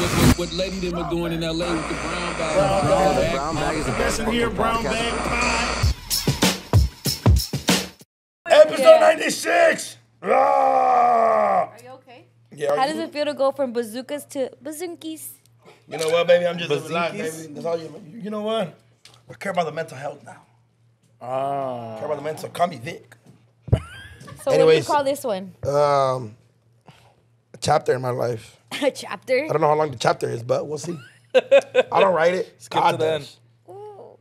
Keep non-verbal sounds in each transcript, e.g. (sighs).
what, what Lady them are doing in LA with the brown bag. Brown bag. Brown bag is the That's best in here, brown bag pie. Episode 96. Ah! Are you okay? Yeah, How does it feel to go from bazookas to bazookies? You know what, baby? I'm just living life, baby. That's all you. You know what? I care about the mental health now. Ah. care about the mental. Call me Vic. So what do you call this one? Um, a chapter in my life. (laughs) A chapter? I don't know how long the chapter is, but we'll see. I don't write it. (laughs) Skip God to the end. does.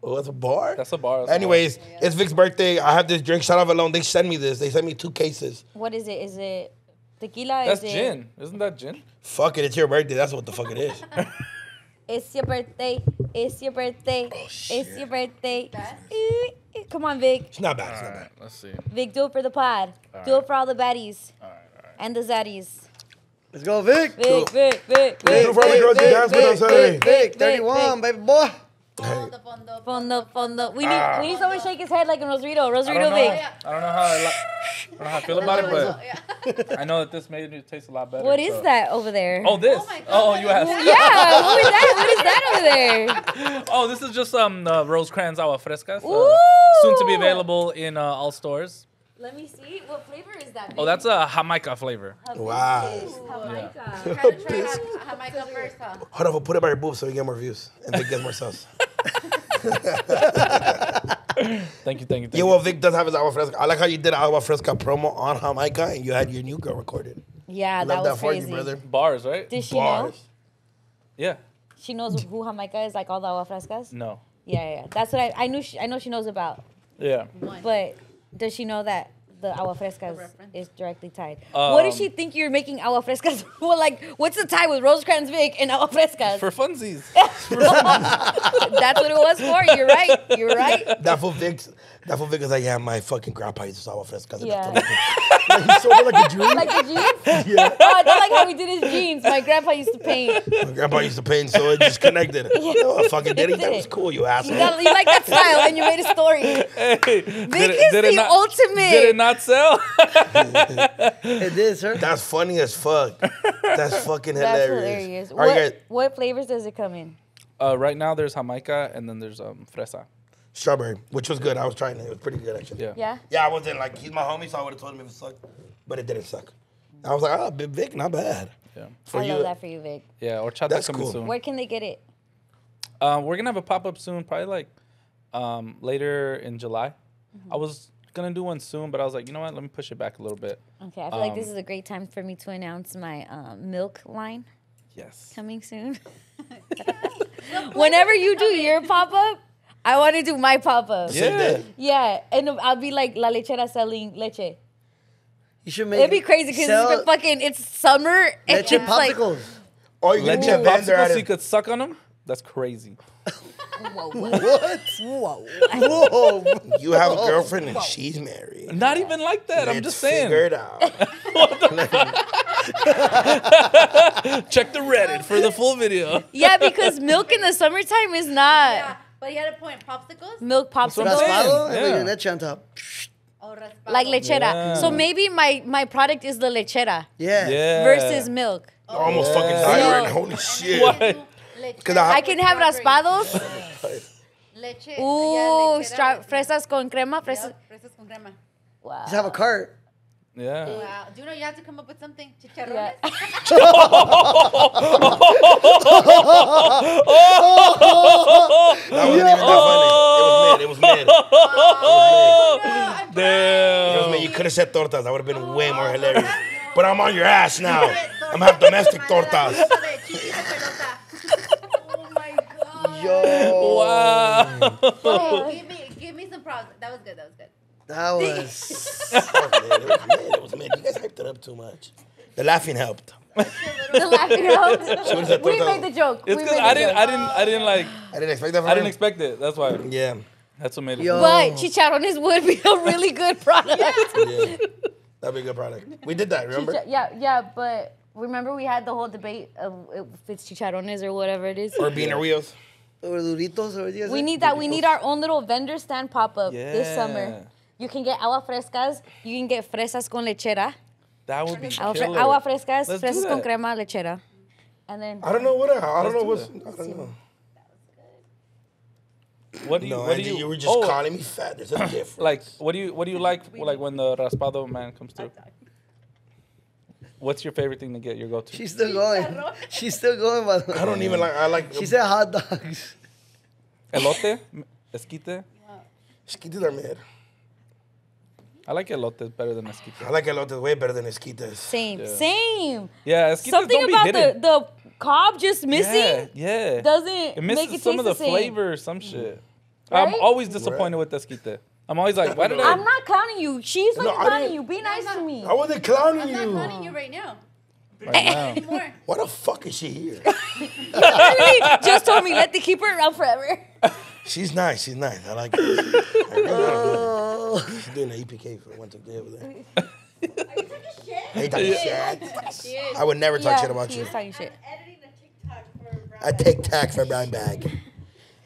Oh, that's a bar. That's a bar, that's a Anyways, it's Vic's birthday. I have this drink. Shout out alone. They sent me this. They sent me two cases. What is it? Is it tequila? That's is gin. Isn't that gin? Fuck it. It's your birthday. That's what the fuck it is. (laughs) It's your birthday. It's your birthday. Oh, it's your birthday. Eh, eh, Come on, Vic. It's not bad. It's not bad. Let's see. Vic, do it for the pod. do it for all the baddies. And the zaddies. Let's go, Vic. Vic, Vic, Vic, Do Vic. it for all the girls you dance with on Saturday. Vic, Vic, 31, baby boy. Fondo, fondo. Fondo, fondo. We need, we need someone to shake his head like in Rosarito. I Rosarito don't know. Vic. I don't know how I, li- I don't know how I feel about it, but Yeah. I know that this made it taste a lot better. What is so- that over there? Oh, this. Oh my God. Oh, you asked. Yeah, what is that? What is that over there? (laughs) Oh, this is just um uh, Rosecrans agua frescas. Ooh. Uh, soon to be available in uh, all stores. Let me see. What flavor is that? Oh, that's a Jamaica flavor. Wow. Jamaica. (laughs) Try to try Ha- Jamaica first, huh? Hold on. We'll put it by your boobs so we get more views and Vic gets more sales. (laughs) Thank you, thank you, thank Yeah, you. well, Vic does have his agua fresca. I like how you did agua fresca promo on Jamaica and you had your new girl recorded. Yeah, Love that that, was for crazy. you, brother. Bars, right? Did she know? Bars. Yeah. She knows who Jamaica is, like all the agua frescas. No. Yeah, yeah, yeah. That's what I, I knew. She, I know she knows about. Yeah. But does she know that the agua frescas reference? is directly tied? what does Um, she think you're making agua frescas? (laughs) well, like, what's the tie with Rosecrans Vic and agua frescas? For funsies. (laughs) That's what it was for. You're right. You're right. (laughs) That fool Vic, that fool Vic is like, yeah, my fucking grandpa used to agua fresca. Yeah. like, he sold like a dream. Like the jeans. Yeah. Oh, I don't like how he did his jeans. My grandpa used to paint. My grandpa used to paint, so it just connected. No, I fucking did it. That was cool, you asshole. You, got, you like that style, and you made a story. Hey, Vic is the not, ultimate. Did it not sell? (laughs) It is, sir. That's funny as fuck. That's fucking That's hilarious. hilarious. What, guys. what flavors does it come in? uh, right now, there's Jamaica and then there's um fresa. Strawberry, which was good. I was trying it. It was pretty good, actually. Yeah. Yeah. Yeah, I wasn't like, he's my homie, so I would have told him if it sucked. But it didn't suck. I was like, oh, Big Vic, not bad. Yeah. For I you. love that for you, Vic. Yeah. Horchata That's coming cool. soon. Where can they get it? Um, we're gonna have a pop up soon, probably like um, later in July. Mm-hmm. I was gonna do one soon, but I was like, you know what? Let me push it back a little bit. Okay, I feel like this Um, is a great time for me to announce my um, milk line Yes. coming soon. (laughs) (laughs) Whenever you do your pop up, I want to do my pop up. Yeah. Yeah, and I'll be like La Lechera selling leche. You should make It'd be crazy because sell it's fucking it's summer and leche it's like popsicles. Or you can Leche popsicles so you could suck on them. That's crazy. (laughs) what? whoa. Whoa. You have a girlfriend and she's married. Not even like that. I'm just saying. Figure it out. (laughs) (laughs) Check the Reddit for the full video. (laughs) Yeah, because milk in the summertime is not Yeah, but he had a point. Popsicles milk what popsicles. saying. Raspado Yeah. and leche on top. or raspado. Like lechera. Yeah. So maybe my my product is the lechera Yeah. Yeah. versus milk. I almost fucking died right now. Holy shit. What? Leche. 'Cause I- I can have raspados. (laughs) Leche. Ooh, yeah, stra- fresas con crema. Fresas. Yep, fresas con crema. Wow. Just have a cart. Yeah. Wow. Do you know you have to come up with something? Yeah. Chicharrones? That wasn't even that funny. It was mid. It was mid. Oh, it was Damn. mid. You could have said tortas. That would have been way oh, more hilarious. But I'm on your ass now. (laughs) I'm gonna have domestic tortas. Oh my god. Yo. Wow. Hey, give me, give me some props. That was good. That was good. That was. It was mid. It was mid. You guys hyped it up too much. The laughing helped. the laughing out. (laughs) We made the joke. It's because I didn't, joke. I didn't, I didn't like, I didn't expect that from I didn't expect it. That's why. Yeah. That's what made it. Yo. But chicharrones would be a really good product. Yeah. That'd be a good product. We did that, remember? Chicha- yeah, yeah, but remember we had the whole debate of uh, if it's chicharrones or whatever it is. Or being Rios. Or duritos. Or We need that. We need our own little vendor stand pop up this summer. You can get agua frescas. You can get fresas con lechera. That would be Agua, fre- killer. agua frescas, Let's fresas con crema, lechera. and then I don't know what I, I don't know do what's. I don't know. What do you? No, what do you? you were just oh, calling me fat. There's a (coughs) difference. Like, what do you? What do you like? Like when the raspado man comes through. What's your favorite thing to get? Your go-to? She's still going. (laughs) She's still going, by the way. I don't even like. I like. She said hot dogs. Elote, (laughs) esquite. Esquites are mid. I like elote better than esquites. I like elotes way better than esquites. same, Yeah. same. Yeah, esquites Something don't be about the hidden. the cob just missing Yeah, yeah. doesn't it make misses it some taste of the, the same. flavor or some shit. I'm always disappointed with esquite. I'm always like, why did I? I'm not clowning you. She's No, fucking I clowning didn't- you. Be nice to me. I wasn't clowning you. I'm not you. clowning you right now. right now. (laughs) More. Why the fuck is she here? (laughs) Literally just told me let the keep her around forever. She's nice. She's nice. I like her. (laughs) I really like her. Oh. She's doing the EPK for one day over there. Hey, talking shit. Shit. I would never talk Yeah, shit about he you. was talking shit. Editing a TikTok for Brown. I take tax for brown bag.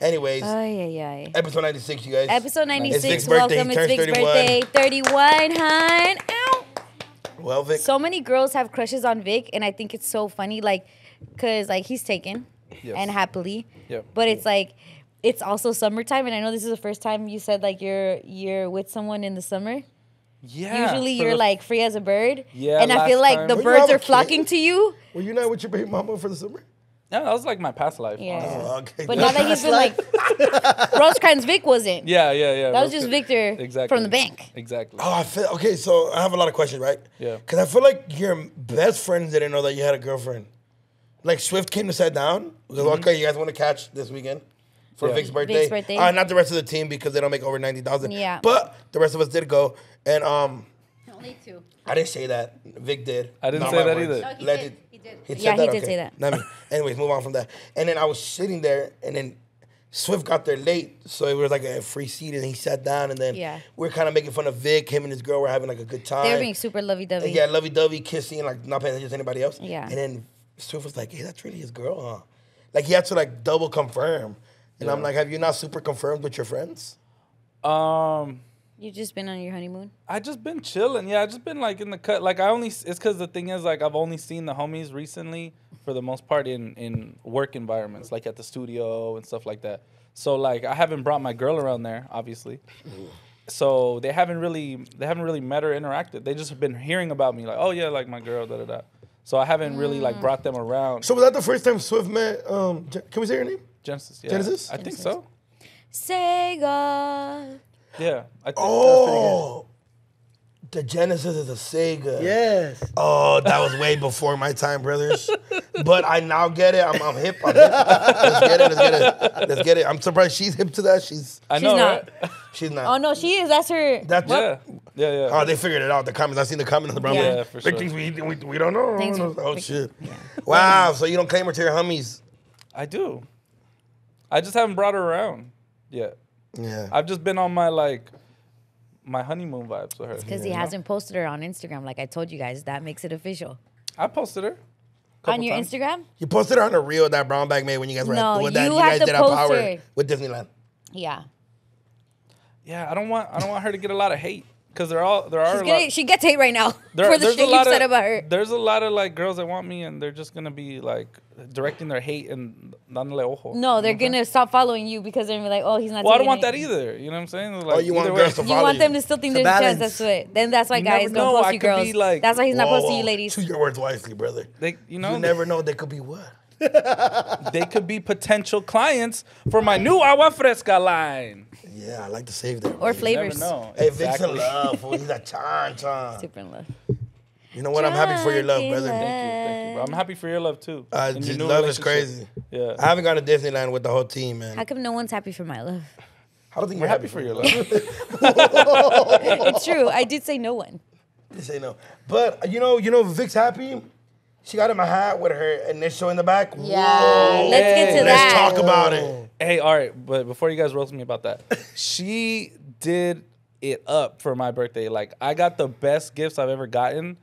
Anyways, Ay, ay, ay. episode 96, you guys. Episode 96. It's 96. Vic's birthday. Welcome. He It's Vic's 31. birthday. 31, hun. Ow. Well, Vic. So many girls have crushes on Vic, and I think it's so funny, like, cause like he's taken, Yes. and happily, Yep. but it's like, it's also summertime, and I know this is the first time you said like you're you're with someone in the summer. Yeah. Usually you're like free as a bird, Yeah, and I feel like time- the birds are flocking kid. to you. Were you not with your baby mama for the summer? Yeah, that was like my past life. Yeah. Oh, okay. But now that he's been like, (laughs) Rosecrans Vic wasn't. Yeah, yeah, yeah. That was just. Victor Exactly. from the bank. Exactly. Oh, I feel okay. So I have a lot of questions, right? Yeah. Because I feel like your best friends didn't know that you had a girlfriend. Like Swift came to sit down. Was like, okay, you guys want to catch this weekend for. Yeah. Vic's birthday? Vic's birthday. Uh, not the rest of the team because they don't make over ninety thousand. Yeah. But the rest of us did go, and um, Only two. I didn't say that. Vic did. I didn't Not say that words. either. No, he Let did. it- He did. He said Yeah, he that? did say that. Not me. Anyways, move on from that. And then I was sitting there, and then Swift got there late, so it was like a free seat, and he sat down, and then Yeah. we are kind of making fun of Vic. Him and his girl were having like a good time. They were being super lovey dovey. Yeah, lovey dovey, kissing, like not paying attention to anybody else. Yeah. And then Swift was like, "Hey, that's really his girl, huh?" Like he had to like double confirm. And I'm like, "Have you not super confirmed with your friends?" Um, You've just been on your honeymoon. I just been chilling. Yeah, I just been like in the cut. Like I only it's because the thing is like I've only seen the homies recently for the most part in in work environments, like at the studio and stuff like that. So like I haven't brought my girl around there, obviously. So they haven't really they haven't really met or interacted. They just have been hearing about me, like oh yeah, like my girl, da da da. So I haven't really like brought them around. So was that the first time Swift met? Um, Je- can we say your name? Genesis, yeah. Genesis? I think so. Sega. Yeah, I think Oh, the Genesis is a Sega. Yes. Oh, that was way before my time, brothers. but I now get it. I'm, I'm hip. I'm hip. Let's get it. Let's get it. Let's get it. I'm surprised she's hip to that. She's I She's know, not. right? she's not. Oh no, she is. That's her. That's Yeah, yeah, yeah. Oh, they figured it out. The comments. I seen the comments on the brown. Yeah. Yeah, for sure. things we, we, we don't know. Things oh big- shit. Wow. So you don't claim her to your homies? I do. I just haven't brought her around yet. Yeah. I've just been on my like my honeymoon vibes with her. Because he you know? hasn't posted her on Instagram, like I told you guys. That makes it official. I posted her. on your times. Instagram? you posted her on a reel that brown bag made when you guys were No, at, with that, you you have guys to did at post Power her. with Disneyland. Yeah. Yeah, I don't want I don't want her to get a lot of hate because there all there are She's a getting, lot. she gets hate right now (laughs) there- for the shit you said about her. There's a lot of like girls that want me and they're just gonna be like directing their hate and dándole ojo. No, they're gonna stop following you because they're gonna be like, oh, he's not. Well, I don't want it. that either. You know what I'm saying? Like, Oh, you want girls way. to You follow want them to still think there's a a chance. That's what. Then that's why You guys don't know, post I you girls. like- that's why he's not Whoa, posting you ladies. Choose your words wisely, brother. They, you know, You never know. They could be what? (laughs) they could be potential clients for my new agua fresca line. Yeah, I like to save them. Or You flavors. know. Hey, Vic's in Exactly. love. fool. (laughs) He's a chan chan. Super in love. You know what? I'm happy for your love, brother. Thank you, thank you. bro. I'm happy for your love too. Uh, your love is crazy. Yeah. I haven't gone to Disneyland with the whole team, man. How come no one's happy for my love? I don't think We're you're happy for your love. (laughs) it's true. I did say no one. They say no, but you know, you know, Vic's happy. She got him a hat with her initial in the back. Yeah. Whoa. Let's get to Hey, that. Let's talk about it. Hey, all right, but before you guys roast me about that, (laughs) she did it up for my birthday. Like I got the best gifts I've ever gotten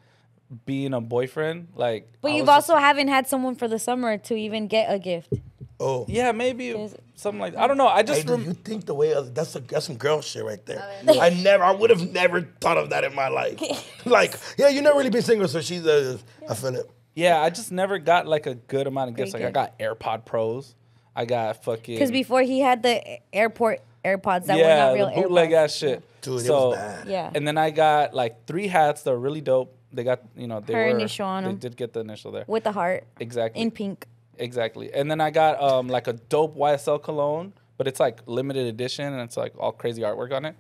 being a boyfriend. Like But I you've was just- also haven't had someone for the summer to even get a gift. Oh, Yeah, maybe There's- something like I don't know. I just do rem- you think the way other, that's a, that's some girl shit right there. Oh, I never, I would have never thought of that in my life. (laughs) like, yeah, you never really been single, so she's uh, I feel it. Yeah, I just never got like a good amount of gifts. Very Like I got AirPod Pros. I got fucking Because before he had the airport AirPods that yeah, were not real the bootleg AirPods. ass shit. Dude, it so, was bad. Yeah. And then I got like three hats that were really dope. They got you know they Her were initial on they 'em. did get the initial there. With the heart Exactly. in pink. Exactly. And then I got um like a dope YSL cologne, but it's like limited edition and it's like all crazy artwork on it.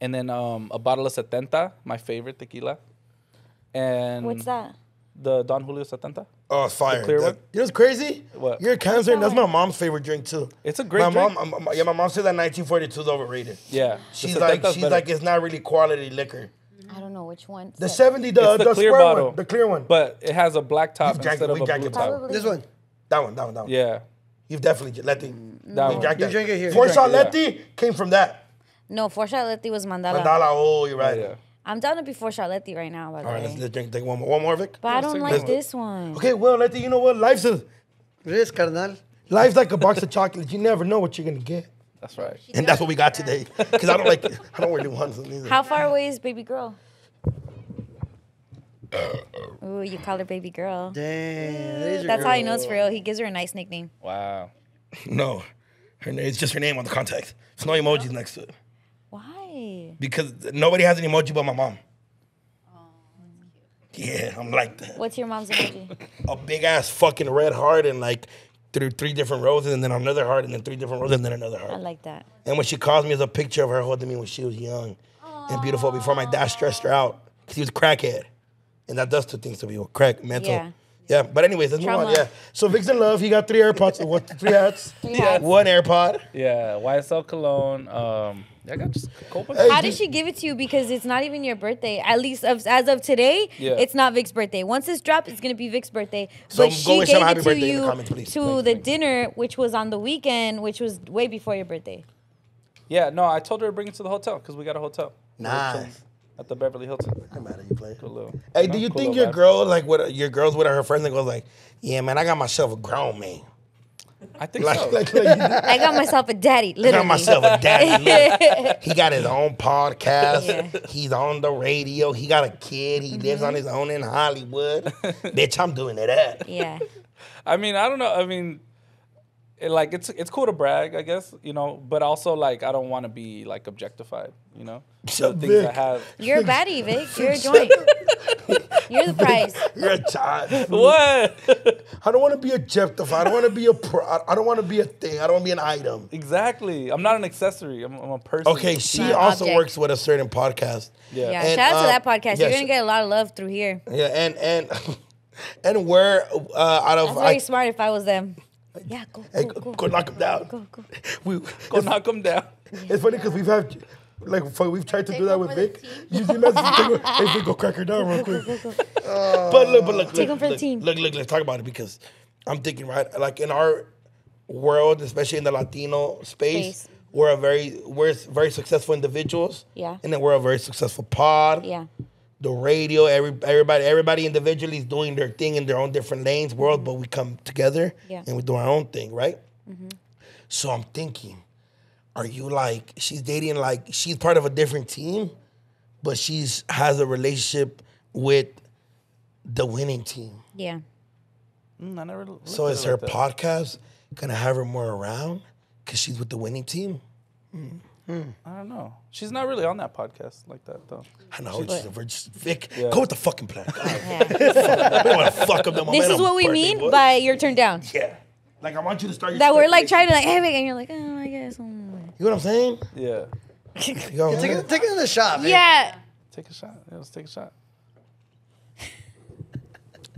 And then um a bottle of Setenta, my favorite tequila. And What's that? The Don Julio Setenta. Oh, it's fire. clear That- one? You know what's crazy? What? You're a cancer, and that's my mom's favorite drink too. It's a great my drink. Mom, yeah, my mom said that 1942 is overrated. Yeah. She's like, she's better. like, it's not really quality liquor. I don't know which one. The 70, the, It's the, the clear bottle. one, the clear one. But it has a black top You've drank instead of We a drank blue it top. Probably. This one. that one, that one, that one. Yeah. You've definitely let the. That You one. drank You that. drink it here. Four You shot drank Letty came from that. No, four shot Letty was mandala. Mandala, oh, you're right. Oh, yeah. I'm down to be four shot Letty right now, by the All right, way. let's, let's drink, take one more. One more, Vic? but I let's don't take like this one. this one. Okay, well, Letty, you know what? Life's a, This, carnal. life's like a box of chocolates. You never know what you're going to get. That's right. And that's what we got today. Because I don't like, I don't really want some either. How far away is baby girl? Uh, Ooh, you call her baby girl. Damn. that is your That's how he girl. knows for real. He gives her a nice nickname. Wow. (laughs) No. Her, na- it's just her name on the contact. There's no emojis next to it. Why? Because nobody has an emoji but my mom. Yeah, I'm like that. What's your mom's emoji? (coughs) A big ass fucking red heart and like through three different roses and then another heart and then three different roses and then another heart. I like that. And when she calls me, it's a picture of her holding me when she was young and beautiful before my dad stressed her out because he was a crackhead. And that does two things to people crack, mental. Yeah. Yeah. but anyways, let's move on. Yeah. So Vixen Love, he got three AirPods. What, three hats? Three hats. One AirPod. Yeah. YSL cologne. Um, I got just a couple. Hey, How did she give it to you? Because it's not even your birthday. At least of, as of today, Yeah. it's not Vic's birthday. Once this dropped, it's gonna be Vic's birthday. So but go she wish him gave happy it to birthday you comments, to Thanks, the thanks. dinner, which was on the weekend, which was way before your birthday. Yeah. No, I told her to bring it to the hotel because we got a hotel. Nice. At the Beverly Hilton. I'm mad at you, player. Cool little- Hey, you do you cool think your girl, like, what your girls with her friends, and goes like, "Yeah, man, I got myself a grown man." I think Like, so. like, like I (laughs) I got myself a daddy, literally. got myself a daddy. (laughs) Look, he got his own podcast. Yeah. He's on the radio. He got a kid. He lives on mm-hmm. his own in Hollywood. Bitch, I'm doing it up. yeah. I mean, I don't know. I mean, it, like it's it's cool to brag, I guess, you know. But also, like, I don't want to be like objectified, you know. (laughs) So the things I have. (laughs) You're a baddie, Vic. You're a (laughs) joint. You're the prize. You're a child. What? I don't want to be objectified. I don't want to be a pro. I- I don't want to be a thing. I don't want to be an item. exactly. I'm not an accessory. I'm, I'm a person. Okay, she Not an also object. works with a certain podcast. Yeah. Yeah. And, Shout out to um, that podcast. yeah, You're gonna sh- get a lot of love through here. Yeah, and and and we're uh, out of That's very I, smart if I was them. Yeah, go, hey, go, go, go. go knock him down. Go, go. (laughs) We, Go knock him down. It's funny because we've had like we've tried to Take do that with Vic. team. You see messages, take one- hey Vic, go crack her down real quick. Uh, but look, but look, Take look, one for the team. Look, look, let's talk about it because I'm thinking right, like in our world, especially in the Latino space, Space. we're a very we're very successful individuals. Yeah. and then we're a very successful pod. Yeah. The radio, every everybody, everybody individually is doing their thing in their own different lanes, world, but we come together Yeah. and we do our own thing, right? So I'm thinking, are you like she's dating like she's part of a different team, but she's has a relationship with the winning team. Yeah. Mm, I never. So is her like podcast gonna have her more around because she's with the winning team? I don't know. She's not really on that podcast like that though. I know, she's a virgin. Vic, Yeah. go with the fucking plan. God, yeah. (laughs) I don't want to fuck up the this momentum is what we mean boy. by your turn down. Yeah. Like I want you to start your That we're like trying to like, hey, Vic, and you're like, oh, I guess. mm. You know what I'm saying? Yeah. You know what I'm Take, saying? it- take another shot, man. Yeah. Take a shot. Yeah, let's take a shot.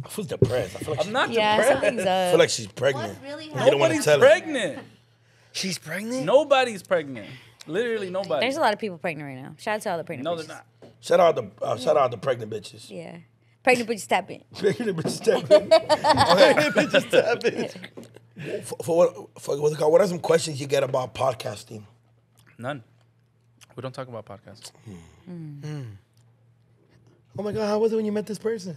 I feel depressed. I feel like, I'm not Yeah, depressed. I feel like she's pregnant. What's really You don't wanna Nobody's tell her. pregnant. She's pregnant? Nobody's pregnant. Literally nobody. There's a lot of people pregnant right now. Shout out to all the pregnant no, bitches. they're not. Shout out the uh, shout out the pregnant bitches. Yeah. Pregnant bitches tap in. (laughs) Pregnant bitches tap in. (laughs) Okay. For, for what for what's it called? What are some questions you get about podcasting? None. We don't talk about podcasts. Hmm. Hmm. Hmm. Oh my god, how was it when you met this person?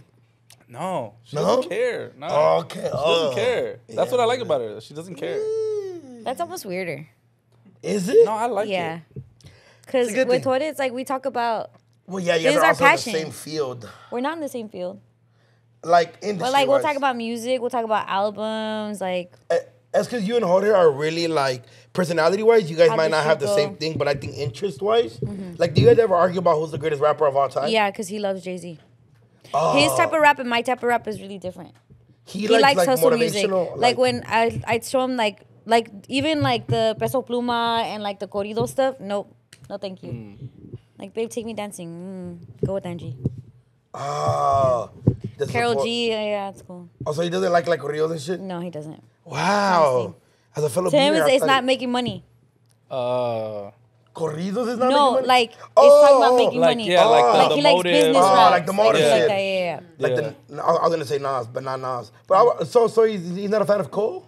No, she No? doesn't care. No, Okay. she oh. doesn't uh, care. That's Yeah, what I like man. about her. She doesn't care. That's almost weirder. Is it? No, I like yeah. it. Yeah. Because It's a good with thing. what it's like, we talk about, well, yeah, yeah, This guys is are our also in the same field. we're not in the same field. like industry. But like we'll talk about music, We'll talk about albums, like eh, That's because you and Jorge are really like personality wise. You guys How might not have the same thing, but I think interest wise, mm-hmm. like, do you guys ever argue about who's the greatest rapper of all time? yeah, because he loves Jay Z. Oh, His type of rap and my type of rap is really different. he, He likes, likes, like hustle music. motivational. Like, when I I show him like like even like the peso pluma and like the corrido stuff. Nope, no thank you. Hmm. Like babe, take me dancing. Mm, go with Angie. oh, this Carol support- G. Yeah, yeah, it's cool. Oh, so he doesn't like like corridos and shit. No, he doesn't. Wow. As a fellow To him, beaner, it's, it's not making money. Uh, corridos is not No, making money? like it's Oh, talking about making like money. yeah, like Oh. the, like the he likes motive. business Oh, rap. like the motive shit shit. Like that, yeah, yeah. like Yeah. the I was gonna say Nas, but not Nas. But I, so so he's, he's not a fan of Cole.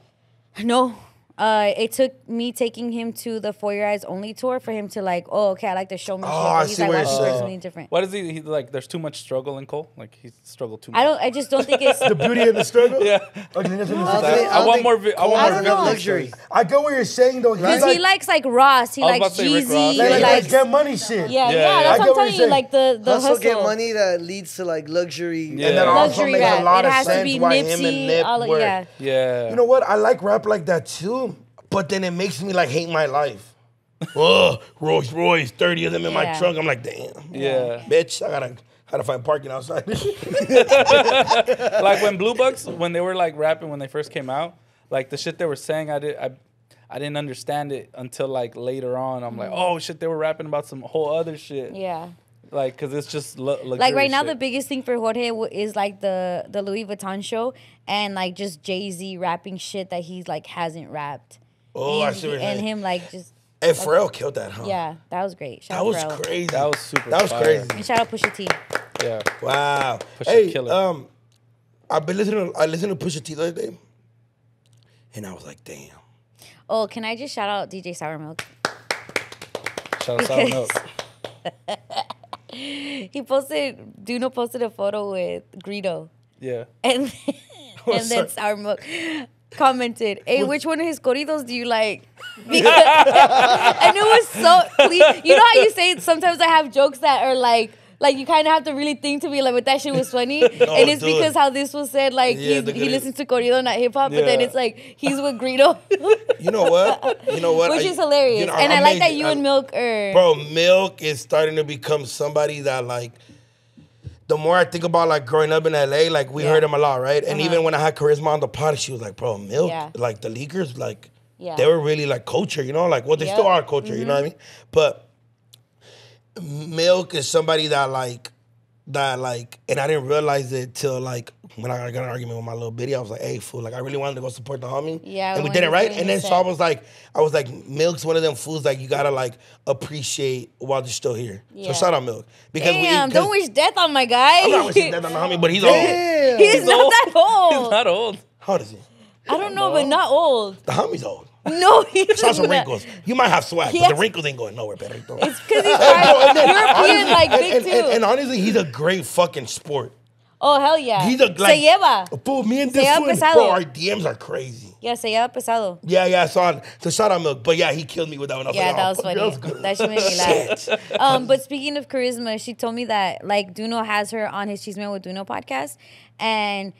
yeah. No. Uh, it took me taking him to the For Your Eyes Only tour for him to like, oh, okay, I like the showmanship. Oh, I He's see like, what you're saying. person's something different. what is he? He's like, there's too much struggle in Cole. Like he struggled too much. I don't. I just don't think it's. (laughs) The beauty and the struggle. Yeah. Okay, that's I it don't is. think- I want more vi- I Cole want more has luxury. I get what you're saying though. Because like, he likes like Ross. He I was about likes to say Jeezy. He like, like, likes. get money shit. Yeah, Yeah, yeah, yeah. that's I what I'm telling you're. Like the the hustle, hustle. get money that leads to like luxury. Yeah. And that also Luxury makes a lot It of has to sense be why him and Nipsey. Nip All of, work. yeah. Yeah. You know what? I like rap like that too, but then it makes me like hate my life. Ugh, Rolls Royce, 30 of them in my Yeah. trunk. I'm like, damn. Yeah. Bitch, I gotta gotta find parking outside. (laughs) like when Blue Bucks, when they were like rapping when they first came out, like the shit they were saying, I did I. I didn't understand it until like later on. I'm like, mm. oh shit, they were rapping about some whole other shit. Yeah. Like, cause it's just lu- Like right now, the biggest thing for Jorge w- is like the the Louis Vuitton show and like just Jay Z rapping shit that he's like hasn't rapped. Oh, I and, see what and him like just Hey, Pharrell killed that, huh? yeah, that was great. Shout That out was Pharrell. crazy. That was super That was fire. crazy. And shout out Pusha T. Yeah. Wow. Pusha hey, killer. um, I've been listening. To, I listened to Pusha T the other day, and I was like, damn. Oh, can I just shout out DJ Sour Milk? Shout out Sour Milk. (laughs) He posted, DoKnow posted a photo with Greedo. Yeah. And, (laughs) Oh, and then sorry. Sour Milk commented, "Hey, which one of his corridos do you like?" Because, (laughs) and it was so clean. You know how you say sometimes I have jokes that are like. Like you kind of have to really think to be like, but that shit was funny, (laughs) and it's dude. because how this was said. Like Yeah, he, he listens to corrido, not hip hop, but then it's like he's with Greedo, (laughs) You know what? You know what? which I- is hilarious. you know, and I I'm like that you I- and Milk are. Bro, Milk is starting to become somebody that like. The more I think about like growing up in LA, like we Yeah. heard him a lot, right? And Uh-huh. even when I had charisma on the pod, she was like, "Bro, Milk, Yeah. like the leakers, like Yeah. they were really like culture, you know, like well, they still are culture, you know what I mean? But Milk is somebody that like that like, and I didn't realize it till like when I got an argument with my little bitty. I was like, "Hey, fool!" Like I really wanted to go support the homie. Yeah, and we when did it right. And then his so I was like, I was like, Milk's one of them fools like you gotta like appreciate while they're still here. Yeah. So shout out Milk because Damn, we. don't wish death on my guy. I'm not wishing that on the homie, but he's old. Damn. He's not old. that old. He's not old. How old is he? I don't know, but not old. The homie's old. No, he's Shout out some wrinkles. You might have swag, He but the wrinkles ain't going nowhere, perrito. It's because he's (laughs) trying European, like big and, too. and, and honestly, he's a great fucking sport. oh hell yeah. He's a like. se lleva. Fool, me and Se this pesado. bro, our DMs are crazy. Yeah, se lleva pesado. Yeah, yeah, I saw it. So shout out Milk. But yeah, he killed me with that one. I was Yeah, like, that oh, was funny. good. That shit made me laugh. (laughs) Um, but speaking of charisma, she told me that like DoKnow has her on his Cheese Man with DoKnow podcast, and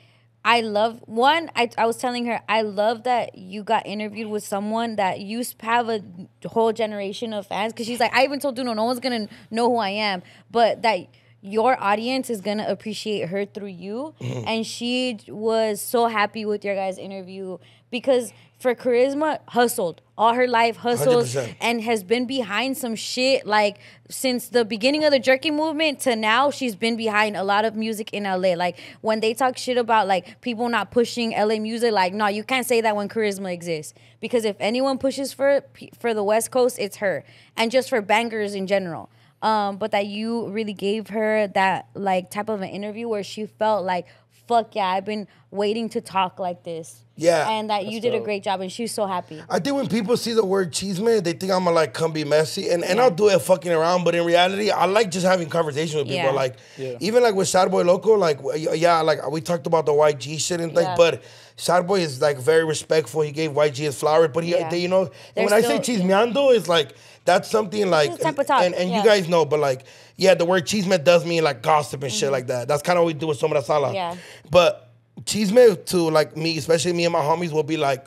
I love one. I I was telling her I love that you got interviewed with someone that you have a whole generation of fans. Because she's like, I even told DoKnow, no one's gonna know who I am, but that your audience is gonna appreciate her through you. Mm-hmm. And she was so happy with your guys' interview because for charisma, hustled. All her life, hustles 100%. and has been behind some shit like since the beginning of the jerky movement to now she's been behind a lot of music in LA like when they talk shit about like people not pushing LA music like no you can't say that when charisma exists. Because if anyone pushes for for the west coast it's her. And just for bangers in general. Um but that you really gave her that like type of an interview where she felt like fuck yeah i've been waiting to talk like this. Yeah. And that you did a great job, and she's so happy. I think when people see the word cheese man, they think I'm gonna like come be messy, and, and I'll do it fucking around. But in reality, I like just having conversation with people. Yeah. Like Yeah. even like with Sad Boy Loco, like yeah, like we talked about the YG shit and things, Yeah. but Sadboy is like very respectful. He gave YG his flowers, but he, Yeah. they, you know, They're when I say still- chismeando, it's like that's something like, just type of talk, and, and yeah. you guys know, but like yeah, the word chisme does mean like gossip and shit like that. That's kind of what we do with some of the sala. Mm-hmm. Yeah. But chisme to like me, especially me and my homies, will be like.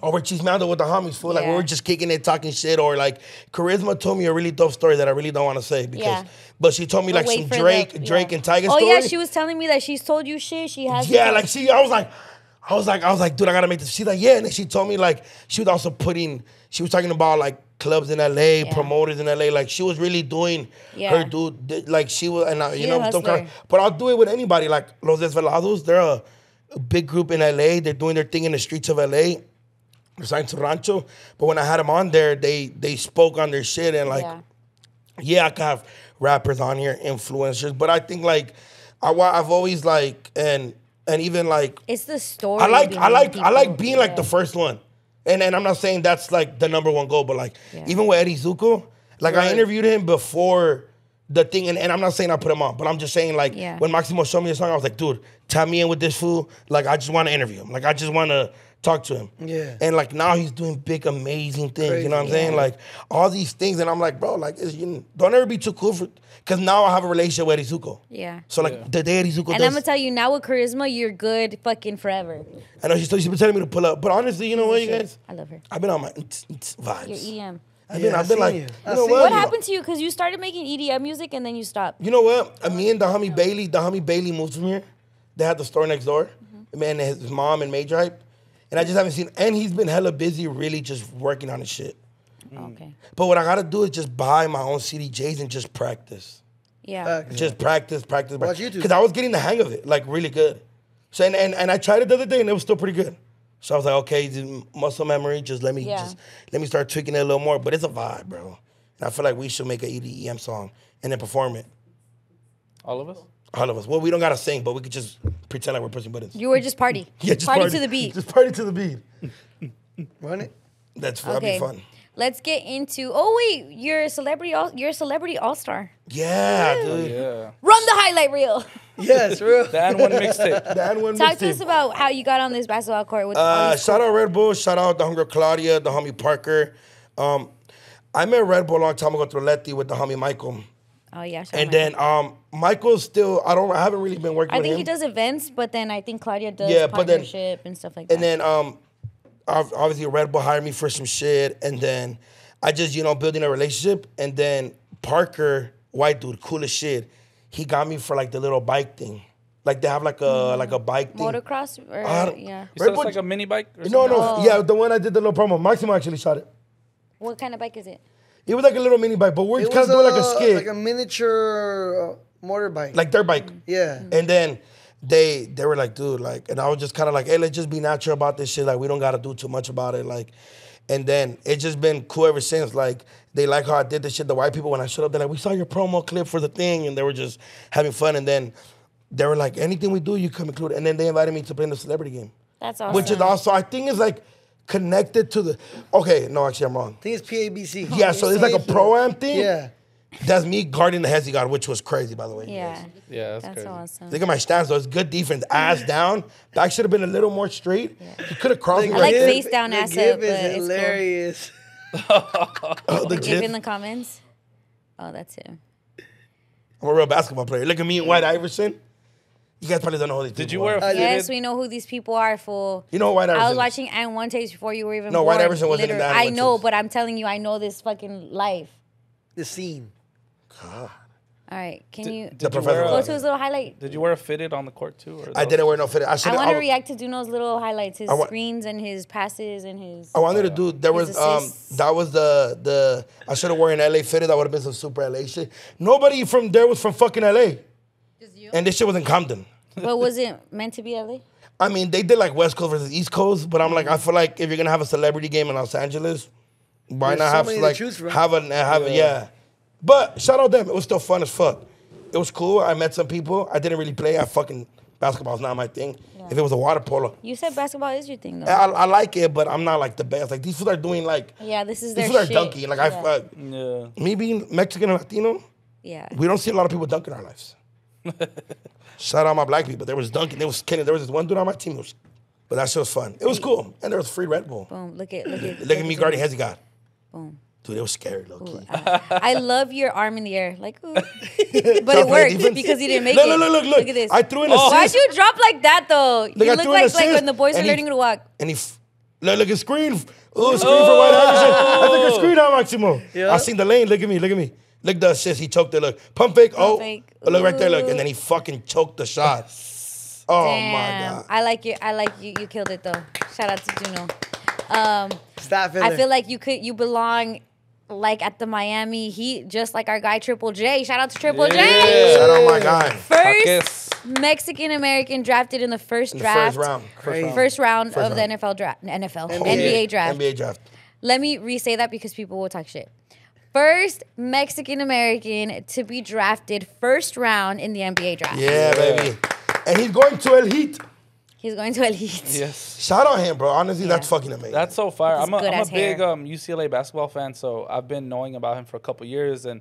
Oh, we're chismeando with the homies, fool. Like we are just kicking it, talking shit, or like Charisma told me a really dope story that I really don't want to say because, Yeah. but she told me But like some Drake, the- Drake yeah. and Tiger Oh story. yeah, she was telling me that she's told you shit. She has. Yeah, like she, I was like, I was like, I was like, dude, I gotta make this. She's like, yeah, and then she told me like she was also putting, she was talking about like clubs in LA, Yeah. promoters in LA, like she was really doing Yeah. her dude, like she was, and I, you know, a don't hustler. but I'll do it with anybody, like Los Desvelados. They're a, a big group in LA. They're doing their thing in the streets of LA. They're signed to Rancho, but when I had them on there, they they spoke on their shit and like yeah. yeah, I can have rappers on here, influencers, but I think like I, I've always like and and even like It's the story. I like I like I like being like the first one, and and I'm not saying that's like the number one goal, but like Yeah. even with Eddie Zuko, like I interviewed him before the thing, and, and I'm not saying I put him on, but I'm just saying like Yeah. when Maximo showed me the song, I was like, dude, tap me in with this fool. Like I just want to interview him. Like I just want to talk to him. Yeah. And like now he's doing big, amazing things. You know what I'm Crazy. saying? Like all these things, and I'm like, bro, like it's, you don't ever be too cool for, because now I have a relationship with Eddie Zuko. Yeah. So like the day Eddie Zuko And does, I'm gonna tell you now with charisma, you're good fucking forever. I know she's, she's been telling me to pull up, but honestly, you know what, you guys, I love her. I've been on my ts- ts- vibes. Your E EDM. I've been, Yeah, I've been like, you, you. Know what? What happened to you? Because you started making EDM music and then you stopped. You know what? Uh, me and the homie Bailey, the homie Bailey moved from here. They had the store next door. Mm-hmm. Man, his his mom and Major Hype. And I just haven't seen, and he's been hella busy really just working on his shit. Okay. But what I gotta do is just buy my own CDJs and just practice. Yeah. Uh, Just practice, practice, practice. Watch. YouTube. Because I was getting the hang of it, like really good. So and, and and I tried it the other day and it was still pretty good. So I was like, okay, muscle memory, just let me Yeah. just let me start tweaking it a little more. But it's a vibe, bro. And I feel like we should make an EDM song and then perform it. All of us. All of us. Well, we don't gotta sing, but we could just pretend like we're pushing buttons. You were just party. (laughs) Yeah, just party, to the (laughs) beat. Just party to the beat. Run it. That's that'd be fun. Let's get into. Oh wait, you're a celebrity. All, you're a celebrity all star. Yeah, dude. Yeah. Run the highlight reel. (laughs) Yes, real. The and one mixtape. (laughs) That one Talk to us about how you got on this basketball court with Uh, these shout out Red Bull. Shout out the Hunger Claudia, the homie Parker. Um, I met Red Bull a long time ago through Letty with the homie Michael. Oh yeah. shout And then um, Michael's still. I don't. I haven't really been working I with think him. he does events, but then I think Claudia does Yeah, but then- partnership and stuff like that. And then um, ob- obviously Red Bull hired me for some shit, and then I just you know building a relationship, and then Parker, white dude, cool as shit. He got me for like the little bike thing, like they have like a like a bike thing. motocross or I don't- yeah. You it's like a mini bike or No, something? no, Oh. yeah, the one I did the little promo. Maximo actually shot it. What kind of bike is it? It was like a little mini bike, but we're It kind of was doing like a uh, skid, like a miniature uh, motorbike. like their bike. yeah. And then they they were like, dude, like, and I was just kind of like, hey, let's just be natural about this shit. Like, we don't gotta do too much about it. Like, and then it's just been cool ever since. Like, they like how I did this shit. The white people when I showed up, they're like, we saw your promo clip for the thing, and they were just having fun. And then they were like, anything we do, you come include. And then they invited me to play in the celebrity game, That's awesome. which is also I think is like connected to the. Okay, no, actually I'm wrong. I think it's PABC. Yeah, so it's like a pro am thing. Yeah. That's me guarding the Hezi God, which was crazy, by the way. Yeah. Yeah, that's, That's crazy. awesome. Look at my stance, though. It's good defense. Ass down. Back should have been a little more straight. Yeah. He could have crossed me I like like face down, the ass gif up, but is it's cool. hilarious. (laughs) oh, the Give gif. in the comments. Oh, that's him. I'm a real basketball player. Look at me and White Iverson. You guys probably don't know who these Did people you wear are. a fitted? Yes, we know who these people are. Fool. You know who White Iverson I was watching and one tapes before you were even No, born. White Iverson wasn't in the literally. And I know, tapes. but I'm telling you, I know this fucking life. The scene. All right, can you Did The you wear go a, to his little highlight? Did you wear a fitted on the court too? Or I didn't wear no fit. I I want to react to DoKnow's little highlights, his I wa- screens and his passes and his. I wanted to do. There His was um. assists. That was the the. I should have worn an LA fitted. That would have been some super LA shit. Nobody from there was from fucking LA, Just you. and this shit was in Compton. But was it meant to be LA? I mean, they did like West Coast versus East Coast, but I'm like, I feel like if you're gonna have a celebrity game in Los Angeles, why There's not so have many to like choose from. have a have a yeah. But shout out them, it was still fun as fuck. It was cool. I met some people. I didn't really play. I fucking Basketball's not my thing. If it was a water polo, You said basketball is your thing though. I, I like it, but I'm not like the best. Like these fools are doing like yeah, this is these their fools are dunking. Like I, yeah. uh, Yeah. me being Mexican and Latino, yeah. we don't see a lot of people dunking our lives. (laughs) Shout out my black people. There was dunking. There was killing. There was this one dude on my team. Was, but that shit was fun. It was cool, and there was free Red Bull. Boom. Look at look at Look at me guarding Hezi God. Boom. Dude, it was scary, low key. (laughs) I love your arm in the air, like, ooh. (laughs) but it worked defense? because he didn't make Look, it. look, look, look, look. Look at this. I threw an Why'd you drop like that though? Look, you I look threw an like like assist, when the boys are and he- learning to walk. And he, f- look, look at screen. Oh, screen for White Iverson. I took a screen out, Maximo. Yeah. I seen the lane. Look at me. Look at me. Look the assist. He choked it. Look. Pump fake. oh. fake. Oh, Look right there. Look. And then he fucking choked the shot. Oh Damn. my god. I like you. I like you. You killed it though. Shout out to DoKnow. Um, Stop it. I feel like you could. You belong. Like at the Miami Heat, just like our guy Triple J. Shout out to Triple J. Yeah. Shout out my guy. First Mexican American drafted in the first In the draft. first round. Crazy. First round First of round. the NFL draft, NFL, NBA. NBA draft. NBA draft. Let me re-say that because people will talk shit. First Mexican American to be drafted first round in the NBA draft. Yeah, baby. And he's going to El Heat. He's going to (laughs) elite. Yes. Shout out him, bro. Honestly, that's fucking amazing. That's so fire. I'm a, his I'm a big um, UCLA basketball fan, so I've been knowing about him for a couple years, and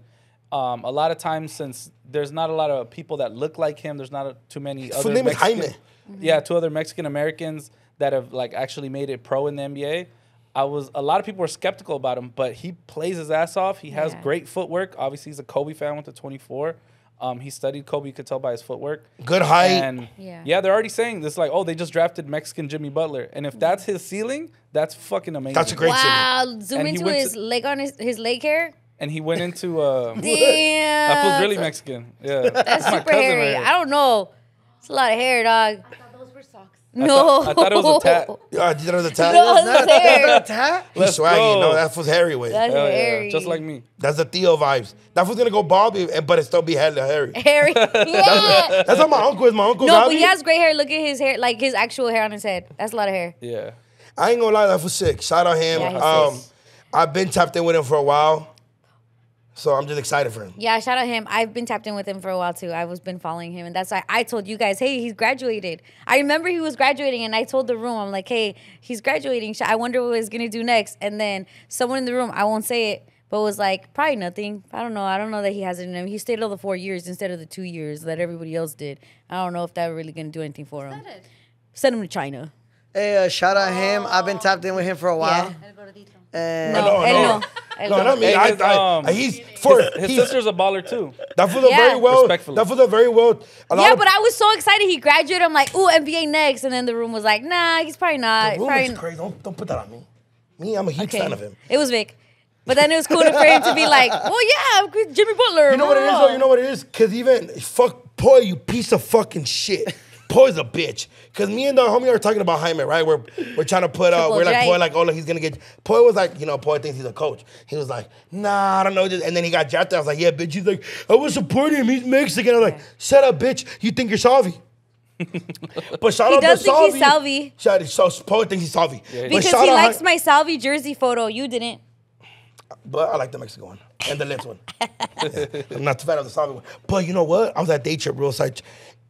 um, a lot of times since there's not a lot of people that look like him, there's not a, too many full other name is Mexican, Jaime. yeah, two other Mexican Americans that have like actually made it pro in the NBA. I was a lot of people were skeptical about him, but he plays his ass off. He has Yeah. great footwork. Obviously, he's a Kobe fan with the 24. Um, he studied Kobe. You could tell by his footwork. Good height. And Yeah. yeah. they're already saying this like, oh, they just drafted Mexican Jimmy Butler, and if that's his ceiling, that's fucking amazing. That's a great Wow, zoom And he into his to- leg on his, his leg hair. And he went into uh, (laughs) Damn. that was really Mexican. Yeah, That's my super cousin hairy. right I don't know. It's a lot of hair, dog. I thought those were socks. No. thought- I thought it was a tat. Yeah, (laughs) did it the tat? No, it's hair. That's hat? He's Let's swaggy. go. No, that was hairy way. That's Hell yeah, hairy. just like me. That's the Theo vibes. That was gonna go bald, eh, but it still be hella hairy. (laughs) hairy. (laughs) Yeah. That's how my uncle is. My uncle no, Gabi. but he has great hair. Look at his hair, like his actual hair on his head. That's a lot of hair. Yeah, I ain't gonna lie, that was sick. Shout out him. Yeah, he's um, sick. I've been tapped in with him for a while, so I'm just excited for him. Yeah, shout out him. I've been tapped in with him for a while too. I was been following him, and that's why I told you guys, hey, he's graduated. I remember he was graduating, and I told the room, I'm like, hey, he's graduating. I wonder what he's gonna do next. And then someone in the room, I won't say it, but was like, probably nothing. I don't know. I don't know that he has it in him. He stayed all the four years instead of the two years that everybody else did. I don't know if that really gonna do anything for him. Send him to China. Hey, uh, shout out him. I've been tapped in with him for a while. Yeah. El gordito. And No, No, él no. no. Él No, no. not me. Hey, I, his, I- um, he's for his he's, sister's a baller too. That was a Yeah. very well. Respectfully. That was a very well. A lot Yeah, of, but I was so excited he graduated. I'm like, ooh, NBA next. And then the room was like, nah, he's probably not. the room Probably is crazy. Don't, don't put that on me. Me, I'm a huge Okay. fan of him. It was Vic. But then it was cool for him to be like, (laughs) well, yeah, Jimmy Butler. You know what it is, though? You know what it is? Because even, fuck, Poi, you piece of fucking shit. Poi's a bitch. Because me and the homie are talking about Jaime, right? We're, we're trying to put, uh, Triple we're like, J. Poi, like, oh, look, he's going to get. Poi was like, you know, Poi thinks he's a coach. He was like, nah, I don't know. just- And then he got drafted. I was like, yeah, bitch. He's like, I was supporting him. He's Mexican. I was like, shut up, bitch. You think you're Salvi. (laughs) but shout He out does to think Salvi. he's Salvi. Shout, so Poi thinks he's Salvi. But Because shout he out likes Jaime- my Salvi jersey photo. You didn't. But I like the Mexican one and the lips one. (laughs) Yeah. I'm not too fan of the Savi one. But you know what? I was at day trip real side.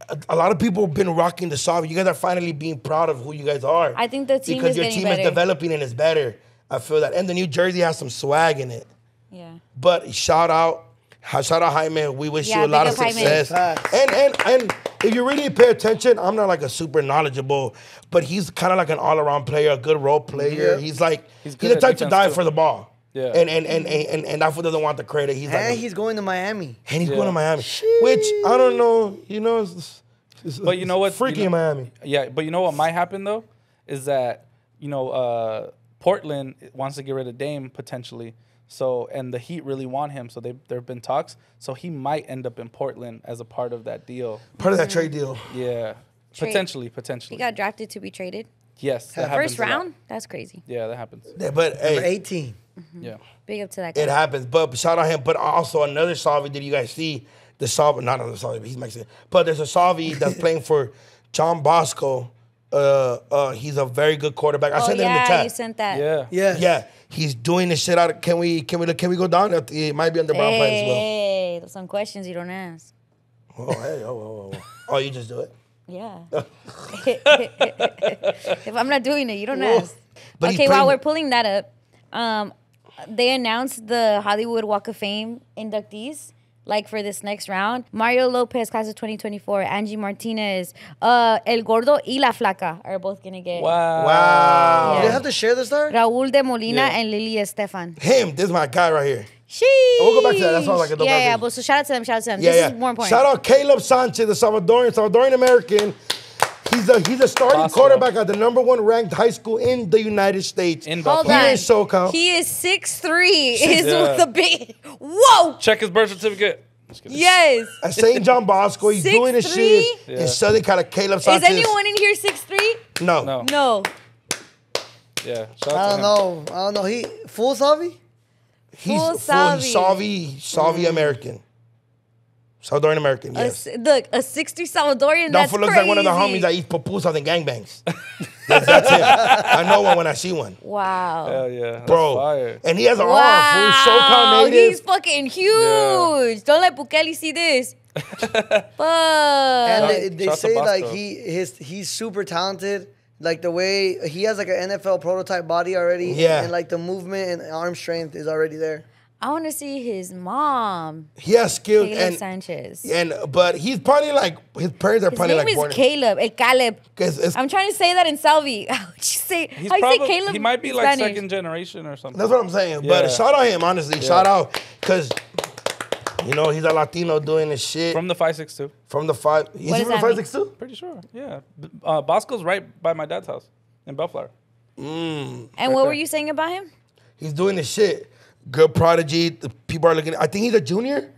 A, a lot of people have been rocking the Savi. You guys are finally being proud of who you guys are. I think the team because is your team better. is developing and it's better. I feel that. And the New Jersey has some swag in it. Yeah. But shout out, shout out Jaime. We wish Yeah, you a lot of big up Jaime. success. And and and if you really pay attention, I'm not like a super knowledgeable, but he's kind of like an all around player, a good role player. Yeah. He's like He's he's, good the at type to defense, die too. for the ball. Yeah. And and and and and, and that fool doesn't want the credit. He's like, and he's going to Miami. and he's Yeah. going to Miami, which I don't know. You know, it's, it's, But you know what? it's Freaky You in know- Miami. Yeah, but you know what might happen though, is that you know uh, Portland wants to get rid of Dame potentially. So and the Heat really want him. So they there have been talks. So he might end up in Portland as a part of that deal. Part of that trade deal. Yeah, Trade. potentially, He got drafted to be traded. yes, that First round? That's crazy. Yeah, that happens. Yeah, but Number hey, 18. Yeah. Big up to that guy. it happens. But shout out him. But also another Salvi. Did you guys see the Salvi? Not another Salvi. He's Mexican. But there's a Salvi (laughs) that's playing for John Bosco. Uh, uh, he's a very good quarterback. I oh, sent it in the yeah, chat. you sent that. Yeah. Yes. Yeah, he's doing the shit out. Of, can we? Can we? Can we go down? It might be under Brown play as well. Hey, some questions you don't ask. Oh, hey, oh, oh, oh, oh. Oh, you just do it. Yeah. (laughs) if I'm not doing it, you don't ask. But okay, while we're pulling that up, um, they announced the Hollywood Walk of Fame inductees. Like for this next round, Mario Lopez, class of 2024, Angie Martinez, uh, El Gordo y La Flaca are both gonna get. Wow. Wow. Do Yeah. they have to share the star? Raúl de Molina Yeah. and Lily Estefan. Him, this is my guy right here. Sheesh. We'll go back to that. That sounds like a dope Yeah, yeah. But so shout out to them. Shout out to them. Yeah, this yeah. is more important. Shout out Caleb Sanchez, the Salvadorian, Salvadorian American. He's a he's a starting Awesome. quarterback at the number one ranked high school in the United States. In Hold Buffalo. Here on. in SoCal. He is 6'3". Is Yeah. the big. Whoa. Check his birth certificate. Yes. At St. John Bosco, he's doing his 6'3"? shit Yeah. in Southern California. Caleb Is anyone in here 6'3"? No. No. No. Yeah. Shout I don't him. know. I don't know. He full savvy. He's Full full savvy, savvy Salvi mm. American. Salvadorian American, A yes. s- look, a 60 Salvadorian. That That's fool looks like one of the homies that eats pupusas and gangbangs. (laughs) that's, that's him. I know one when I see one. Wow. Hell yeah. Bro. Fire. And he has an wow. arm, full SoCal native. He's fucking huge. Don't let Bukele see this. (laughs) Fuck. And they, they say like he his he's super talented. Like the way he has like an NFL prototype body already. Yeah. And like the movement and arm strength is already there. I want to see his mom, he has skills Caleb and Sanchez. and but he's probably like his parents are His probably name like is born. Caleb. El Caleb. 'cause it's- I'm trying to say that in Salvi. (laughs) How would you say? He's how you probably, say Caleb? he might be like Spanish? second generation or something. that's what I'm saying. Yeah. But shout out him, honestly. Shout out because you know he's a Latino doing his shit From the 562. from the five. Is What he does from the that five mean? six two? Pretty sure. Yeah. Uh, Bosco's right by my dad's house in Bellflower. And what Right were you saying about him? He's doing his shit. Good prodigy. The people are looking. I think he's a junior.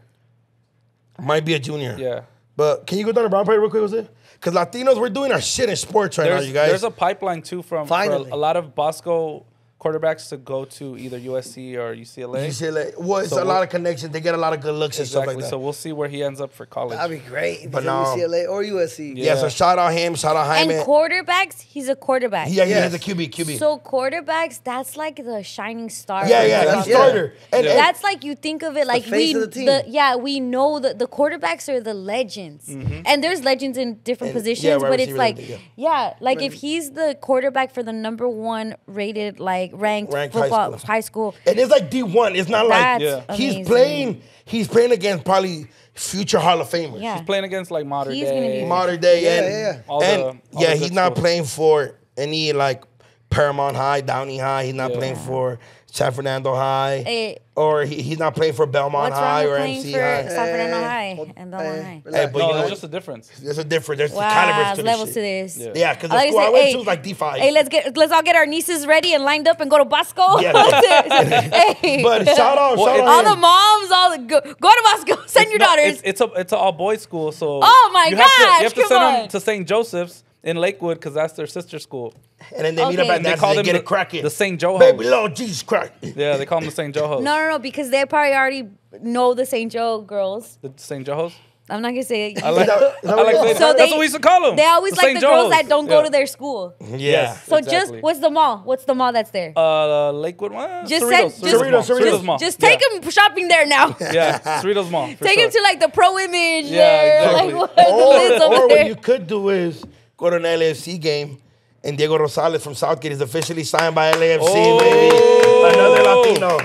Might be a junior. Yeah. But can you go down to Brown Party real quick, was it? Because Latinos, we're doing our shit in sports right There's, now, you guys. there's a pipeline too from for a, Finally. a lot of Bosco quarterbacks to go to either USC or UCLA. UCLA. Well, it's So a we'll- lot of connections. They get a lot of good looks and stuff like that. so we'll see where he ends up for college. That'd be great. But he's at now- UCLA or USC. yeah. so shout out him, shout out him. And Jaime. quarterbacks, he's a quarterback. yeah, he Yes. has a QB, QB. So quarterbacks, that's like the shining star. yeah, yeah, that's a Yeah. starter. And, Yeah. and- That's like you think of it like face we of the team. yeah we know that the quarterbacks are the legends mm-hmm. and there's legends in different And- positions yeah, but it's like yeah like if he's the quarterback for the number one rated like ranked, Ranked high school. high school, and it's like D1. It's not like Yeah. he's amazing. playing. He's playing against probably future Hall of Famers. yeah Playing against like modern He's day. be- Modern day. Yeah, and, yeah, yeah. All and the- all yeah, he's not schools. playing for any like Paramount High, Downey High. He's not Yeah. playing for San Fernando High. Eh, or he, he's not playing for Belmont what's wrong High with or playing MC for High. San Fernando High well, and Belmont eh, High. Hey, but no, you know, there's just a difference. there's a difference. There's Wow, calibers to there's this levels shit. to this. Yeah. Yeah, because I the like to school I went hey, to was like D5. Hey, let's get let's all get our nieces ready and lined up and go to Bosco. Yeah. (laughs) hey, but shout out, Well, shout out. all him. the moms, all the go, go to Bosco. Send your No, daughters. It's, it's a it's an all boys school, so Oh my you have to, gosh, you have to come send on. them to St. Joseph's in Lakewood because that's their sister school. and then they meet up Okay. at They call them get the- it cracking. the St. Joe Baby hoes. Lord Jesus Christ. Yeah, they call them the St. Joe hoes. no, no, no, because they probably already know the St. Joe girls. The St. Joe hoes. I'm not gonna say it. I like, that- is that I what like it saying- is? So that's they- what we used to call them. They always like the Joe girls that don't Yeah. go to their school. Yeah. So Exactly. just what's the mall? What's the mall that's there? Uh, Lakewood. Well, just Cerritos, send, just, Cerritos Mall. Cerritos, Cerritos just, Mall. just Yeah. take them shopping there now. (laughs) Yeah, Cerritos Mall. for take sure. them to like the pro image Yeah, there. exactly. Like what (laughs) the lids or, over or there. what you could do is go to an LAFC game, and Diego Rosales from Southgate is officially signed by LAFC, Oh. baby. Another Latino.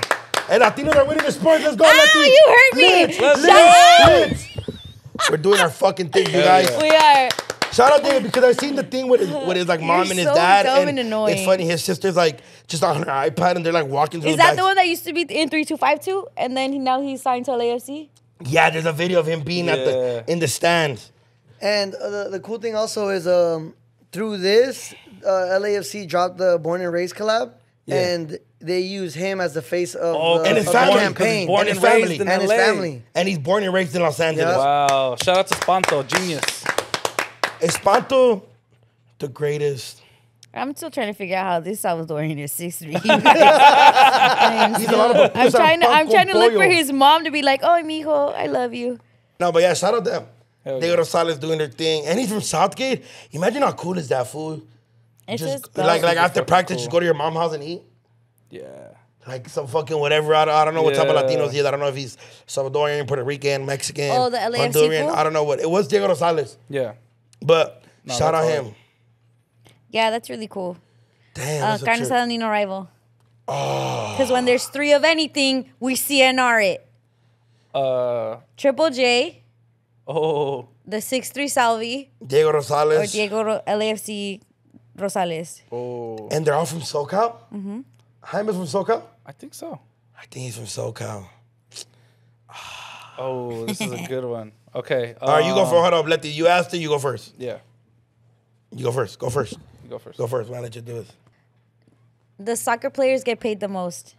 And Latinos are winning the sport. Let's go, Ah, Latinos. you heard me. Lids, Let's lids, go. lids. We're doing our fucking thing, you guys. yeah. we are. Shout out David because I seen the thing with his, with his like mom You're and his so dad, dumb and and annoying. it's funny. His sister's like just on her iPad, and they're like walking through Is the that back- the one that used to be in three two five two, and then he, now he's signed to LAFC? Yeah, there's a video of him being at the in the stands. And uh, the, the cool thing also is um, through this, uh, LAFC dropped the Born and Raised collab, Yeah. and they use him as the face of, Oh, the, And his of the family, 'cause he's campaign. born and and, his family. raised in and his LA. family. And he's born and raised in Los Angeles. Yeah. Wow! Shout out to Spanto, genius. Espanto, the greatest. I'm still trying to figure out how this Salvadorian is six three. He's a lot of I'm trying to I'm trying to look for his mom to be like, oh mijo, I love you. No, but yeah, shout out them. Hell Diego yeah. Rosales doing their thing, and he's from Southgate. Imagine how cool is that fool? It's Just just like like after fucking practice, cool. just go to your mom's house and eat. Yeah. Like some fucking whatever. I don't, I don't know what type of Yeah. Latinos he is. I don't know if he's Salvadorian, Puerto Rican, Mexican, Oh, the LAFC Honduran. fool? I don't know what. It was Diego Rosales. Yeah. But No, Shout out that's him. hard. Yeah, that's really cool. Damn. Uh, that's a carne trip. asada Nino rival. Because when there's three of anything, we CNR it. Uh Triple J, oh the six three Salvi, Diego Rosales. or Rosales. Diego Ro- LAFC Rosales. oh And they're all from SoCal? Mm-hmm. Jaime's from SoCal? I think so. I think he's from SoCal. Oh, this is a good one. Okay. All right, you go um, for hold up. Let the you asked it, you go first. Yeah, You go first. Go first. you go first. Go first. Why don't you do this? The soccer players get paid the most.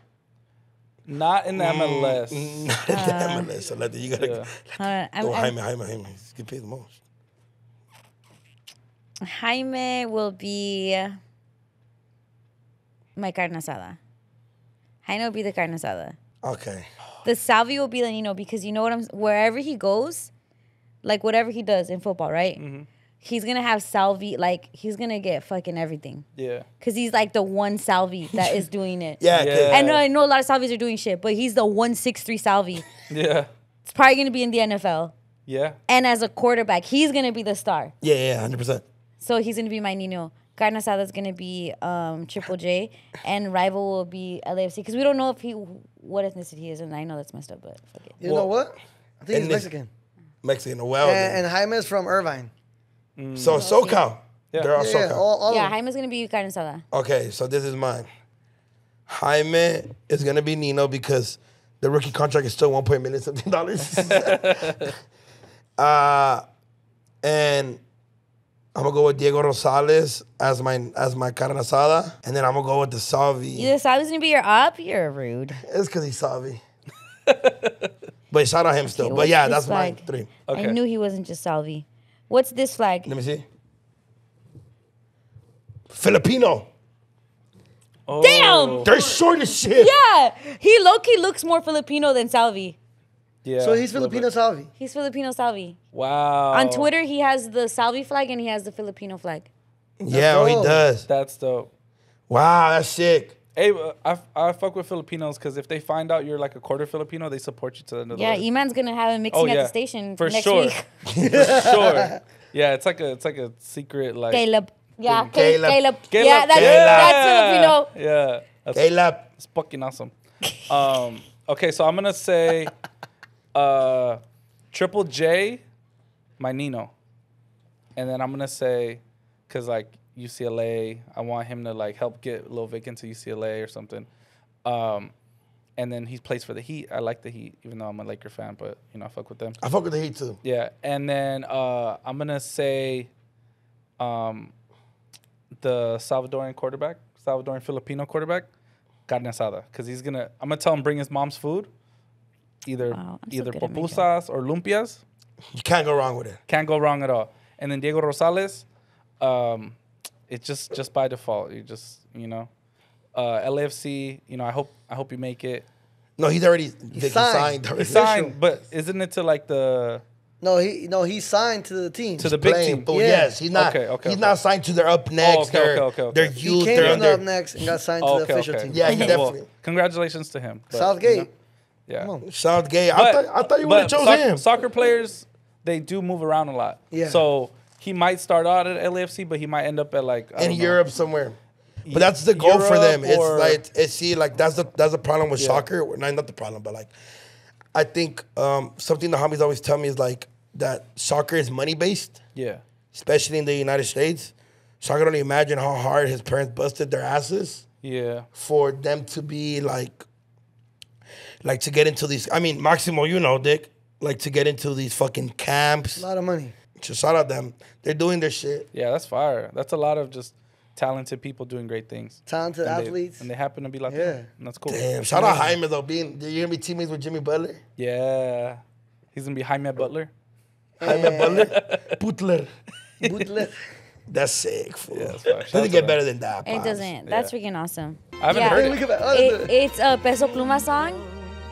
Not in mm, mm, the MLS. Not at the uh, MLS. So let the, you gotta Yeah. Hold on, I'm- go I'm- Jaime, Jaime, Jaime. He's get paid the most. Jaime will be my carne asada. Jaime will be the carne asada. Okay. The Salvi will be the Nino because you know what I'm. Wherever he goes, like whatever he does in football, right? Mm-hmm. He's gonna have Salvi. Like he's gonna get fucking everything Yeah. because he's like the one Salvi that is doing it. (laughs) Yeah, 'cause- Yeah. I know. I know a lot of Salvis are doing shit, but he's the one six three Salvi. (laughs) Yeah. It's probably gonna be in the NFL. Yeah. And as a quarterback, he's gonna be the star. yeah, yeah, hundred percent. So he's gonna be my Nino. Carne asada is gonna be um, Triple J, (laughs) and rival will be LAFC because we don't know if he what ethnicity he is, and I know that's messed up, but fuck it. You know what? I think he's And Mexican. Mexican. Well, And, and Jaime's from Irvine. So SoCal. Yeah. They're all Yeah, SoCal. yeah, all, all Yeah, of them. Jaime's gonna be carne asada. Okay, so this is mine. Jaime is gonna be Nino because the rookie contract is still one point million something dollars. (laughs) uh, and I'm gonna go with Diego Rosales as my as my carne asada, and then I'm gonna go with the Salvi. You Salvi's gonna be your up. You're rude. It's because he's Salvi. (laughs) but shout out him still. Okay, but yeah, that's mine. flag? Three. Okay. I knew he wasn't just Salvi. What's this flag? Let me see. Filipino. Oh. Damn! They're short as shit. Yeah, he low key looks more Filipino than Salvi. Yeah. So he's Filipino. Salvi. He's Filipino Salvi. Wow. On Twitter, he has the Salvi flag and he has the Filipino flag. Yeah, oh, he does. That's dope. Wow, that's sick. Hey, I, I fuck with Filipinos because if they find out you're like a quarter Filipino, they support you to the end of the Yeah, way. Iman's gonna have a mixing Oh, at the station For next sure. week. (laughs) For sure. Yeah, it's like a it's like a secret like Caleb. Yeah, Caleb. Caleb. Caleb. Caleb, Yeah, that's, Caleb. that's Filipino. Yeah. That's, Caleb. It's fucking awesome. Um, okay, so I'm gonna say uh, Triple J, my Nino, and then I'm gonna say, cause like UCLA, I want him to like help get Lil Vic into UCLA or something. Um, and then he plays for the Heat. I like the Heat, even though I'm a Laker fan, but you know I fuck with them. I fuck with the Heat too. Yeah, and then uh, I'm gonna say, um, the Salvadoran quarterback, Salvadoran Filipino quarterback, carne asada, because he's gonna. I'm gonna tell him bring his mom's food, either Wow, I'm so either good pupusas or lumpias. You can't go wrong with it. Can't go wrong at all. And then Diego Rosales, um, it's just just by default. You just you know, uh, LAFC. You know, I hope I hope you make it. No, he's already he signed. signed. He signed, but isn't it to like the No, he no, he signed to the team. to the big Playing, team? But Yeah. yes, he's not. Okay, okay, he's okay. not signed to their up next. okay, okay, okay, okay. Their He youth. he came They're the under. up next and got signed to Okay, the official okay. team. Yeah, he Well, definitely. congratulations to him. but, you Southgate. know, yeah. Come on. Southgate. I thought, I thought you would have chosen chose him. Soccer players, they do move around a lot. Yeah. So he might start out at LAFC, but he might end up at like I in don't know. Europe somewhere. But that's the goal for them. It's like it's see like that's the that's the problem with Yeah. soccer. Not not the problem, but like I think um, something the homies always tell me is like that soccer is money based, Yeah. especially in the United States. So I can only imagine how hard his parents busted their asses Yeah. for them to be like like to get into these. I mean, Maximo, you know, Dick, like to get into these fucking camps. A lot of money. So shout out them. They're doing their shit. Yeah, that's fire. That's a lot of just talented people doing great things. Talented And they- athletes. and they happen to be Latino. Yeah. And that's cool. Damn, shout out Jaime though. Being you're gonna be teammates with Jimmy Butler. Yeah. He's gonna be Jaime Butler. Jaime (laughs) Butler, Butler. Bootleg. That's sick. Fool. Yeah, that's fire. Doesn't to get better than that. It Pops. doesn't. That's freaking awesome. I haven't Yeah. heard Hey, it. we could- It, it's a Peso Pluma song,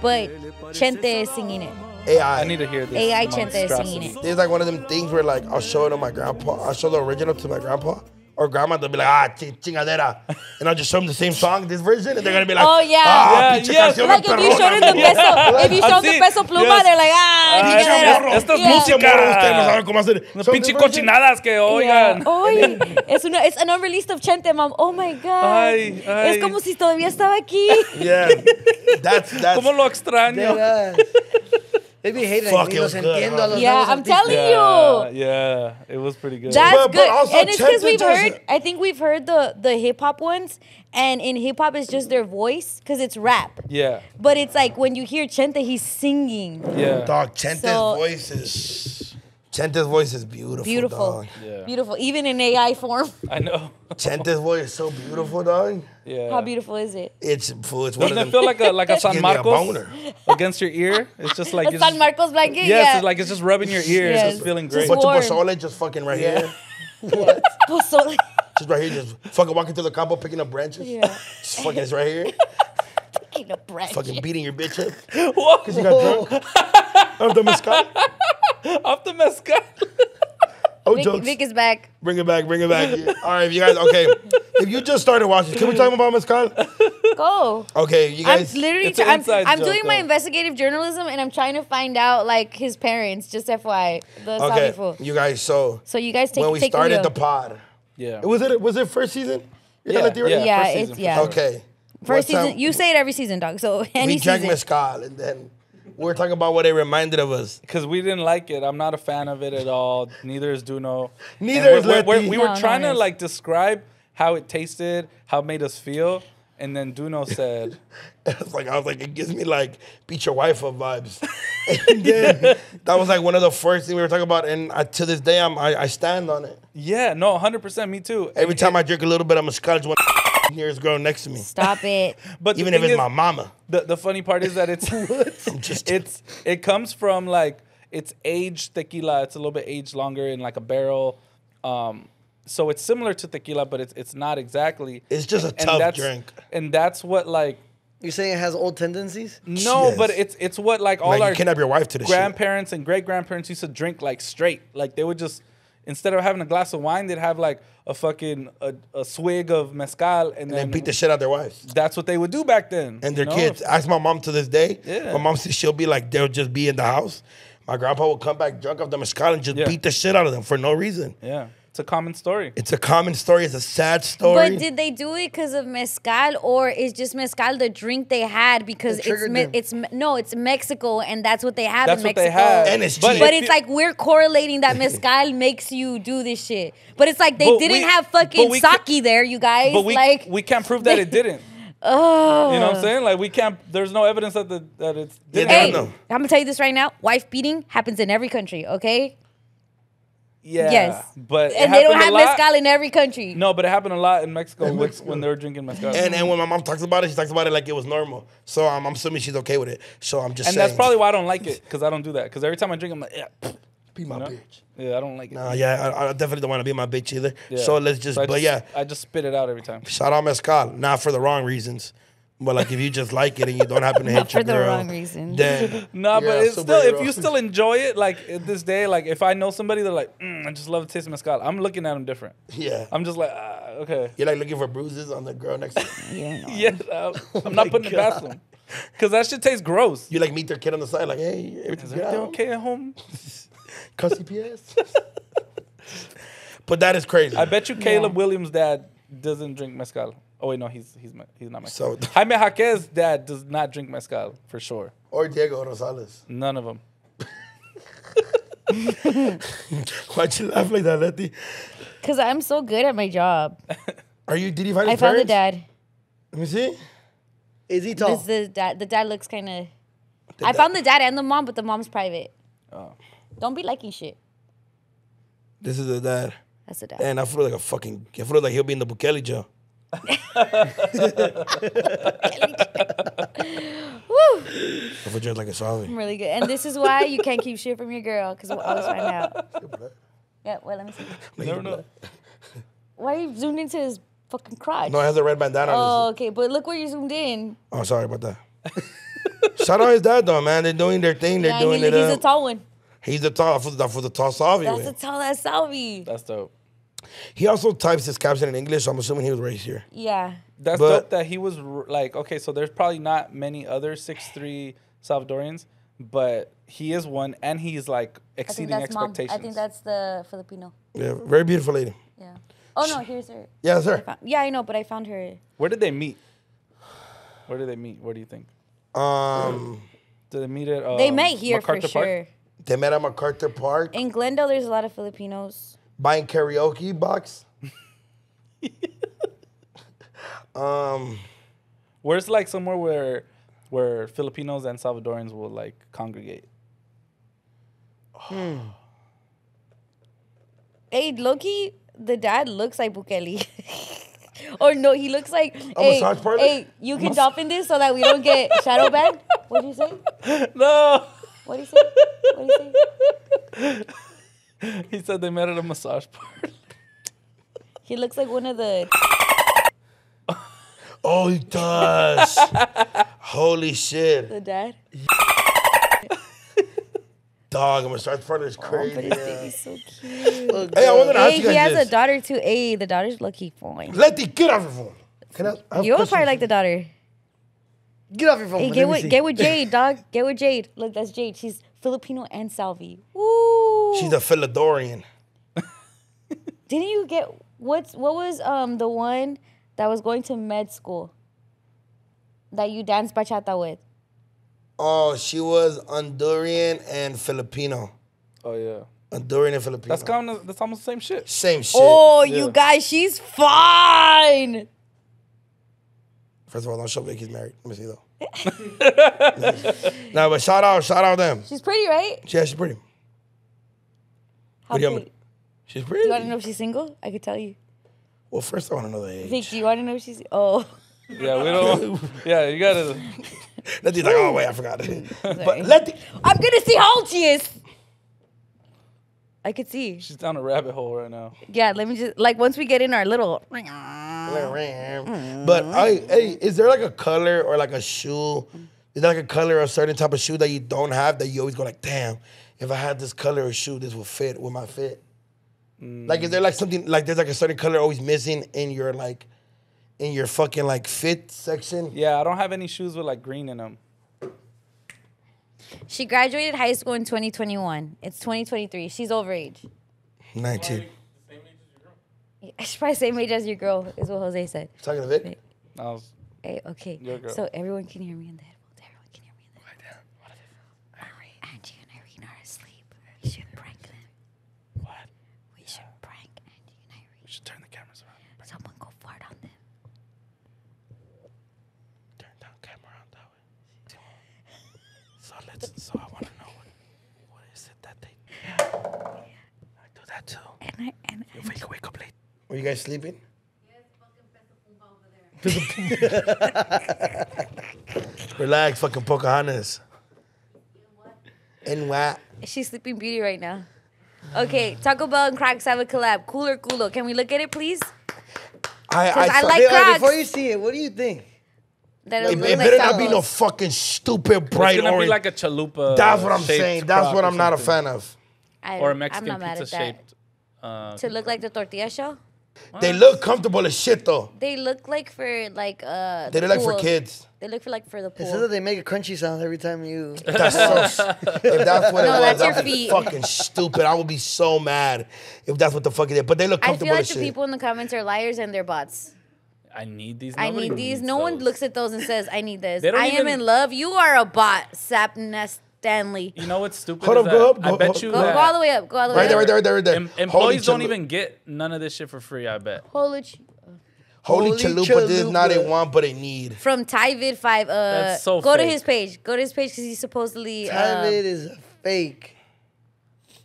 but Chente is singing it. AI. I need to hear this. AI Chente is singing monstrosity. it. It's like one of them things where like I'll show it to my grandpa. I'll show the original to my grandpa or grandma, they'll be like, ah, chi- chingadera. (laughs) And I'll just show them the same song, this version, and they're gonna be like, Oh, yeah. ah, Yeah, yes. Like if you showed them the man." peso, if you showed the peso pluma, yes. they're like, ah, Ah, morro, esto es Yeah. música. Ustedes no saben cómo hacer. Unas Show pinche cochinadas que oigan. Oy, (laughs) es una, it's an unreleased of Chente, mom. Oh my god. Ay, ay. Es como si todavía estaba aquí. Yeah, that's that's. ¿Cómo lo extraño? They be hating. Fuck, Fuck, it was los good, entiendo huh? a los Yeah, I'm telling Yeah, you. yeah, it was pretty good. That's But- but good. also and it's because we've just- heard, I think we've heard the, the hip hop ones, and in hip hop it's just their voice because it's rap. yeah, But it's like when you hear Chente, he's singing. yeah. Dog, Chente's So- voice is. Chente's voice is beautiful. Beautiful. Dog. Yeah. Beautiful. Even in AI form. (laughs) I know. Chente's voice is so beautiful, dog. Yeah. How beautiful is it? It's fool. It's one Doesn't of it them. feel like a like a (laughs) San me a Marcos boner. against your ear? It's just like A it's San just, Marcos blanket? yes, yeah. it's like it's just rubbing your ears, Yes. just feeling Just great. But warm. to pozole, just fucking right here. (laughs) Pozole. Just right here, just fucking walking through the campo, picking up branches. Yeah. Just fucking, it's right here. Fucking a branch. Fucking beating your bitch up. Whoa, Because you got drunk. Of the mezcal. (laughs) off the mezcal. Oh, Vic, jokes. Vic is back. Bring it back, bring it back. Yeah. All right, you guys, okay. If you just started watching, can we talk about mezcal? Go. Okay, you I'm guys. literally. I'm I'm joke, doing my investigative journalism, and I'm trying to find out like his parents. Just FYI, the Okay, Saudi fool. you guys, so So you guys take when we take started wheel. the pod, Yeah. was it was it first season? You're Yeah, telling theory? yeah, Yeah, first it's- season, for yeah. Okay. First One time season. You say it every season, dog. So (laughs) any we drank season. mezcal, and then we were talking about what it reminded of us. Because we didn't like it. I'm not a fan of it at all. Neither is DoKnow. (laughs) Neither And is we're- we're- We were No, no trying one to like describe how it tasted, how it made us feel, and then DoKnow (laughs) said, It's like I was like, it gives me like beat your wife up vibes. (laughs) and then that was like one of the first things we were talking about, and I, to this day, I'm I, I stand on it. "Yeah, no, 100 percent, me too." Every And time it- I drink a little bit of mezcal, I just want hear this girl next to me, Stop it. (laughs) but even if it's is- my mama. The the funny part is that it's (laughs) (laughs) just- it's it comes from like it's aged tequila. It's a little bit aged longer in like a barrel. Um, so it's similar to tequila, but it's it's not exactly. It's just a And tough that's- drink. and that's what like You're saying it has old tendencies? no, Yes. but it's it's what like all Like our you kidnap your wife to the shit. grandparents and great grandparents used to drink like straight. Like they would just instead of having a glass of wine, they'd have like a fucking a, a swig of mezcal, and, and then beat the shit out of their wives. that's what they would do back then. and their know? kids. Ask my mom to this day. Yeah. My mom says she'll be like, they'll just be in the house. My grandpa would come back drunk off the mezcal and just Yeah. beat the shit out of them for no reason. Yeah, it's a common story. It's a common story. It's a sad story. But did they do it because of mezcal, or is just mezcal the drink they had because It it's me- it's no, it's Mexico and that's what they have That's in what Mexico. they have, And it's But. But it's like we're correlating that mezcal (laughs) makes you do this shit. But it's like they But didn't we- have fucking we sake ca- there, you guys. But we like, we can't prove that it didn't. oh. (laughs) You know what I'm oh. saying? Like we can't. There's no evidence that the that it's. Yeah, Didn't Hey, happen. I'm gonna tell you this right now. Wife beating happens in every country, okay? Yeah. Yes. But and they don't have a lot. mezcal in every country. No, but it happened a lot in Mexico, with, when they were drinking mezcal. and and when my mom talks about it, she talks about it like it was normal. So um, I'm assuming she's okay with it. So I'm just And saying. that's probably why I don't like it because I don't do that. Because every time I drink, I'm like, yeah, pff, be my you know? bitch. yeah, I don't like it. Nah, yeah, I, I definitely don't want to be my bitch either. Yeah. So let's just, I but yeah, I just spit it out every time. shout out mezcal, not for the wrong reasons. But like if you just like it and you don't happen to (laughs) hit Not your for the girl, wrong reason. then (laughs) No, you're but a it's still if superhero. you still enjoy it, like at this day, like if I know somebody that like, mm, I just love the taste of mezcal, I'm looking at them different. yeah, I'm just like, ah, okay, you're like looking for bruises on the girl next to you. (laughs) Yeah, no. yeah, uh, I'm not putting it past them because that shit tastes gross. You like meet their kid on the side, like, hey, everything's Is good. everything okay at home? Call CPS. but that is crazy. I bet you Caleb Yeah. Williams' dad doesn't drink mezcal. Oh wait, no, he's he's me- he's not Mexican. So- Jaime Jaquez's dad does not drink mezcal for sure. or Diego Rosales. None of them. (laughs) Why'd you laugh like that, Letty? Because I'm so good at my job. (laughs) Are you? Did you find the dad? I his found the dad. Let me see. Is he tall? This the dad. The dad looks kind of. I found the dad and the mom, but the mom's private. Oh. Don't be liking shit. This is the dad. That's the dad. And I feel like a fucking. I feel like he'll be in the Bukele jail. Woo! If we drink like a suave. I'm really good. And this is why you can't keep shit from your girl, because we'll always find out. Yeah, well, let me see. Never know. Why are you zoomed into his fucking crotch? No, it has a red bandana. oh, on his- okay, but look where you zoomed in. Oh, sorry about that. Shout out his dad though, man. They're doing their thing. They're Yeah, doing he- it. he's up. a uh, tall one. He's the tall for the for the tall Salvi. That's way. a tall ass Salvi. That's dope. He also types his caption in English, so I'm assuming he was raised here. Yeah. That's But- dope that he was r- like, okay, so there's probably not many other six three Salvadorians, but he is one, and he's like I think exceeding mom. expectations. I think that's the Filipino. Yeah, very beautiful lady. Yeah. Oh no, here's her. Yeah, that's her. Found- Yeah, I know, but I found her. Where did they meet? Where did they meet? Where do you think? Um, Did they meet at? Um, They met here MacArthur for Park? sure. they met at MacArthur Park In Glendale, there's a lot of Filipinos. Buying karaoke box. (laughs) um, Where's like somewhere where where Filipinos and Salvadorians will like congregate? Hey, Loki, the dad looks like Bukele. (laughs) or no, he looks like. A hey, massage parlor? hey, you can drop in this so that we don't get (laughs) shadow banned. What do you say? No, What do you say? What do you say? (laughs) he said they met at a massage parlor. He looks like one of the. (laughs) oh, he does. Holy shit, The dad. (laughs) dog! I'm gonna start part of this oh, But crazy. his baby's so cute. Hey, I want to ask Hey, you he guys has this. a daughter too. Hey, the daughter's lucky fine. Letty, get off your phone. Can I? I have You would questions probably for like the daughter. Get off your phone. Hey, let get with see. get with Jade, dog. Get with Jade. Look, that's Jade. She's Filipino and Salvi. Woo. She's a Philadorian. (laughs) Didn't you get what's what was um the one that was going to med school that you danced bachata with? Oh, she was Honduran and Filipino. Oh yeah, Honduran and Filipino. that's kind of that's almost the same shit. Same shit. Oh, Yeah. you guys, she's fine. First of all, don't show Vicky's married. Let me see though. (laughs) (laughs) no, but shout out, shout out them. She's pretty, right? Yeah, she's pretty. How What do you pretty? want me- She's Do pretty. you want to know if she's single? I could tell you. Well, first I want to know the age. Vic, do you want to know if she's? Oh, (laughs) Yeah, we don't. (laughs) yeah, you gotta. (laughs) Letty's like, oh wait, I forgot. Sorry. but Letty, I'm gonna see how old she is. I could see. She's down a rabbit hole right now. Yeah, let me just like once we get in our little. but I, hey, is there like a color or like a shoe? Is there like a color or a certain type of shoe that you don't have that you always go like, damn, if I had this color or shoe, this would fit with my fit. Mm. Like, is there like something like there's like a certain color always missing in your like, in your fucking like fit section? Yeah, I don't have any shoes with like green in them. She graduated high school in 2021. It's 2023. She's overage. Nineteen. She's the same age as your girl. (laughs) She's probably same age as your girl, is what Jose said. Talking to Vic. I Hey, okay. Your girl. So everyone can hear me in the headphones. Everyone can hear me in the headphones. Angie and Irene are asleep. We should prank them. what? We should prank Angie and We Irene. should turn the cameras around. Someone go fart on them. Turn down camera on that way. So let's. So I want to know what, what is it that they. I do that too. And I and If we can wake up late. Were you guys sleeping? (laughs) Relax, fucking Pocahontas. And what? she's sleeping beauty right now. Okay, Taco Bell and Crocs have a collab. Cooler culo. Can we look at it, please? I, 'Cause I saw- like Hey, Crocs. before you see it, what do you think? That It, it looks it like better not be no fucking stupid bright it's gonna orange. be like a chalupa. That's what I'm saying. That's what I'm not a fan of. I, Or a I'm Mexican not mad pizza at that. shaped. Uh, To look like the tortilla shell. They look comfortable as shit though. They look like for like uh. They look like for pool. kids. They look for like for the It says pool. that they make a crunchy sound every time you. That's so. (laughs) if that's what it No, was, that's your that'd be feet. fucking stupid. I would be so mad if that's what the fuck it is. But they look comfortable. I comfortable feel like as the shit. people in the comments are liars and they're bots. I need these. I Nobody need these. needs No one those. looks at those and says, "I need this." They don't I am even- in love. You are a bot, Sap Nest Stanley. You know what's stupid? Hold up, go that up, I go- bet go- you Go, that go all the way up. Go all the way Right there, up. right there, right there, right there. em- Holy employees don't chalu- even get none of this shit for free. I bet. Holy ch- Holy, Holy chalupa, this is not a want, but a need. From Tyvid Five. Uh, That's so go to fake. his page. Go to his page because he's supposedly. Tyvid Um, is a fake.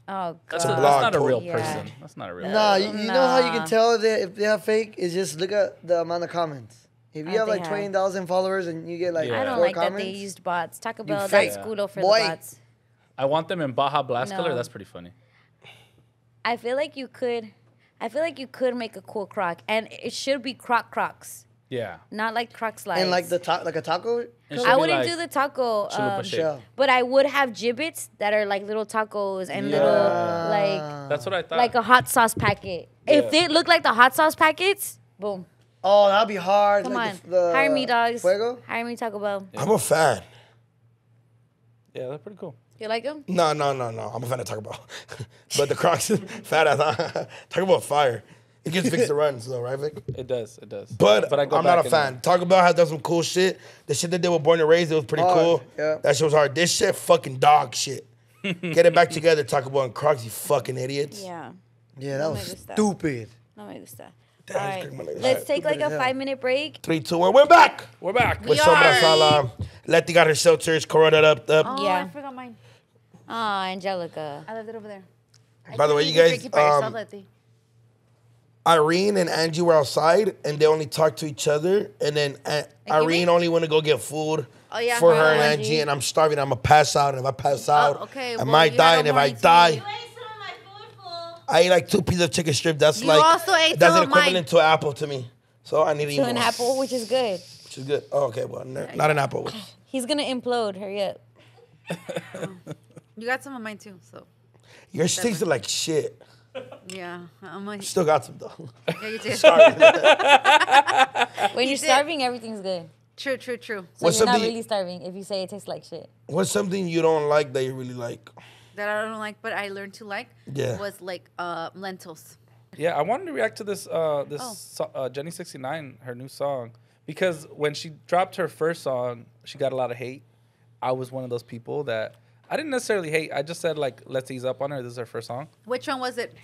oh god, That's, god. a, blog that's not a real post. Yeah. person. That's not a real. Nah, person. you, you know how you can tell if they, if they have fake is just look at the amount of comments. If you have like twenty thousand followers and you get like Yeah. I don't four like comments, that they used bots. Taco Bell. fake. That's Scudo for Boy. the bots. I want them in Baja Blast No. color. That's pretty funny. I feel like you could. I feel like you could make a cool croc, and it should be croc crocs, Yeah. not like croc slides. and like the ta- like a taco. I wouldn't like do the taco. chalupa Um, shape. But I would have Jibbitz that are like little tacos and little like That's what I thought. like a hot sauce packet. If they look like the hot sauce packets, boom. Oh, that'd be hard. Come like on. The, the Hire me, dogs. Fuego? Hire me, Taco Bell. I'm a fan. Yeah, they're pretty cool. You like them? No, no, no, no. I'm a fan of Taco Bell. (laughs) but the Crocs, (laughs) fat ass. (laughs) Taco Bell fire. It gets Vic's the runs though, right, Vic? It does. It does. But, but I go I'm not a fan. Taco Bell has done some cool shit. The shit that they did with Born and Raised, it was pretty Hard, cool. yeah. That shit was hard. This shit, fucking dog shit. Get it back together, Taco Bell and Crocs, you fucking idiots. Yeah. Yeah, that No was stupid. No me gusta. Damn, right. crazy, my nigga. Let's take like a five minute break. Three, two, one. We're back. We're back. With Sombra Sala. Letty got her shelters, Corona up, up. Oh, Yeah. I forgot mine. Ah, Angelica. I left it over there. By the way, you guys, um, Letty. Irene and Angie were outside and they only talked to each other. And then uh, Irene only went to go get food Oh, yeah, for her her and and Angie. Angie. And I'm starving. I'm going to pass out. And if I pass out, okay, I well, might die. And if I die, You ate some of my food, fool. I ate like two pieces of chicken strip. That's You like, also ate that's some an of mine. equivalent to an apple to me. So I need to eat To more. an apple, which is good. Which is good. Oh, okay, well, n- not an apple. (sighs) He's gonna implode. Hurry up. You got some of mine too, so your Yours tasted like shit. yeah. I'm like, Still got some though. yeah, you did. (laughs) When you're did. starving, everything's good. True, true, true. So What's you're not something- really starving if you say it tastes like shit. What's something you don't like that you really like? That I don't like, but I learned to like Yeah. was like uh, lentils. Yeah, I wanted to react to this uh this Oh. so- uh, Jenny sixty nine her new song because when she dropped her first song, she got a lot of hate. I was one of those people that I didn't necessarily hate. I just said like let's ease up on her. This is her first song. Which one was it?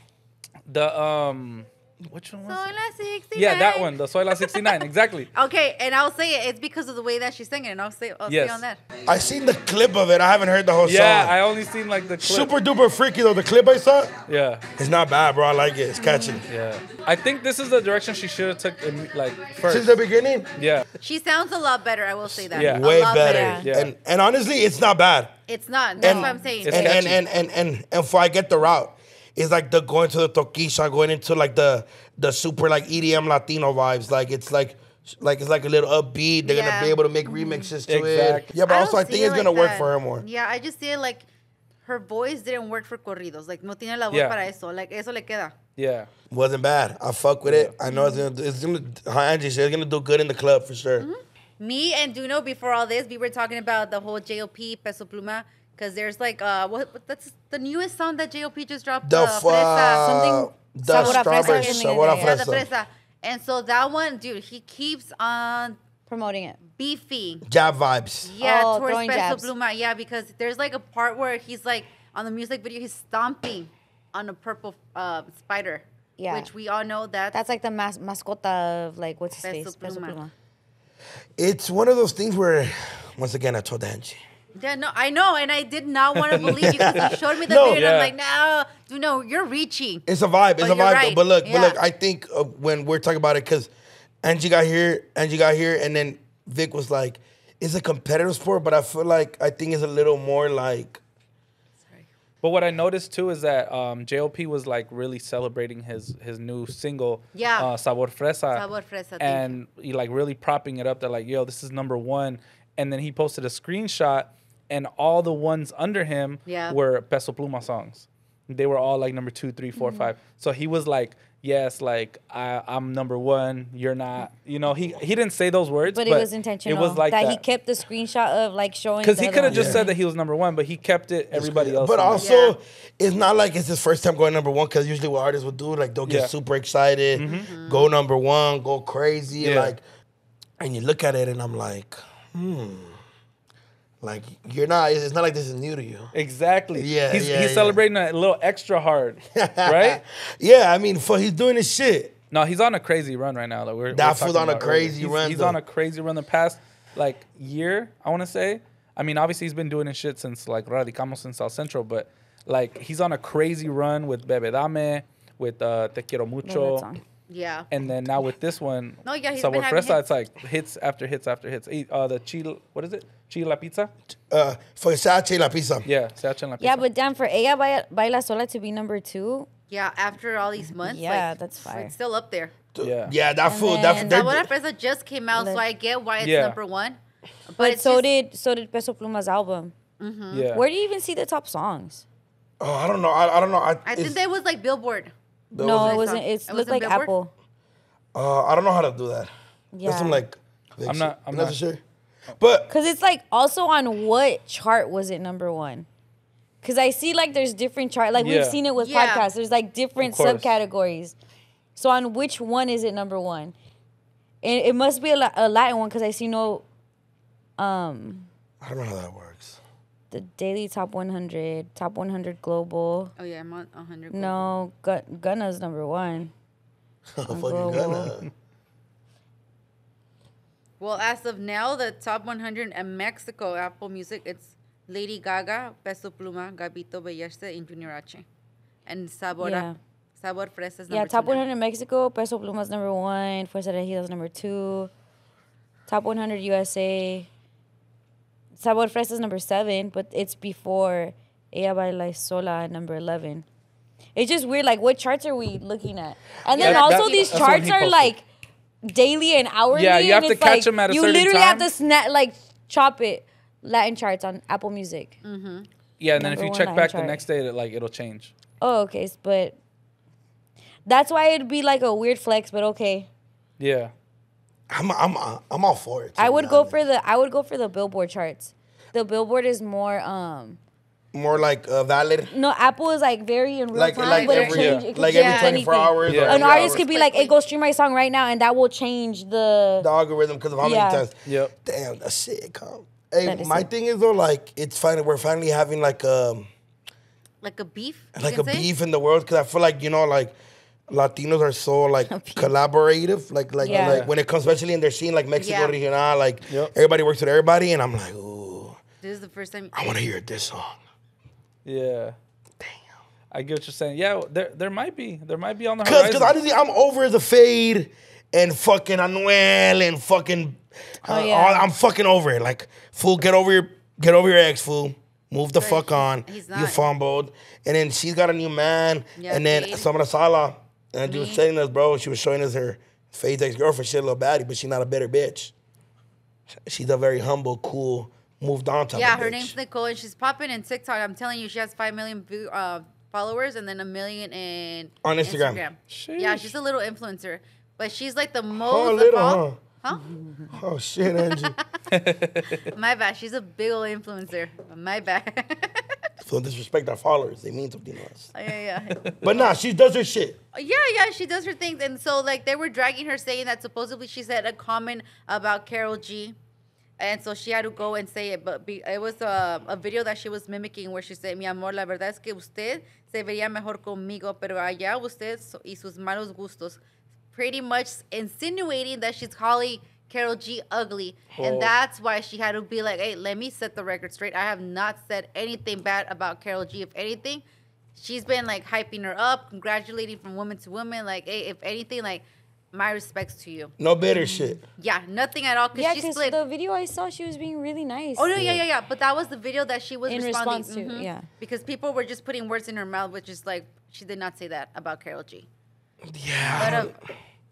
The um, which one was Soy la 69. Yeah, that one. The Soy La sixty nine. exactly. (laughs) Okay, and I'll say it. It's because of the way that she's singing, and I'll say, I'll Yes. say on that. I seen the clip of it. I haven't heard the whole Yeah, song. Yeah, I only seen like the clip. Super duper freaky though. The clip I saw, Yeah, it's not bad, bro. I like it. It's catchy. Mm. yeah. I think this is the direction she should have took in, like first. Since the beginning, yeah, She sounds a lot better. I will say that. Yeah. A way lot better. Yeah. And and honestly, it's not bad. It's not. That's And- what I'm saying. It's and, and, catchy. and and and and if I get the route, it's like the going to the toquisha, going into like the the super like EDM Latino vibes. Like it's like like it's like a little upbeat. They're Yeah. Mm-hmm. gonna be able to make remixes to it. Yeah, but I also I think see it's it gonna like work for her more. Yeah, I just see it like her voice didn't work for corridos. Like no tiene la voz Yeah. para eso. Like eso le queda. yeah. Wasn't bad. I fuck with it. I know it's gonna it's gonna how Angie said it's gonna do good in the club for sure. Mm-hmm. Me and DoKnow before all this, we were talking about the whole JOP Peso Pluma because there's like uh what what- that's the newest song that JOP just dropped. The uh, Fresa. Something- the Sabor a fresa, strawberry, sabor a like Yeah, the fresa. fresa. And so that one, dude, he keeps on Promoting it. Beefy. Jab vibes. Yeah, Oh, towards throwing Peso. Pluma. Yeah, because there's like a part where he's like on the music video, he's stomping on a purple uh, spider. Yeah. Which we all know that That's like the mas- mascota of like what's his Peso face? Peso Pluma. Pluma. It's one of those things where once again I told Angie. Yeah, no, I know, and I did not want to (laughs) believe you because you showed me the No. video. And I'm like, no, you know, you're reaching. It's a vibe. It's But a vibe. right. But look, but look. I think uh, when we're talking about it, because Angie got here, Angie got here, and then Vic was like, "It's a competitive sport," but I feel like I think it's a little more like But what I noticed too is that um, JOP was like really celebrating his his new single, Yeah. uh, Sabor Fresa, Sabor Fresa, and he like really propping it up. That like, yo, this is number one. And then he posted a screenshot, and all the ones under him Yeah. were Peso Pluma songs. They were all like number two, three, Mm-hmm. five. So he was like, yes, like I, I'm number one. You're not. You know, he he didn't say those words, But, but, it was intentional. It was like that, that, he kept the screenshot of like showing. because he could have one. just said that he was number one, but he kept it. Everybody else. But on there. also, Yeah. it's not like it's his first time going number one. Because usually what artists will do, like they'll get Yeah. super excited, go number one, go crazy, Yeah. like. And you look at it, and I'm like, hmm. Like you're not. It's not like this is new to you. Exactly. Yeah, He's, yeah, he's yeah. celebrating a little extra hard, (laughs) right? yeah, I mean, for he's doing his shit. No, he's on a crazy run right now. Like we're, That we're fool's on a crazy He's- run, He's though. on a crazy run the past like year. I want to say. I mean, obviously he's been doing his shit since like Radicamos in South Central, but like he's on a crazy run with Bebe Dame, with uh, Te Quiero Love that Mucho, song. Yeah. and then now with this one, No, yeah, he's Sabor been having Fresa, hits. it's like hits after hits after hits. Uh, the chile, what is it? Chile la pizza? Uh, for Sache La Pizza. Yeah, se echa en la pizza. Yeah, but damn, for ella Baila- baila sola to be number two, Yeah, after all these months. Yeah, like, that's fire. It's still up there. yeah, Yeah, that And fool. then- That And they're- Sabor Fresa just came out, so Let- I get why it's Yeah. number one. But, but it's so just- did so did Peso Pluma's album. yeah. Where do you even see the top songs? Oh, I don't know. I, I don't know. I, I it's- think that was like Billboard. That No, wasn't- it wasn't. It It wasn't looked like Billboard? Apple. Uh, I don't know how to do that. Yeah. That's some like. I'm not- I'm not not- sure. But Cause it's like also on what chart was it number one? Cause I see like there's different chart. Like Yeah. we've seen it with Yeah. podcasts. There's like different subcategories. So on which one is it number one? And it must be a, La- a Latin one because I see no, um, I don't know how that works. The daily top 100, top 100 global. Oh yeah, I'm on 100. No, Gun- Gunna's number one. (laughs) Fucking Global. gonna. Well, as of now, the top 100 in Mexico, Apple Music, it's Lady Gaga, Peso Pluma, Gabito Belleste, and Junior H. And Sabor, Yeah. Sabor Fresa is Yeah, top two now. 100 Mexico, Peso Pluma's number one, Fuerza Regida's number two, top 100 USA, Sabor Fresa's number seven, but it's before Ella Baila Sola at number 11. It's just weird, like, what charts are we looking at? And then Yeah, also, that- these charts are like daily and hourly. Yeah, you and have to catch like, them at a You literally have to snap, like, chop it. Latin charts on Apple Music. Mm-hmm. Yeah, and then if you check Latin back the next day, it, like it'll change. Oh, okay, but that's why it'd be like a weird flex, but okay. Yeah. I'm I'm I'm all for it. I would go honest. for the I would go for the Billboard charts. The Billboard is more um more like uh, valid. no Apple is like very in real Like time, like but it every change Yeah. it like change every 24 anything. hours. Yeah. An artist hour. could be like, "Hey, go stream my song right now," and that will change the. the algorithm because of how Yeah. many times. Yep. Damn, that's sick. Huh? Hey, That is my sick. thing is though, like it's finally we're finally having like um Like a beef? like a say? beef in the world because I feel like you know like Latinos are so like (laughs) collaborative, like like Yeah. like when it comes especially in their scene like Mexico Yeah. regional, like Yep. everybody works with everybody, and I'm like, ooh, This is the first time. I want to hear this song. Yeah. Damn. I get what you're saying. Yeah, there there might be. There might be on the Cause, horizon. cause honestly, I'm over the Feid and fucking Anuel and fucking. Oh, uh, yeah. all- I'm fucking over it. Like, fool, get over your, get over your ex, fool. Move the Right, fuck he's- on. he's You fumbled, and then she's got a new man, Yeah, and then Feid. Samara Sala, and she was Me. telling us, bro, she was showing us her Feid's ex girlfriend. She's a little baddie, but she's not a bitter bitch. She's a very humble, cool, moved on type Yeah, of her bitch. name's Nicole, and she's popping in TikTok. I'm telling you, she has 5 million uh, followers and then a million in On Instagram. Yeah, she's a little influencer. But she's like the most. Oh, a of little, all- huh? Huh? Oh shit, Angie. (laughs) My bad. She's a big old influencer. My bad. (laughs) so disrespect our followers. They mean something to us. Oh, yeah, yeah. (laughs) But nah, she does her shit. Oh, yeah, yeah, she does her things. And so, like, they were dragging her saying that supposedly she said a comment about Karol G. And so she had to go and say it. But be, it was a, a video that she was mimicking where she said, Mi amor, la verdad es que usted se vería mejor conmigo, pero allá usted y sus malos gustos. Pretty much insinuating that she's calling Karol G ugly. Oh. And that's why she had to be like, hey, let me set the record straight. I have not said anything bad about Karol G. If anything, she's been like hyping her up, congratulating from woman to woman. Like, hey, if anything, like, my respects to you. No bitter shit. Yeah, nothing at all. Cause Yeah, because the video I saw, she was being really nice. Oh no, yeah, yeah, yeah. But that was the video that she was In responding response to, mhm. yeah. Because people were just putting words in her mouth, which is like she did not say that about Karol G. Yeah. But of,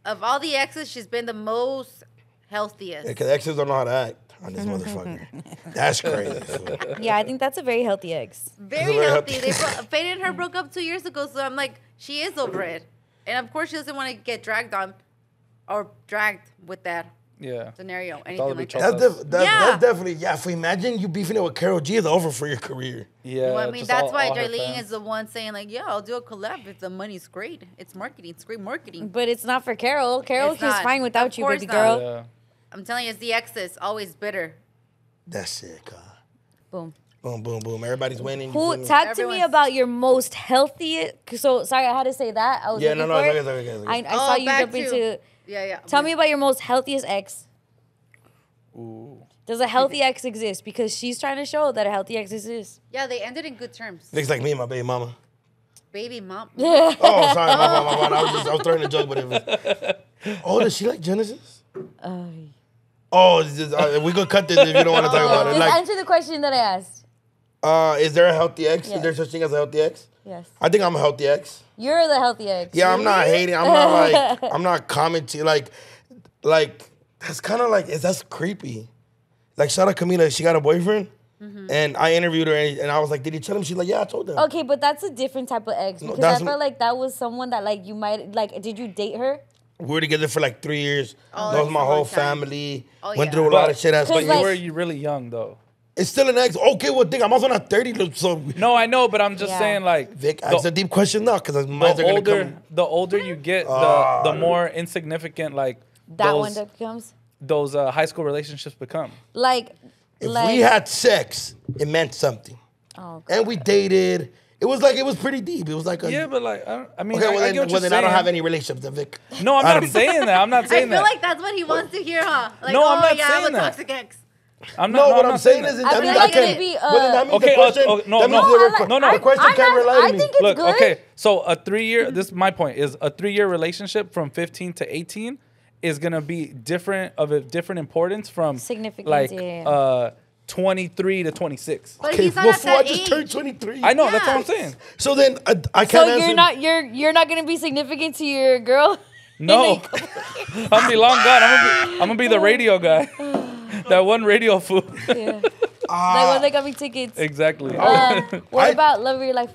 of all the exes, she's been the most healthiest. Because exes don't know how to act on this motherfucker. (laughs) That's crazy. Yeah, I think that's a very healthy ex. Very very healthy. healthy. They (laughs) bro- Feid and her broke up two years ago, so I'm like, she is over it. And of course, she doesn't want to get dragged on or dragged with that Yeah. scenario, anything like that. That's, def- that, Yeah. that's definitely, yeah. If we imagine you beefing it with Karol G, it's over for your career. Yeah. well, I mean, that's all- why all her Darlene is the one saying like, "Yeah, I'll do a collab if the money's great. It's marketing. It's great marketing." But it's not for Karol. Karol It's is fine without Of you, course baby not. girl. Yeah. I'm telling you, it's the exes always bitter. That's it, Huh? Boom. Boom, boom, boom. Everybody's winning. Who feel talk to me Everyone's- about your most healthy? So sorry, I had to say that. I was Yeah, looking no, no, for it's it. okay, it's okay, it's okay. I, I saw Oh, you back jump to- into. Yeah, yeah. Tell me about your most healthiest ex. Ooh. Does a healthy ex exist? Because she's trying to show that a healthy ex exists. Yeah, they ended in good terms. Looks like me and my baby mama. Baby mom. (laughs) Oh, sorry, my fault, my fault. I was just, I was throwing a joke, but it was. (laughs) Oh, does she like Genesis? Uh, Oh, just, uh, we could cut this if you don't want to talk about it. just Like, answer the question that I asked. uh, is there a healthy ex? Is there such a thing as a healthy ex? Yes. I think I'm a healthy ex. You're the healthy ex. Yeah, I'm not hating. I'm not like (laughs) I'm not commenting like like that's kind of like is that's creepy. Like shout out Camila, she got a boyfriend. And I interviewed her, and, and I was like, "Did you tell him?" She's like, "Yeah, I told them." Okay, but that's a different type of ex because I that's felt like that was someone that like you might like. Did you date her? We were together for like three years. Oh, That was my whole family. Oh, Went yeah. through a lot of shit. As But but you like- were you really young though. it's still an ex. Okay, well, think I'm also not 30. look, So No, I know, but I'm just Yeah. saying like Vic, the- ask a deep question now because mine the gonna older come. the older you get, the Ah, the more insignificant like That those one that becomes those uh, high school relationships become. like If like we had sex, it meant something, oh, and we dated. It was like it was pretty deep. It was like a Yeah, but like I, I mean, okay. I, Well, I then, get what well, you're then. I don't have any relationships, then, Vic. No, I'm not saying that. I'm not (laughs) saying that. I feel that. like that's what he wants to hear, huh? Like, No, oh I'm not yeah, I'm saying a that. toxic ex. I'm No, not, what I'm I'm not saying that. is, I that means like I can't. be, well, that uh, means Okay, the uh, question. oh, no, that no. means the, like- No, no. the question I'm can't not- relate to I me. think it's Look, good. okay, so a three year. This is my point. Is a three year relationship from 15 to 18 is gonna be different of a different importance from Significance, like yeah. uh 23 to 26. But Okay, he's not well, at fool, I just age. turned 23. I know that's what I'm saying. So then I, I can't So you're not you're you're not gonna be significant to your girl. (laughs) No, (laughs) I'm gonna be long gone. I'm gonna be, I'm gonna be the radio (laughs) guy. that one radio fool. yeah. like when they got me tickets. exactly. Um, what I- about love of your life?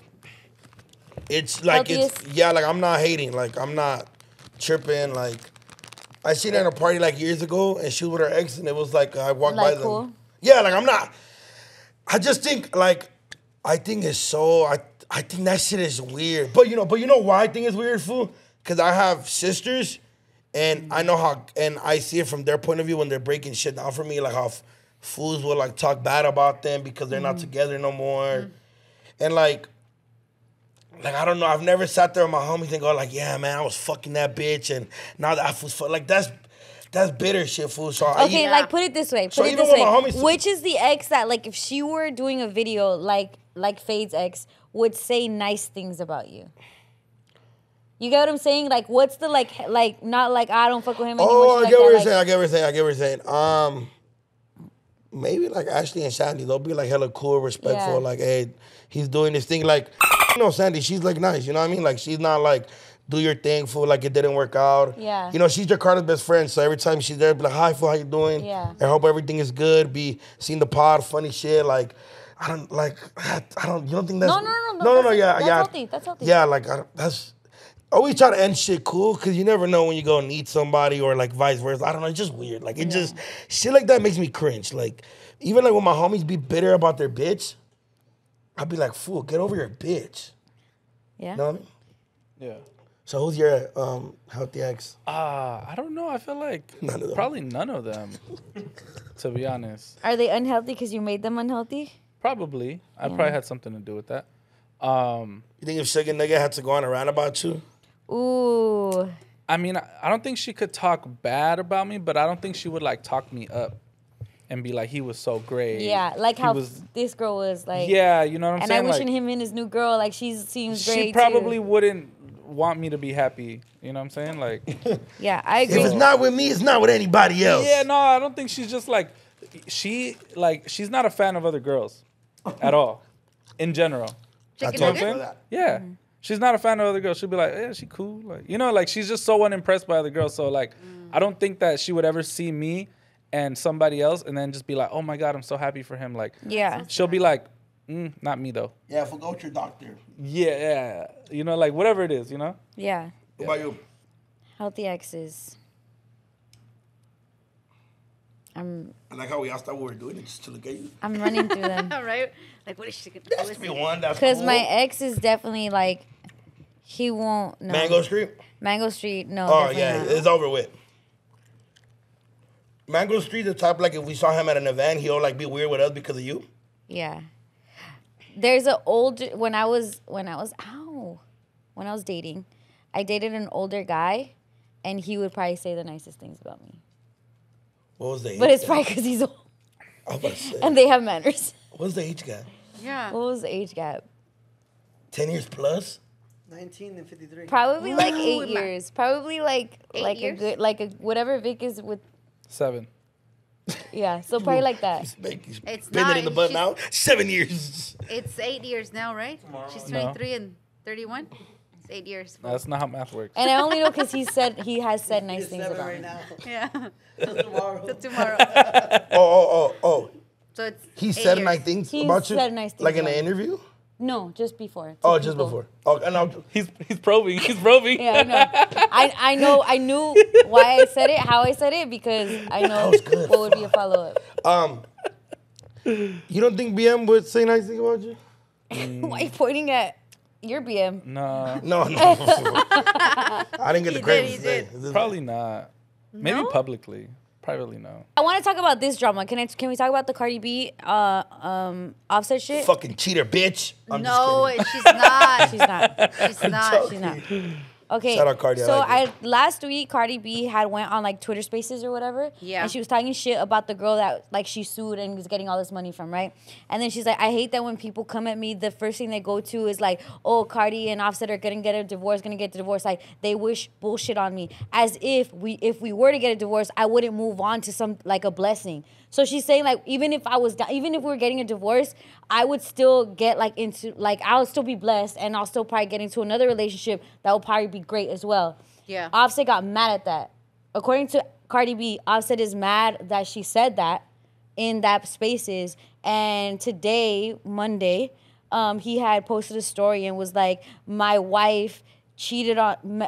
It's like it's Healthiest? yeah, like I'm not hating, like I'm not tripping. Like I seen her at a party like years ago, and she was with her ex, and it was like I walked Like by cool? them. Yeah, like I'm not. I just think like I think it's so I I think that shit is weird. But you know, but you know why I think it's weird, fool? Because I have sisters, and I know how, and I see it from their point of view when they're breaking shit down for me, like how f- fools will like talk bad about them because they're not mm-hmm. together no more, mm-hmm. and like like I don't know. I've never sat there with my homies and go oh, like, "Yeah, man, I was fucking that bitch," and now that I was like that's that's bitter shit, fool. So Okay, Yeah. like put it this way. Put So it even this way. my homies- Which is the ex that like if she were doing a video like like Feid's ex would say nice things about you? You get what I'm saying? Like what's the like like not like I don't fuck with him anymore. oh, I get like what that, you're like- saying. I get what you're saying. I get what you're saying. Um, maybe like Ashley and Sandy, they'll be like hella cool, respectful. Yeah. Like, hey, he's doing this thing. Like, (laughs) you know, Sandy, she's like nice. You know what I mean? Like, she's not like. Do your thing, fool. Like it didn't work out. Yeah. You know, she's Jakarta's best friend. So every time she's there, be like, "Hi, fool, how you doing? Yeah. I hope everything is good. Be seeing the pod, funny shit. Like, I don't like. I don't. You don't think that's No, no, no, no. no, no, no. that's- Yeah, that's yeah. healthy, that's healthy. Yeah, like I, that's. Always try to end shit cool because you never know when you go and eat somebody or like vice versa. I don't know. It's just weird. Like it just shit like that makes me cringe. Like even like when my homies be bitter about their bitch, I'd be like, "Fool, get over your bitch." Yeah. You know what I mean? Yeah. So who's your um healthy ex? Uh, I don't know. I feel like (laughs) None of them. probably none of them. to be honest, Are they unhealthy because you made them unhealthy? probably. I probably had something to do with that. Um, You think if Sugar Nigga had to go on a rant about you? Ooh. I mean, I, I don't think she could talk bad about me, but I don't think she would like talk me up and be like, "He was so great." Yeah, like He how was. this girl was like. Yeah, you know what I'm And saying. And I wishing like, him and his new girl like she seems great. she probably Too. wouldn't want me to be happy. You know what I'm saying? Like, (laughs) Yeah, I If agree. it's not with me, it's not with anybody else. yeah, no, I don't think she's just like she like she's not a fan of other girls (laughs) at all, in general. I Chicken told you nuggets? that. Yeah. Mm-hmm. She's not a fan of other girls. She'll be like, yeah, she cool. Like, you know, like she's just so unimpressed by other girls. So like, I don't think that she would ever see me and somebody else and then just be like, oh my God, I'm so happy for him. Like, yeah. she'll be like, mm, not me though. Yeah, forgo your doctor. Yeah, yeah. You know, like whatever it is, you know? Yeah. What about you? Healthy exes. I'm I like how we asked that what we're doing it just to look at you. I'm running through them. (laughs) right? Like, what is she gonna There has to one that's Because cool. my ex is definitely like he won't no Mango Street. Mango Street, no. Oh definitely yeah, not. it's over with. Mango Street, the type like if we saw him at an event, he'll like be weird with us because of you. Yeah. There's a old when I was when I was ow when I was dating, I dated an older guy, and he would probably say the nicest things about me. What was the age? But it's gap? probably because he's old I was about to say. and they have manners. What's the age gap? Yeah. What was the age gap? Ten years plus. 19 and 53. Probably like eight years. Probably like Eight like years? a good like a whatever Vic is with. Seven. Yeah, so (laughs) probably like that. He's big- he's It's bending not, in the butt now. Seven years. It's eight years now, right? She's No. 23 and 31. It's eight years. That's not how math works. And I only know because he (laughs) said he has said nice things seven about right me. now. (laughs) Yeah. Till tomorrow. Till tomorrow. Oh, oh, oh, oh. So it's He eight said years. nice things He about you, said nice things like in an about you. interview. No, just before. to Oh, just people. before. Oh, and I'm, (laughs) He's he's probing. He's probing. Yeah, I know. I, I know. I knew why I said it, how I said it, because I know what would be a follow up. um, you don't think BM would say nice things about you? (laughs) Why are you pointing at your BM? No, No, no. (laughs) I didn't get the He credit. did, he to say. did. This- probably not. Maybe No? publicly. Privately, no. I want to talk about this drama. Can I? Can we talk about the Cardi B uh, um, offset shit? Fucking cheater, bitch. I'm No, kidding. she's not. (laughs) She's not. (laughs) she's not. She's not. Okay. Shout out Cardi, I So like I, last week Cardi B had went on like Twitter Spaces or whatever. Yeah. And she was talking shit about the girl that like she sued and was getting all this money from, right? And then she's like, I hate that when people come at me, the first thing they go to is like, oh, Cardi and Offset are gonna get a divorce, gonna get a divorce. Like they wish bullshit on me, as if we if we were to get a divorce, I wouldn't move on to some like a blessing. So she's saying like even if I was do- even if we were getting a divorce, I would still get like into like I'll still be blessed and I'll still probably get into another relationship that will probably be great as well. Yeah. Offset got mad at that. According to Cardi B, Offset is mad that she said that in that spaces. And today, Monday, um, he had posted a story and was like, "My wife cheated on." Me-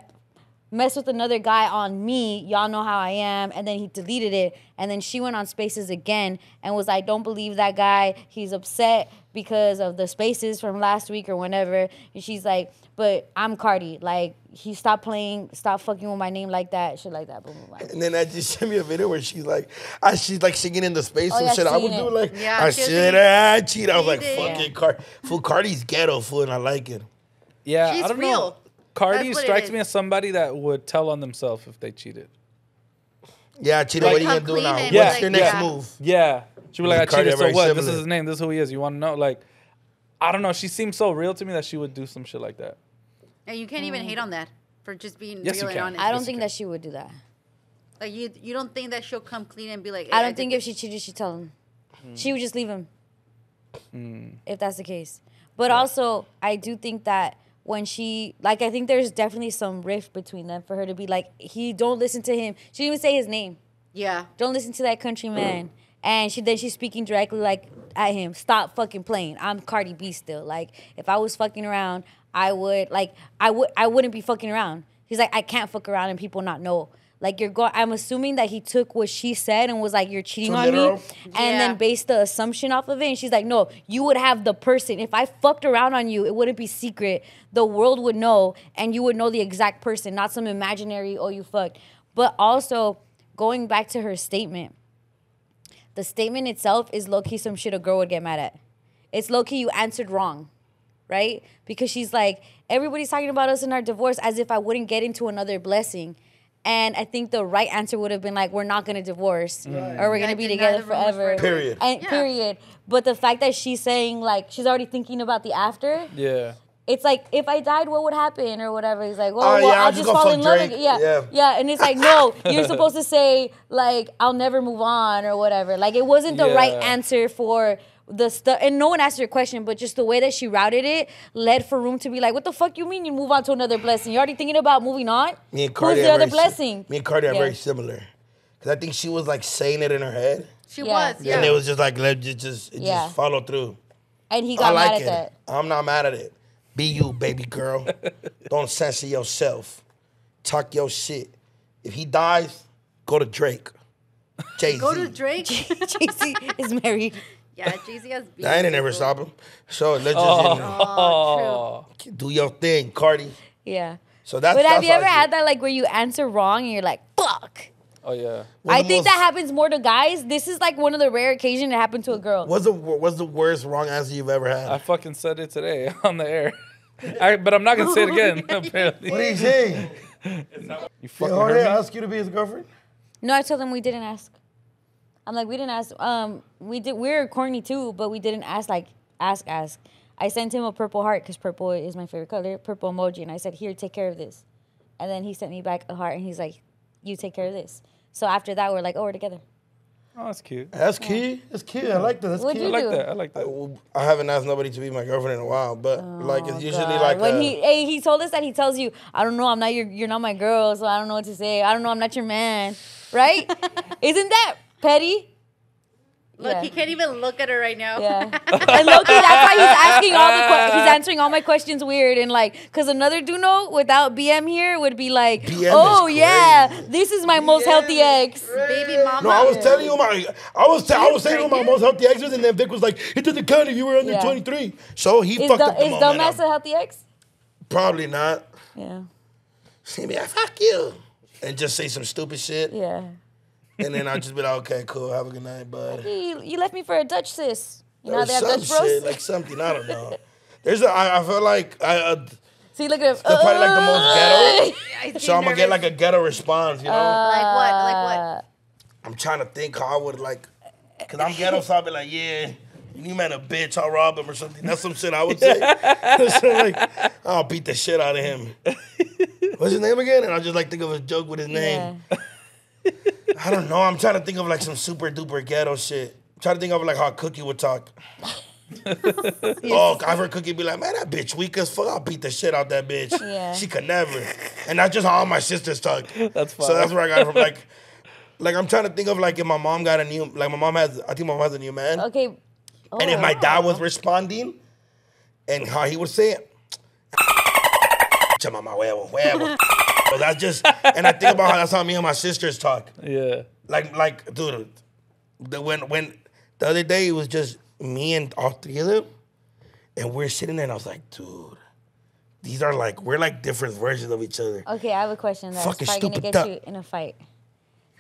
messed with another guy on me. Y'all know how I am. And then he deleted it. And then she went on Spaces again and was like, don't believe that guy. He's upset because of the Spaces from last week or whenever. And she's like, but I'm Cardi. Like, he stopped playing, stop fucking with my name like that, shit like that. Boom, boom, boom. And then I just sent me a video where she's like, I, she's like singing in the space Oh, and yeah, shit. I would singing do like, Yeah, I she was should singing- have cheated. I was like, did. fucking Car, fool, Cardi's ghetto, fool, and I like it. Yeah, She's I don't real. know. Cardi That's what it strikes me as somebody that would tell on themselves if they cheated. Yeah, cheated. Like- what are you gonna do now? and What's your like, next yeah. move? Yeah, she'd be like, I Cardi cheated. So very what? This is his name. This is who he is. You want to know? Like, I don't know. She seems so real to me that she would do some shit like that. And you can't even hate on that for just being Yes, real you and honest. I don't Yes, think that she would do that. like you, you don't think that she'll come clean and be like. I don't did think this." if she cheated, she'd tell him. Hmm. She would just leave him. If that's the case. But also, I do think that when she, like, I think there's definitely some rift between them for her to be like, he, don't listen to him. She didn't even say his name. Yeah. Don't listen to that country man. And she then she's speaking directly like at him. Stop fucking playing. I'm Cardi B still. Like if I was fucking around, I would like I would I wouldn't be fucking around. He's like I can't fuck around and people not know. Like you're going. I'm assuming that he took what she said and was like you're cheating on literal? me, and Yeah. then based the assumption off of it. And she's like, no, you would have the person. If I fucked around on you, it wouldn't be secret. The world would know, and you would know the exact person, not some imaginary oh you fucked. But also going back to her statement the statement itself is low key some shit a girl would get mad at. It's low key you answered wrong, right? Because she's like, everybody's talking about us in our divorce as if I wouldn't get into another blessing. And I think the right answer would have been like, we're not gonna divorce or we're gonna be together forever. forever. Period. And Yeah. period. But the fact that she's saying like she's already thinking about the after, Yeah. it's like if I died, what would happen or whatever. He's like, oh, oh, well, Oh, well yeah, I'll I'll just just fall in love again. Yeah, Yeah. yeah, And it's like, no, (laughs) you're supposed to say like I'll never move on or whatever. Like it wasn't the right answer for the stuff. And no one asked her a question, but just the way that she routed it led for room to be like, what the fuck you mean you move on to another blessing? You're already thinking about moving on. Me and Cardi Who's are the other very si- blessing? Me and Cardi are Yeah. very similar. Cause I think she was like saying it in her head, She Yeah. was. Yeah. and it was just like let just just, it Yeah. just follow through. And he got I like mad at it. that. I'm not mad at it. Be you, baby girl. (laughs) Don't censor yourself. Talk your shit. If he dies, go to Drake. Jay Z. Go to Drake. (laughs) Jay-Z is married. Yeah, Jay Z has. beef (laughs) I ain't with never people. stop him. So let's just Oh, Oh. (laughs) do your thing, Cardi. Yeah. So that's. But have that's you how ever I had feel. that like where you answer wrong and you're like, fuck? Oh yeah. What's I the think most- that happens more to guys. This is like one of the rare occasions it happened to a girl. What's the what's the worst wrong answer you've ever had? I fucking said it today (laughs) on the air. I, but I'm not gonna say it again. Apparently, what are you saying? you fucking Jorge heard me. asked you to be his girlfriend? No, I told them we didn't ask. I'm like, we didn't ask. Um, we did. We're corny too, but we didn't ask. Like, ask, ask. I sent him a purple heart because purple is my favorite color. Purple emoji, and I said, here, take care of this. And then he sent me back a heart, and he's like, you take care of this. So after that, we're like, oh, we're together. Oh, that's cute. That's key. That's cute. I like that. That's What'd I you like do? that. I like that. Well, I haven't asked nobody to be my girlfriend in a while, but like it's usually God. like when a, he hey, he told us that he tells you, I don't know, I'm not your you're not my girl, so I don't know what to say. I don't know, I'm not your man. Right? (laughs) Isn't that petty? Look, Yeah. he can't even look at her right now. Yeah, (laughs) and Loki, that's why he's asking all the que- he's (laughs) answering all my questions weird and like because another DoKnow without BM here would be like, BM oh yeah, this is my most healthy ex. Baby mama. No, I was telling you my, I was, I was saying who my most healthy ex was, and then Vic was like, "It doesn't count if you were under Yeah. 23." So he Is, fucked du- up the is dumbass a healthy ex? Probably not. Yeah, See me, I fuck you, and just say some stupid shit, yeah. And then I'll just be like, "Okay, cool, have a good night, bud." You, you left me for a Dutch sis. You know Or how they have some Dutch bros. shit, like something I don't know. There's a, I, I feel like I, uh, See, look at him. that's probably like the most ghetto. (laughs) I (laughs) So I'm gonna get like a ghetto response, you know. Like what? Like what? Uh, I'm trying to think how I would like, cause I'm ghetto, so I'll be like, yeah, you man a bitch, I'll rob him or something. That's some shit I would say. (laughs) so like, I'll beat the shit out of him. What's his name again? And I'll just like think of a joke with his yeah. Name. I don't know. I'm trying to think of like some super duper ghetto shit. I'm trying to think of like how Cookie would talk. (laughs) oh, I've heard Cookie be like, man, that bitch weak as fuck. I'll beat the shit out that bitch. Yeah. She could never. And that's just how all my sisters talk. That's fine. So that's where I got it from. Like, (laughs) like I'm trying to think of like if my mom got a new, like my mom has, I think my mom has a new man. Okay. Oh, And if oh. my dad was responding, and how he would say it, chama ma huevo, huevo. So that's just, and I think about how that's how me and my sisters talk. Yeah. Like, like, dude, the, when when the other day it was just me and all three of them, and we're sitting there, and I was like, dude, these are like we're like different versions of each other. Okay, I have a question that's Fucking probably gonna stupid get duck. you in a fight.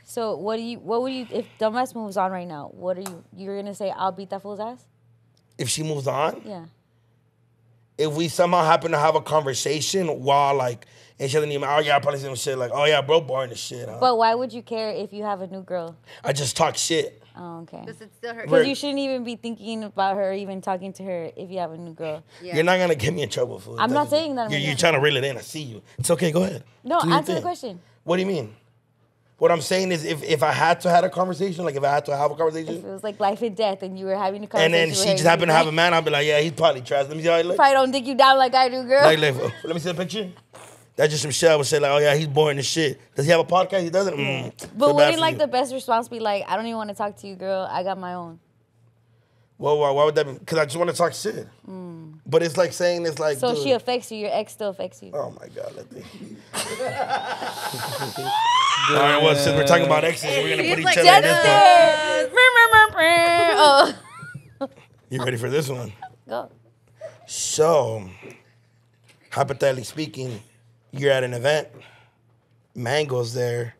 So what do you? What would you? If dumbass moves on right now, what are you? You're gonna say I'll beat that fool's ass? If she moves on, Yeah. If we somehow happen to have a conversation while like, and she doesn't even, oh yeah, I probably say some shit like, oh yeah, bro, boring the shit. Huh? But why would you care if you have a new girl? I just talk shit. Oh, okay. Does it still hurt? Because you shouldn't even be thinking about her, even talking to her if you have a new girl. Yeah. You're not gonna get me in trouble for. I'm not saying that I'm You're, you're trying to reel it in. I see you. It's okay. Go ahead. No, Do your answer the question. What do you mean? What I'm saying is, if, if I had to have a conversation, like if I had to have a If it was like life and death, and you were having a conversation, and then she just happened to have a man, I'd be like, yeah, he's probably trash. Let me see how he looks. Probably don't dig you down like I do, girl. Like, like, let me see the picture. That's just some shit I would say, like, oh yeah, he's boring as shit. Does he have a podcast? He doesn't. Mm, but wouldn't like you. the best response be like, I don't even want to talk to you, girl. I got my own. Well, why, why would that be? Because I just want to talk shit. But it's like saying it's like. Mm. So dude, she affects you. Your ex still affects you. Oh my god, let me. (laughs) All right, well, since we're talking about exes, we're gonna He's put each like, other in this "Yes." (laughs) oh, one. You ready for this one? go. So, hypothetically speaking, you're at an event. Mango's there.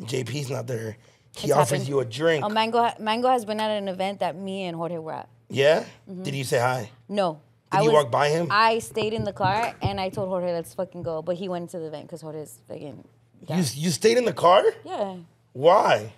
JP's not there. He offers happened. you a drink. Oh, Mango, Mango has been at an event that me and Jorge were at. yeah. Did you say hi? No. Did I you was- walk by him? I stayed in the car and I told Jorge, let's fucking go. But he went into the event because Jorge's fucking. You you stayed in the car? Yeah. Why?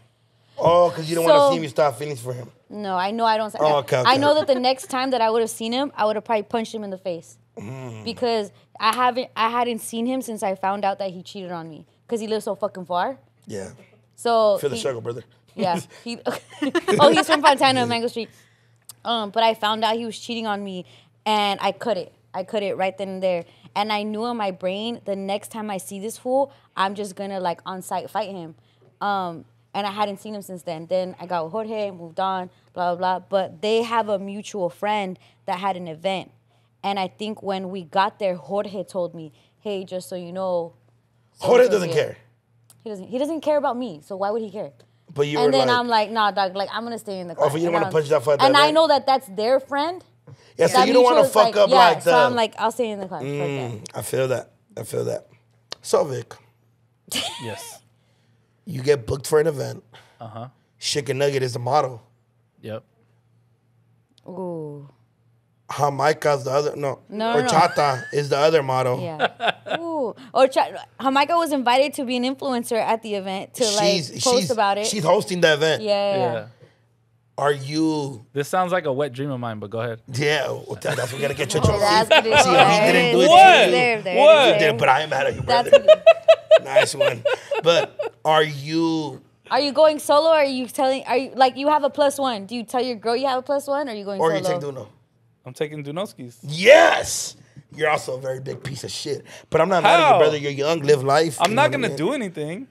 Oh, because you don't want to see him. You start feelings for him. No, I know I don't. Oh, okay, I know that the next time that I would have seen him, I would have probably punched him in the face Mm. because I haven't, I hadn't seen him since I found out that he cheated on me because he lives so fucking far. Yeah. So Feel the he- struggle, brother. (laughs) Yeah. (laughs) He, (laughs) oh, he's from Fontana, Mango Street. Um, but I found out he was cheating on me, and I cut it. I cut it right then and there. And I knew in my brain, the next time I see this fool, I'm just gonna like on site fight him. Um, and I hadn't seen him since then. Then I got with Jorge, moved on, blah blah blah. But they have a mutual friend that had an event, and I think when we got there, Jorge told me, "Hey, just so you know." Jorge so-and-so's doesn't here." care. He doesn't. He doesn't care about me. So why would he care? But you were and then like, I'm like, nah, dog. Like I'm gonna stay in the car. Oh, but you didn't And wanna I'm- punch that foot at And that I know that that's their friend. yeah, so you don't want to mutual is fuck up yeah, like So the. I'm like, I'll stay in the car. Fuck that. Mm, I feel that. I feel that. So Vic, (laughs) Yes. you get booked for an event. Uh huh. Chicken Nugget is the model. Yep. Ooh, Jamaica's the other. No. No, Or no, no. Chata is the other model. yeah. (laughs) Ooh, or Ch- Jamaica was invited to be an influencer at the event to like post about it. She's hosting the event. yeah, yeah. Yeah. Are you? This sounds like a wet dream of mine, but go ahead. Yeah, well, that- that's what we gotta get you in trouble. That's See, what it is. see, if he didn't do it, What? to There, there, What? there. did, but I am mad at you, brother. what- (laughs) (laughs) nice one. But are you? Are you going solo? Or are you telling? Are you like you have a plus one? Do you tell your girl you have a plus one? Or are you going solo? Or you solo? take DoKnow? I'm taking Dunoskis. Yes. You're also a very big piece of shit. But I'm not mad at you, brother. You're young, live life. I'm you not know what I gonna mean? do anything.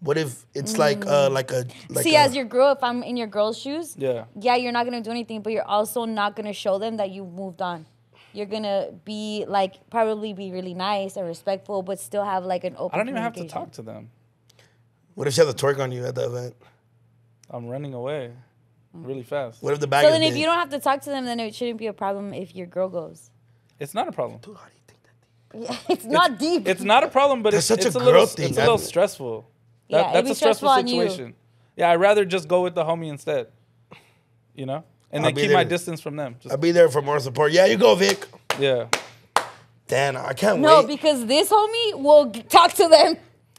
What if it's like uh like a like See, a, as your girl, if I'm in your girl's shoes, Yeah. yeah, you're not gonna do anything, but you're also not gonna show them that you moved on. You're gonna be like probably be really nice and respectful, but still have like an open. I don't even have to talk to them. what if she has a twerk on you at the event? I'm running away really fast. What if the bag So is then, if you don't have to talk to them, then it shouldn't be a problem if your girl goes. It's not a problem. Dude, how do you think that? (laughs) Yeah, it's not deep. It's not a problem, but That's it's, such it's a a, little, girl thing. it's a little I've- stressful. Yeah, That, it'd that's be a stressful, stressful on you. situation. Yeah, I'd rather just go with the homie instead. You know, and I'll then be keep my distance from them. Just, I'll be there for more support. Yeah, you go, Vic. yeah. Damn, I can't no, wait. because this homie will g- talk to them.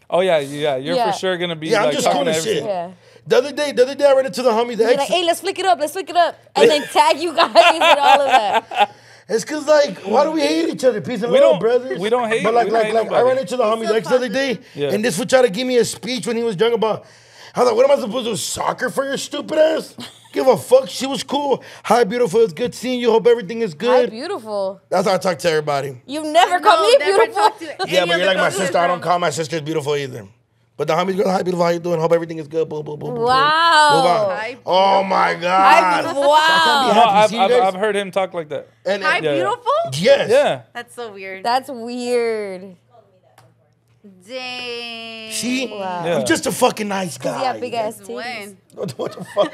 Oh yeah, yeah. You're Yeah. for sure gonna be. Yeah, I'm just talking cool to as shit. Yeah. The other day, the other day, I ran into the homie. The Be ex. like, hey, let's flick it up, let's flick it up, and then (laughs) tag you guys and all of that. It's cause like, why do we hate each other? Peace and We love, don't- brothers. we don't hate- But like, we like, like, I ran into the homie the ex the other day, Yeah. and this would try to give me a speech when he was young about. I was like, what am I supposed to do? Soccer for your stupid ass? Give a fuck. She was cool. Hi, beautiful. It's good seeing you. Hope everything is good. Hi, beautiful. That's how I talk to everybody. You've never No, me never beautiful. to Yeah, but you're like my sister. I don't call my sisters beautiful either. But the homies go, hi, beautiful. How you doing? Hope everything is good. Boom, boom, boom, boom. boom. Wow. Move on. Oh my I, God. wow. No, Happy I've, to see you I've. I've heard him talk like that. And, Hi, and- Yeah, yeah. beautiful. yes. Yeah. That's so weird. That's weird. Dang. See? Wow. Yeah. I'm just a fucking nice guy. Yeah, big ass titties. What (laughs) what the fuck?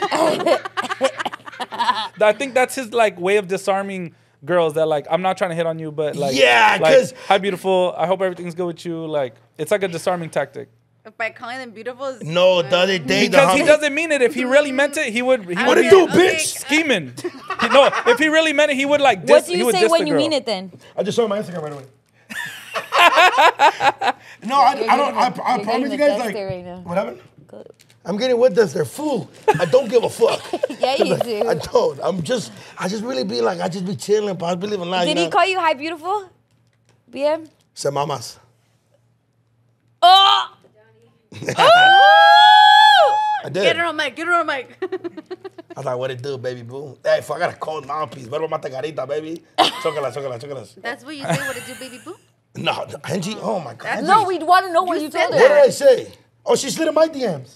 I think that's his like way of disarming girls. That like I'm not trying to hit on you, but like Yeah, like, 'cause- hi beautiful. I hope everything's good with you. Like it's like a disarming tactic. By calling them beautiful is no, the other day, the Because he doesn't mean it. If he really meant it, he would. He I would What do, Okay. bitch? scheming. He- no, if he really meant it, he would like. Diss, What do he you would say when you girl. mean it then? I just saw my Instagram right away. (laughs) no, I, I don't. I, I promise you guys. dust Like, there right now. what happened? I'm getting with this. They're fool. I don't give a fuck. (laughs) Yeah, you do. I don't. I'm just. I just really be like. I just be chilling. But I believe in life. Did he know? call you hi beautiful? BM? Say mamas. Oh! Oh! (laughs) I did. Get her on mic. Get her on mic. I was like, what it do, baby boo? Hey, fuck, I got a cold mouthpiece. Verbo mata carita, baby. Chócala, chócala, chócala. That's what you say. What it do, baby boo? No, no, Angie. Oh my God. Angie. No, we'd want to know what You you said told What did I say? Oh, she slid in my DMs.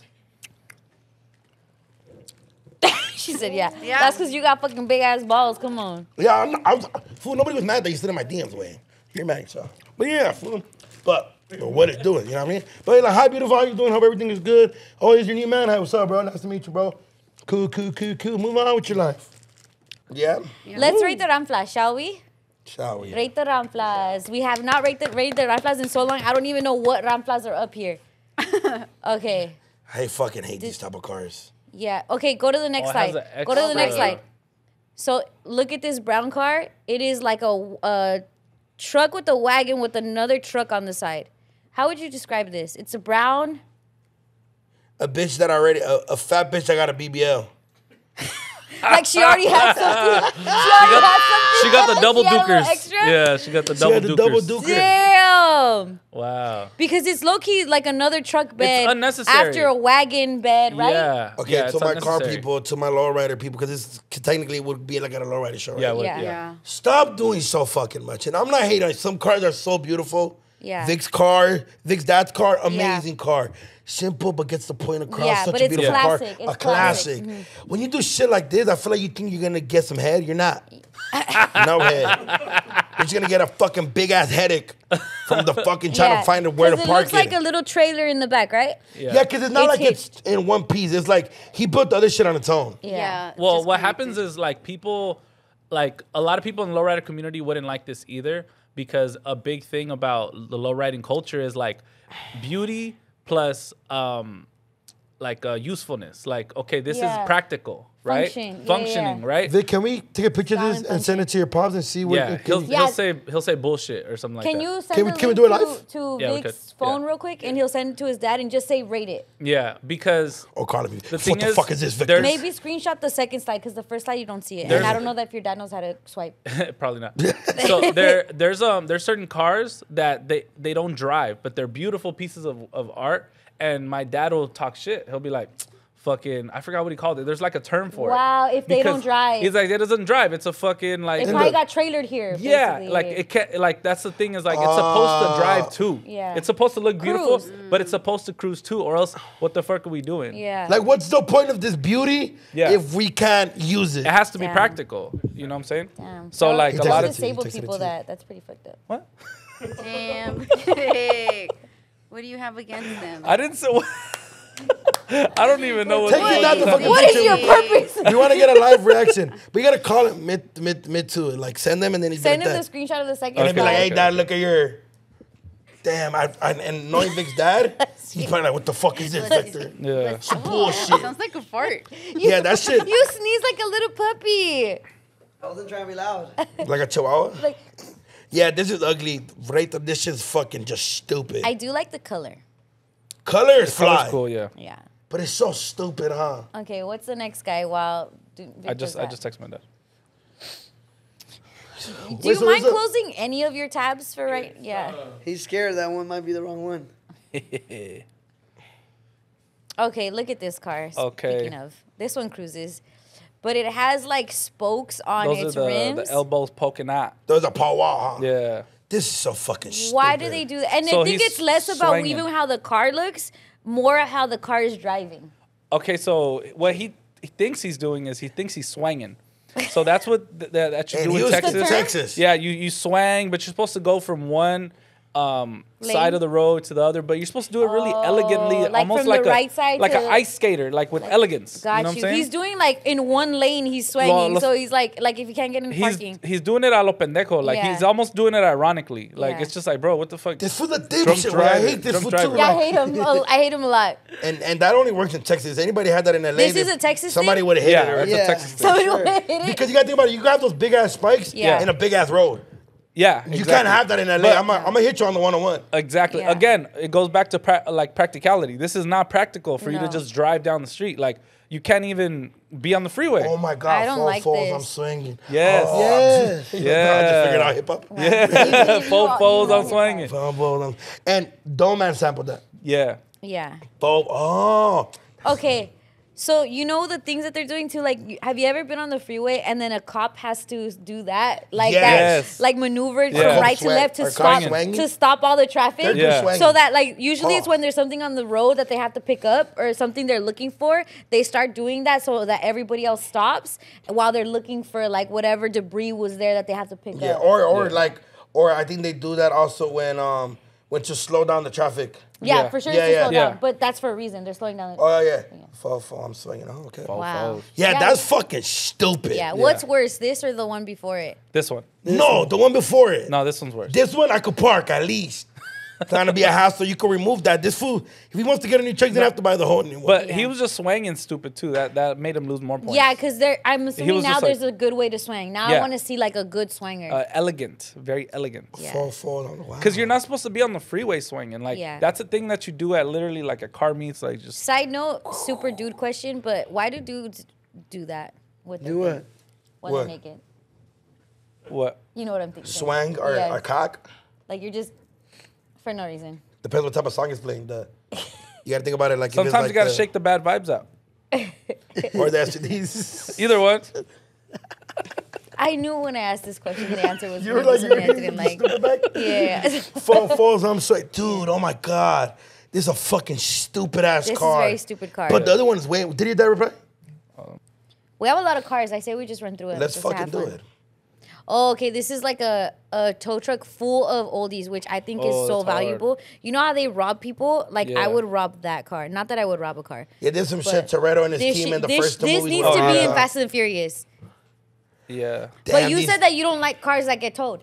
(laughs) She said, yeah. Yeah. That's because you got fucking big ass balls. Come on. Yeah, I'm, I was, fool. Nobody was mad that you slid in my DMs, way. You're mad, so. But yeah, fool. But, but what it doing? You know what I mean? But like, hi, beautiful. How you doing? Hope everything is good. Oh, here's your new man. Hey, what's up, bro? Nice to meet you, bro. Cool, cool, cool, cool. Move on with your life. Yeah. Let's rate the Ranflas, shall we? Shall we? Rate the Ranflas. We have not rated, rated the Ranflas in so long. I don't even know what Ranflas are up here. (laughs) okay. I fucking hate these type of cars. Yeah. Okay, go to the next Oh, slide. Go to the next slide. So look at this brown car. It is like a, a truck with a wagon with another truck on the side. How would you describe this? It's a brown. A bitch that already, a, a fat bitch that got a BBL. (laughs) Like she already had something. (laughs) (laughs) She already had something. She got the double She had a little dukers. Yeah, she got the She double had the dukers. double duker. Damn. Wow. Because it's low key like another truck bed unnecessary. after a wagon bed, right? Yeah. Okay, yeah, to my car people, to my lowrider people, because this technically would be like at a lowrider show, right? Yeah, well, Yeah. yeah. Yeah. Stop doing so fucking much. And I'm not hating. Some cars are so beautiful. Yeah. Vic's car, Vic's dad's car, amazing Yeah. car. Simple, but gets the point across. Yeah, Such but a it's beautiful classic. car. It's a classic. classic. Mm-hmm. When you do shit like this, I feel like you think you're gonna get some head. You're not. (laughs) no head. You're just gonna get a fucking big ass headache from the fucking trying to find where to 'Cause park It looks like a little trailer in the back, right? yeah, because it's not It's like it's in one piece. It's like he put the other shit on its own. Yeah. Well, what happens is like people, like a lot of people in the lowrider community wouldn't like this either because a big thing about the lowriding culture is like beauty plus um like uh, usefulness. Like okay, this Yeah. is practical, right? Function. Functioning, yeah. right? Vic, can we take a picture of this and and send it to your pops and see what? yeah, it- he'll, Yeah. he'll say he'll say bullshit or something like that. Can that. you send Can we- can we do it to, live? to Yeah, we Vic's could, phone yeah. real quick, and he'll send it to his dad and just say rate it. Yeah, because Oh, calling me. The what thing the is, fuck is this, Victor? Maybe screenshot the second slide because the first slide you don't see it, and I don't know that if your dad knows how to swipe. (laughs) Probably not. (laughs) so there, there's um, there's certain cars that they they don't drive, but they're beautiful pieces of, of art. And my dad will talk shit. He'll be like, fucking I forgot what he called it. There's like a term for it. Wow, if they don't drive. He's like, it doesn't drive. It's a fucking like It And probably got trailered here. yeah, basically. like it can't like that's the thing is like it's supposed to ah. drive too. Yeah. It's supposed to look beautiful, Cruise. but it's supposed to cruise too, or else what the fuck are we doing? Yeah. Like, what's the point of this beauty Yeah. if we can't use it? It has to be Damn. practical. You know what I'm saying? Damn. So like a lot of disabled people that that's pretty fucked up. what? Damn. (laughs) Hey, what do you have against them? I didn't say. (laughs) I don't even know what. Take it out the fucking What is picture. your purpose? We want to get a live reaction. We gotta call it mid mid mid to it. Like send them and then he's Send like him that. the screenshot of the second And then be like, slide. hey dad, look at your Damn, I, I and knowing Vic's dad, (laughs) he's probably like, what the fuck is this, Victor? Yeah. Some bullshit. Sounds like a fart. (laughs) Yeah, that shit You sneeze like a little puppy. I wasn't trying to be loud. like a chihuahua. Like Yeah, this is ugly. Right, this is fucking just stupid. I do like the color. Color is fly, Color's cool. Yeah. Yeah. but it's so stupid, huh? Okay, what's the next guy? While do, I Victor's just I just texted my dad. Do Wait, you so mind there's a- closing any of your tabs for right? Yeah. He's scared that one might be the wrong one. (laughs) Okay, look at this car. Okay. Speaking of, this one cruises, but it has like spokes on Those its are the, rims. the elbows poking out. There's a power, huh? Yeah. This is so fucking stupid. Why do they do that? And So I think he's it's less about swinging. even how the car looks, more how the car is driving. Okay, so what he, he thinks he's doing is he thinks he's swanging. So that's what th- that, that you In do in Houston, Texas. Texas. Yeah, you, you swang, but you're supposed to go from one um, side of the road to the other, but you're supposed to do it really Oh, elegantly, like almost from the like a right side like an ice skater, like with elegance. Got you know what I'm saying? He's doing like in one lane, he's swinging. Well, let's- so he's like, like if you can't get in he's, parking. he's doing it a lo pendejo. Like Yeah. he's almost doing it ironically. Like Yeah. it's just like, bro, what the fuck? This for the Drunk dipshit. bro. I hate this for too. yeah, I hate him. Oh, I hate him a lot. (laughs) And and that only works in Texas. Anybody had that in LA? This is a Texas Somebody would have hit yeah, it. that's Right? a Yeah. Texas. Somebody sure. would hit it. Because you got to think about it. You got those big ass spikes in a big ass road. Yeah, You exactly. can't have that in LA. But- I'm going to hit you on the one on one. Exactly. Yeah. Again, it goes back to pra- like practicality. This is not practical for you to just drive down the street. Like you can't even be on the freeway. Oh my God. I don't four like fours, this. I'm swinging. Yes. Oh, Yes. (laughs) I'm- Yeah. I just figured out hip hop. Yeah. Full (laughs) You- folds you on know swinging. Fumble them. And Dome Man sampled that. Yeah. Yeah. Bo- oh. Okay. So you know the things that they're doing too. Like, have you ever been on the freeway and then a cop has to do that, like Yes. Yes. that, like maneuver Yeah. from right to left to or stop to stop all the traffic. Yeah. So that like usually it's Oh. when there's something on the road that they have to pick up or something they're looking for, they start doing that so that everybody else stops while they're looking for like whatever debris was there that they have to pick Yeah, up. or or like, or I think they do that also when um when to slow down the traffic. yeah, Yeah. for sure Yeah, to yeah. slow Yeah. down, but that's for a reason. They're slowing down. Oh yeah, fall fall. I'm swinging. Oh okay. Full Wow. folds. Yeah, Yeah. that's fucking stupid. yeah. What's worse, this or the one before it? This one. No, the one before it. No, this one's worse. This one I could park at least. Trying to be a hassle, you can remove that. This fool, if he wants to get a new truck, he's gonna have to buy the whole new one. But he was just swinging stupid too. That that made him lose more points. Yeah, because there. I'm assuming now just like- there's a good way to swing. Now I want to see like a good swinger. Uh, elegant, very elegant. yeah. fall fall on the wow. Because you're not supposed to be on the freeway swinging. Like Yeah. that's a thing that you do at literally like a car meets. Like just Side note, super dude question, but why do dudes do that with Do what? thing when What? they're naked? what? You know what I'm thinking? swang or Yeah. a cock. Like you're just for no reason. Depends what type of song is playing. The you gotta think about it like if it's Sometimes like you gotta the, shake the bad vibes out. (laughs) or the STDs. (laughs) Either one. I knew when I asked this question, the answer was you were like, you were I didn't like. back. Yeah, Fall falls. I'm sorry, dude. Oh my god, this is a fucking stupid ass this is car. a very stupid car. But the other one is way. Did your dad reply? we have a lot of cars. I say we just run through it. Let's just to fucking do fun. it. Oh, okay. This is like a, a tow truck full of oldies, which I think Oh, is so that's hard. valuable. You know how they rob people? Like Yeah. I would rob that car. Not that I would rob a car. Yeah, there's some shit Toretto and his This, team shit- in the this, first two this movies. needs were to on, be in Fast and Furious. Yeah. but you these- said that you don't like cars that get towed.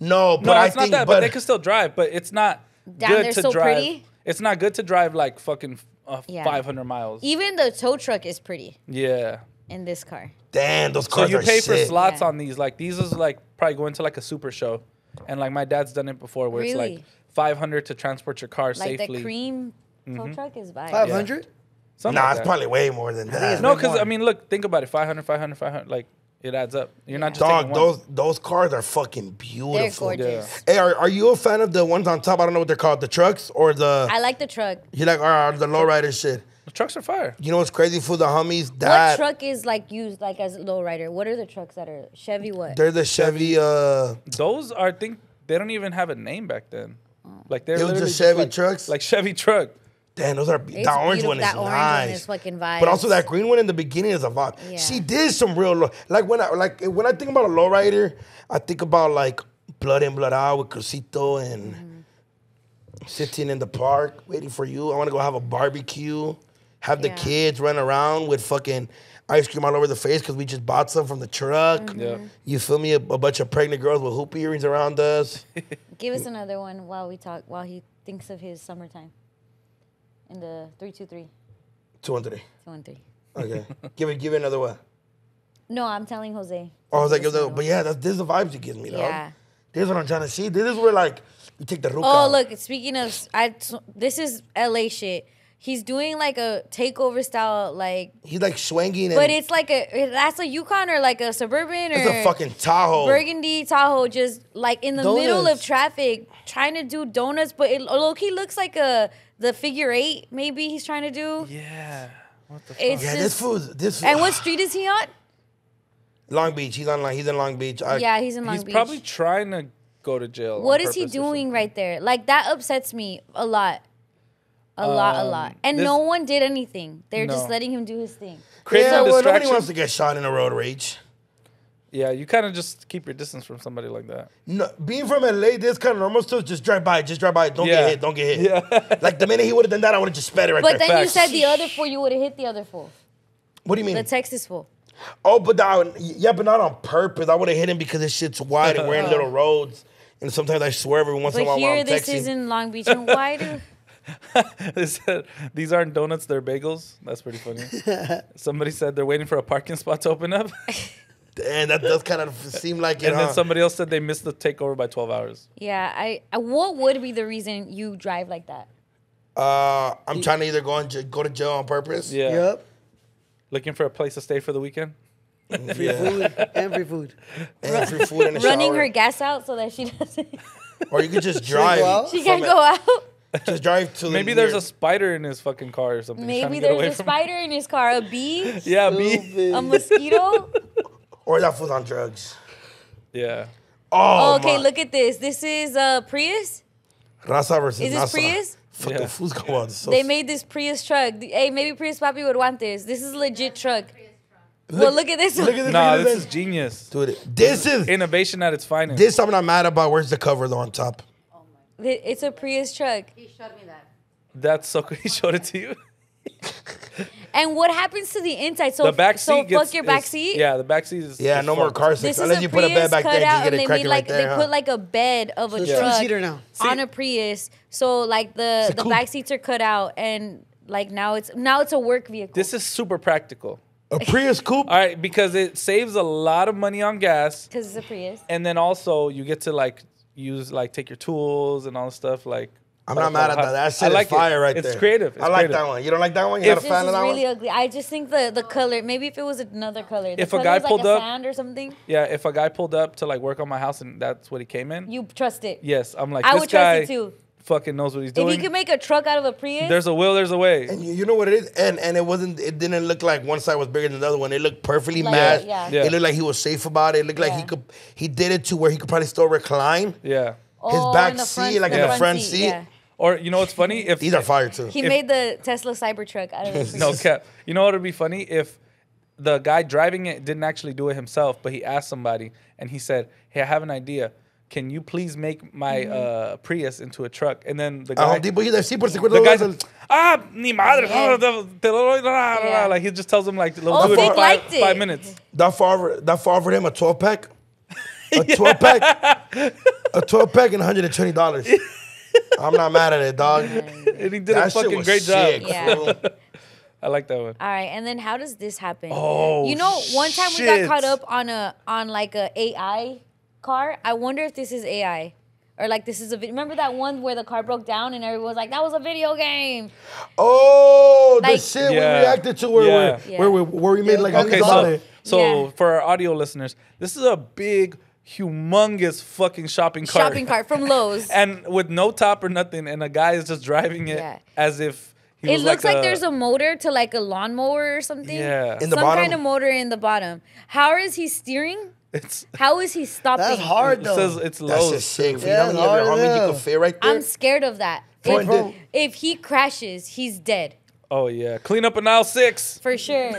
No, but No, I it's think, not that. But, they can still drive. But it's not Damn, good they're to so drive. pretty. It's not good to drive like fucking uh, Yeah. 500 miles. Even the tow truck is pretty Yeah. In this car. damn, those cars. So cars you are pay for sick. slots Yeah. on these. Like these is like probably going to like a super show, and like my dad's done it before, where it's Really? like 500 to transport your car Like safely. Mm-hmm. the cream tow truck is vibe. Five hundred. Something Nah, like it's that. probably way more than that. no, because. I mean, look, think about it. 500, 500, 500. Like it adds up. You're not just Dog, one. those those cars are fucking They're beautiful. gorgeous. Hey, are, are you a fan of the ones on top? I don't know what they're called, the trucks or the I like the truck. you like or the lowrider shit? The trucks are fire. You know what's crazy for the homies? What That truck is like used like as a lowrider? What are the trucks that are Chevy? What? they're the Chevy. Uh, Those are I think they don't even have a name back then. Like they're It was literally just Chevy like, trucks? Like Chevy truck. damn, those are It's that orange one is That orange nice. one is fucking vibes. But also that green one in the beginning is a vibe. Yeah. She did some real low. Like when I like when I think about a lowrider, I think about like blood in, blood out with Crucito and Mm-hmm. sitting in the park waiting for you. I want to go have a barbecue, have the Yeah. kids run around with fucking ice cream all over the face because we just bought some from the truck. Mm-hmm. Yeah. You feel me? A, a bunch of pregnant girls with hoop earrings around us. (laughs) Give us another one while we talk. While he thinks of his summertime. In the three two three Two and three. two one three. Okay. (laughs) give it. Give it another one. No, I'm telling Jose. Oh, I was like, Give us another but yeah, that's this is the vibes you give me, dog. Yeah. This is what I'm trying to see. This is where like you take the ruca. Oh, out. look. Speaking of, I this is LA shit. He's doing like a takeover style, like, He's like swinging and but it's like a that's a Yukon or like a suburban or it's a fucking Tahoe. burgundy Tahoe, just like in the middle of traffic, trying to do donuts. But it low key looks like a the figure eight. Maybe he's trying to do. Yeah. What the fuck? It's yeah, just, this fool's this. and what (sighs) street is he on? Long Beach. He's on. Long- He's in Long Beach. I, yeah, he's in Long He's Beach. He's probably trying to go to jail. what is he doing right there? Like that upsets me a lot. A lot, a lot. Um, and this- no one did anything. They're just letting him do his thing. Crazy yeah, well, nobody distraction. wants to get shot in a road rage. Yeah, you kind of just keep your distance from somebody like that. No, being from LA, this kind of normal stuff. Just drive by. Just drive by. Don't Yeah. get hit. Don't get hit. Yeah. (laughs) like the minute he would have done that, I would have just sped it right But there. But then you said the other fool, you would have hit the other fool. what do you mean? The Texas fool. oh, but that, yeah, but not on purpose. I would have hit him because this shit's wide and we're in (laughs) little roads. And sometimes I swerve every once in a But while while here, I'm this texting. is in Long Beach. And (laughs) why do. (laughs) They said these aren't donuts, they're bagels. That's pretty funny. (laughs) somebody said they're waiting for a parking spot to open up, (laughs) and that does kind of seem like it. and then huh? somebody else said they missed the takeover by 12 hours. Yeah, I, I. What would be the reason you drive like that? Uh, I'm trying to either go and j- go to jail on purpose. Yeah. Yep. Looking for a place to stay for the weekend. Free food and free food. And free food in the Running shower. her gas out so that she doesn't. Or you could just Should I drive. go out? she can't go out. Just drive to the Maybe there's near- a spider in his fucking car or something. He's trying Maybe to get away there's a from- spider in his car, a bee, Yeah, B. Stupid. a mosquito. (laughs) Or that fool's on drugs. Yeah. Oh, okay, my. look at this. This is uh, Prius. Raza versus Is this Nasa. Prius? Fuck Yeah. the fools go on. So They made this Prius truck. The- Hey, maybe Prius Papi would want this. This is a legit truck. well, look at this Look one. at this. Nah, look at this is genius. Dude, this is Innovation at its finest. this. I'm not mad about. Where's the cover though on top? Th- It's a Prius truck. He showed me that. That's so cool. He showed it to you. (laughs) And what happens to the inside? So, the back seat so gets, fuck your back seat. Yeah, the back seat is. Yeah, no more car seats This is unless a you put a bed Prius back cut there. out, You get and it they cracking made like right there. they huh? put like a bed of a So truck two seater now. on a Prius. So like the It's the coupe. back seats are cut out, and like now it's now it's a work vehicle. This is super practical. a Prius coupe. (laughs) All right, because it saves a lot of money on gas, because it's a Prius. and then also you get to like use like take your tools and all this stuff. Like I'm not mad at how- that. That I like is fire it. right it's there. creative. It's I like creative. that one. You don't like that one? You If- not a This fan is of that really one? ugly. I just think the the color. Maybe if it was another color. The If a color guy is like pulled a up- sand or something, Yeah, if a guy pulled up to like work on my house and that's what he came in, you trust it. yes, I'm like I this would trust guy it too. Fucking knows what he's doing. If doing. he could make a truck out of a Prius, there's a will, there's a way. And you, you know what it is? And and it wasn't. It didn't look like one side was bigger than the other one. It looked perfectly Like, matched. yeah. Yeah. It looked like he was safe about it. It looked like he could. He did it to where he could probably still recline. yeah. his Oh, back in the seat, like in the front seat. Yeah. Or you know what's funny? If These are fire too. He If- made the Tesla Cybertruck out of a Prius. (laughs) no cap. You know what would be funny if the guy driving it didn't actually do it himself, but he asked somebody and he said, "Hey, I have an idea. Can you please make my Mm-hmm. uh, Prius into a truck?" And then the guy, Home Depot, he sí, por 50 the guy, dólares. ah, ni madre, Yeah. te lo doy, blah, blah, Yeah. like he just tells him like, "We'll Oh, do it in Vic five, liked it. five minutes." (laughs) That far, that far for him a 12 pack. (laughs) A 12 pack. A 12 pack and 120 dollars. (laughs) I'm not mad at it, dog. And he did That a shit fucking was great sick, job. Yeah. fool. I like that one. All right, and then how does this happen? Oh, you know, one time we got shit. caught up on a on like a AI car. I wonder if this is AI. Or like this is a vid- remember that one where the car broke down and everyone was like that was a video game. Oh, the Like- shit Yeah. we reacted to where Yeah. we where we where we made like Okay, okay, so it. so Yeah. for our audio listeners, this is a big, humongous fucking shopping cart. Shopping cart from (laughs) Lowe's. and with no top or nothing, and a guy is just driving it Yeah. as if He It was looks like, a- there's a motor to like a lawnmower or something. Yeah. In the Some bottom? kind of motor in the bottom. How is he steering? It's (laughs) How is he stopping? That's hard it though. says it's That's low. just sick. Yeah, you know how many as you can fit right there? I'm scared of that. For- If, if he crashes, he's dead Oh yeah, clean up an aisle six. for sure.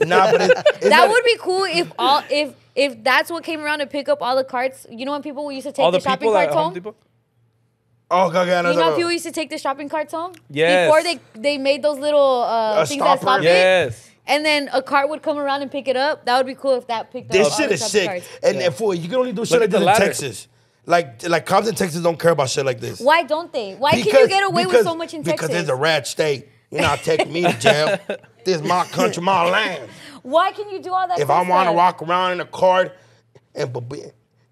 nah, but it, (laughs) isn't that would be cool if all if if that's what came around to pick up all the carts. You know when people used to take All the, the shopping people at carts Home home. Depot. Oh, okay, okay, no, You no, know no. people used to take the shopping carts home Yes. before they they made those little uh, A things that stopper? stop it. Yes. And then a cart would come around and pick it up. That would be cool if that picked up. This all shit the is shopping sick. carts. And, and for you can only do shit Look like this in ladder. Texas. Like like cops in Texas don't care about shit like this. Why don't they? Why can you get away with so much in Texas? because Texas? it's a rat state. You're not taking me to jail. (laughs) this is my country, my land. Why can you do all that? If I want to walk around in a cart and be,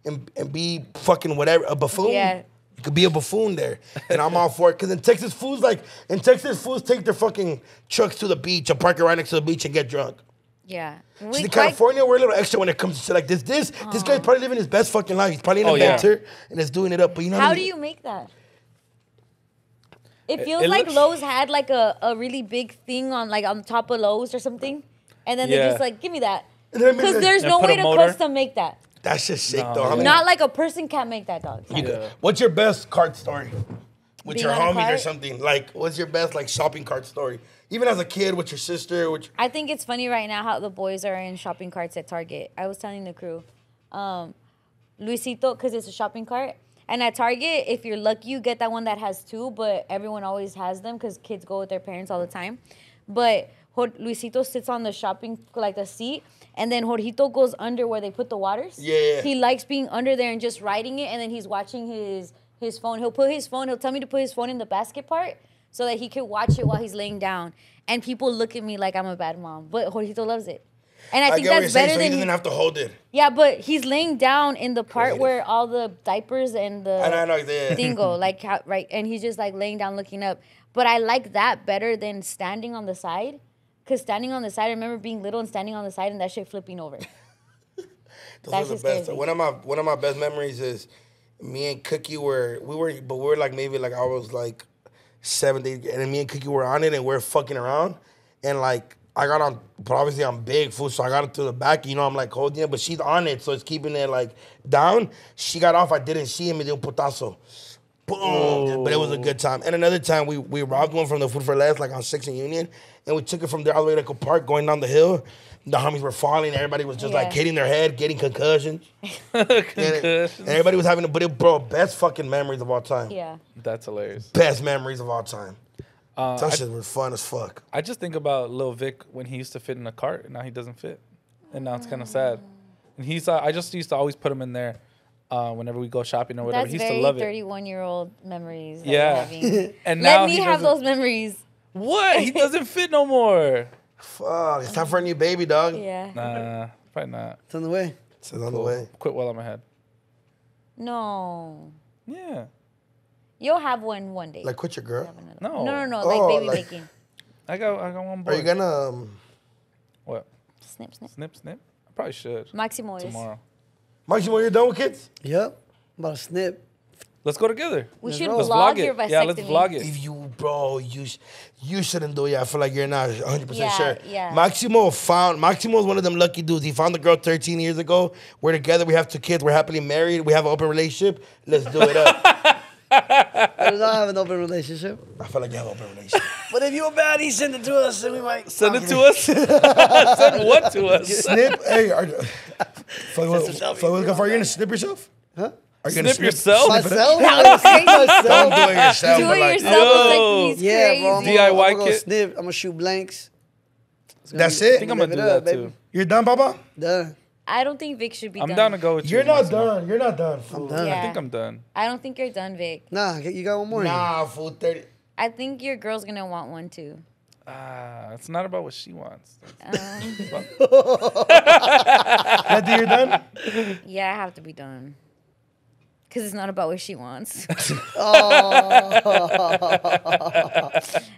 and, and be fucking whatever, a buffoon, Yeah. You could be a buffoon there. And I'm all for it. Because in Texas, fools like, in Texas, fools take their fucking trucks to the beach and park it right next to the beach and get drunk. yeah. See, in California, we're a little extra when it comes to shit like this. This this guy's probably living his best fucking life. He's probably an Oh, yeah. and is doing it up. But you know How what I do mean? you make that? It feels it like looks- Lowe's had like a, a really big thing on like on top of Lowe's or something, and then they Yeah. just like give me that because there's And no way to motor? custom make that. That's just sick, No, though. Yeah. Not like a person can't make that dog. You Yeah. What's your best cart story? With Being your on a homies or something. Like, what's your best like shopping cart story? Even as a kid with your sister, with your, I think it's funny right now how the boys are in shopping carts at Target. I was telling the crew, um, Luisito, because it's a shopping cart. And at Target, if you're lucky, you get that one that has two, but everyone always has them because kids go with their parents all the time. But Luisito sits on the shopping, like the seat, and then Jorgito goes under where they put the waters. Yeah. He likes being under there and just riding it, and then he's watching his his phone. He'll put his phone. He'll tell me to put his phone in the basket part so that he can watch it while he's laying down. And people look at me like I'm a bad mom, but Jorgito loves it. And I, I think that's saying, better so he than doesn't have to hold it. yeah, but he's laying down in the part Creative. where all the diapers and the I know, I know, yeah. thing go, (laughs) like how, right, and he's just like laying down, looking up. But I like that better than standing on the side, cause standing on the side, I remember being little and standing on the side and that shit flipping over. (laughs) Those That's are the best. crazy. One of my one of my best memories is me and Cookie were we were but we were like maybe like I was like seven eight, and then me and Cookie were on it and we are fucking around and like I got on but obviously I'm big fool so I got it to the back you know I'm like holding it but she's on it so it's keeping it like down. She got off I didn't see him and then putazo. Boom. But it was a good time. And another time we we robbed one from the Food for Less like on Sixth and Union and we took it from there all the way to Echo Park going down the hill. The homies were falling. Everybody was just like hitting their head, getting concussions. (laughs) And, Concussions. and everybody was having, a, but it, bro, best fucking memories of all time. Yeah. That's hilarious. Best memories of all time. Uh, That I, shit was fun as fuck. I just think about Lil Vic when he used to fit in a cart and now he doesn't fit, and now it's kind of sad. And he's uh, I just used to always put him in there uh, whenever we go shopping or whatever. That's he used to very love it. 31 year old memories. Yeah. (laughs) And now Let me have those memories. What? He doesn't fit no more. Fuck, it's time for a new baby, dog. Yeah. Nah, probably not. It's on the way. It's on the way. Quit while I'm ahead. No. Yeah. You'll have one one day. Like, quit your girl. Have another- No. No, no, no. Oh, like baby like- making. (laughs) I got I got one boy. Are you gonna? Um, what? Snip, snip. Snip, snip. I probably should Maximo is. Tomorrow. Maximo, you're done with kids? Yep. About a snip. Let's go together. We Let's should roll. Let's vlog, vlog your it. vasectomy. Yeah, let's vlog it. If you, bro, you sh- you shouldn't do it. I feel like you're not 100 percent Yeah, sure. yeah. Maximo found Maximo is one of them lucky dudes. He found the girl 13 years ago. We're together. We have two kids. We're happily married. We have an open relationship. Let's do it up. (laughs) I do not have an open relationship. I feel like you have an open relationship. But if you're bad, he send it to us and we might. Send it to us. (laughs) Send what to us? snip. Hey, are, so, what, yourself, so what, are you gonna snip yourself? Huh? Are you gonna Snip yourself? snip it? Myself? (laughs) That was crazy. Don't do it yourself. Do it like, yourself. like, he's Yeah, crazy. bro. I'm DIY gonna, I'm gonna kit? snip. I'm gonna shoot blanks. That's be- it? I think I'm gonna do it up, that baby. too. You're done, Papa. Done. I don't think Vic should be I'm done. down to go with you. You're not Maximo. done. You're not done. Fool. done. I Yeah. think I'm done. I don't think you're done, Vic. Nah, you got one more. Nah, fool. Thirty. I think your girl's gonna want one too. Ah, it's not about what she wants. Um, (laughs) It's (laughs) That you're done. yeah, I have to be done. Cause it's not about what she wants. (laughs) (laughs)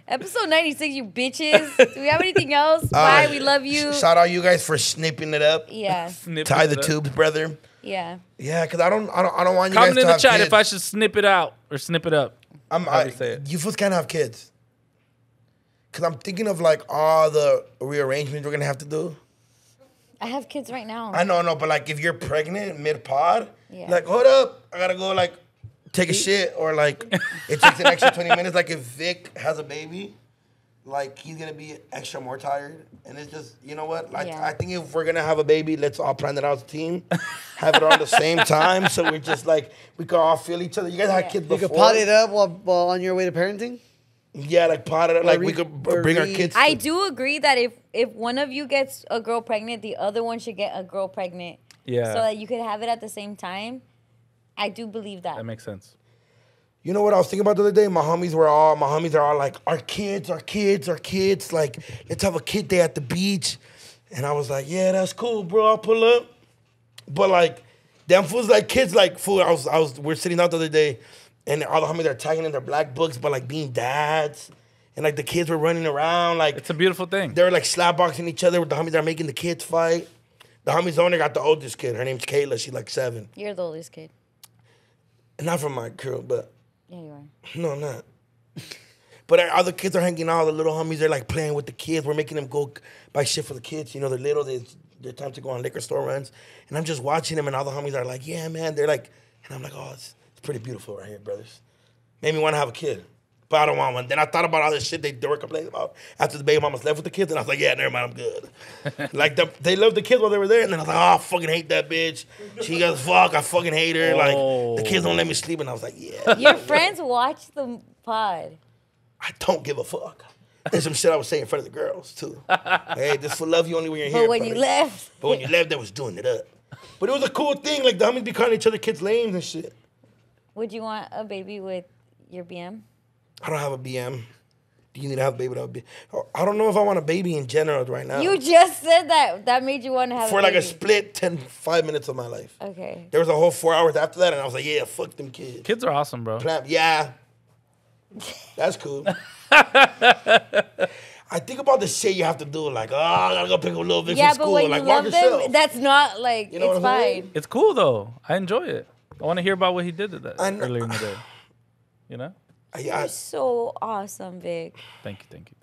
Episode 96, you bitches. Do we have anything else? Bye, Uh, we love you. sh- Shout out you guys for snipping it up. Yeah, (laughs) Snip Tie the up. tubes, brother. yeah. Yeah, cause I don't, I don't, I don't want you Comment guys in the have chat kids. if I should snip it out or snip it up. I'm, I, do you say it? you fools can't have kids. Cause I'm thinking of like all the rearrangements we're gonna have to do. I have kids right now. I know, no, but like if you're pregnant mid pod, Yeah. like hold up, I gotta go like take a shit or like it takes an extra 20 minutes. Like if Vic has a baby, like he's gonna be extra more tired. And it's just, you know what? Like Yeah. I think if we're gonna have a baby, let's all plan it out as a team, have it all at the same time. So we're just like we can all feel each other. You guys had Yeah. kids You before. could pot it up while, while on your way to parenting. Yeah, like pot it up. Like we could b- bring our re- kids. I to- do agree that if if one of you gets a girl pregnant, the other one should get a girl pregnant. Yeah. So that you could have it at the same time. I do believe that. That makes sense. You know what I was thinking about the other day? My homies were all my homies are all like, our kids, our kids, our kids. Like, let's have a kid day at the beach. And I was like, yeah, that's cool, bro. I'll pull up. But like, them fools like kids like fool. I was I was we're sitting out the other day, and all the homies are tagging in their black books, but like being dads, and like the kids were running around like It's a beautiful thing. they were like slapboxing each other with the homies that are making the kids fight. The homies owner got the oldest kid. Her name's Kayla. She's like seven. You're the oldest kid. Not from my crew, but Yeah, you are. no, I'm not. But our other kids are hanging out. The little homies, they're like playing with the kids. We're making them go buy shit for the kids. You know, they're little. They, their time to go on liquor store runs. And I'm just watching them, and all the homies are like, yeah, man. They're like, and I'm like, oh, it's, it's pretty beautiful right here, brothers. Made me want to have a kid. But I don't want one. Then I thought about all this shit they, they were complaining about after the baby mamas left with the kids, and I was like, yeah, never mind, I'm good. (laughs) like the, they loved the kids while they were there, and then I was like, oh, I fucking hate that bitch. She goes, fuck, I fucking hate her. Like the kids don't let me sleep, and I was like, yeah. (laughs) Your friends watch the pod. I don't give a fuck. There's some shit I was saying in front of the girls too. (laughs) hey, this for love you only when you're here. But when you left, but when you left, they was doing it up. But it was a cool thing. Like the homies be calling each other kids names and shit. Would you want a baby with your BM? I don't have a BM. Do you need to have a baby without a BM? Oh, I don't know if I want a baby in general right now. You just said that. That made you want to have for a like baby. a split 10, 5 minutes of my life. Okay. There was a whole four hours after that, and I was like, yeah, fuck them kids. Kids are awesome, bro. Clap, yeah. That's cool. (laughs) I think about the shit you have to do, like, oh, I gotta go pick up little Vic Yeah, from but school. when like, you love yourself. them, that's not like You know it's what I'm saying? fine. It's cool though. I enjoy it. I want to hear about what he did to that I kn- earlier in the uh, day. You know? I- I- You're so awesome, Vic. Thank you, thank you.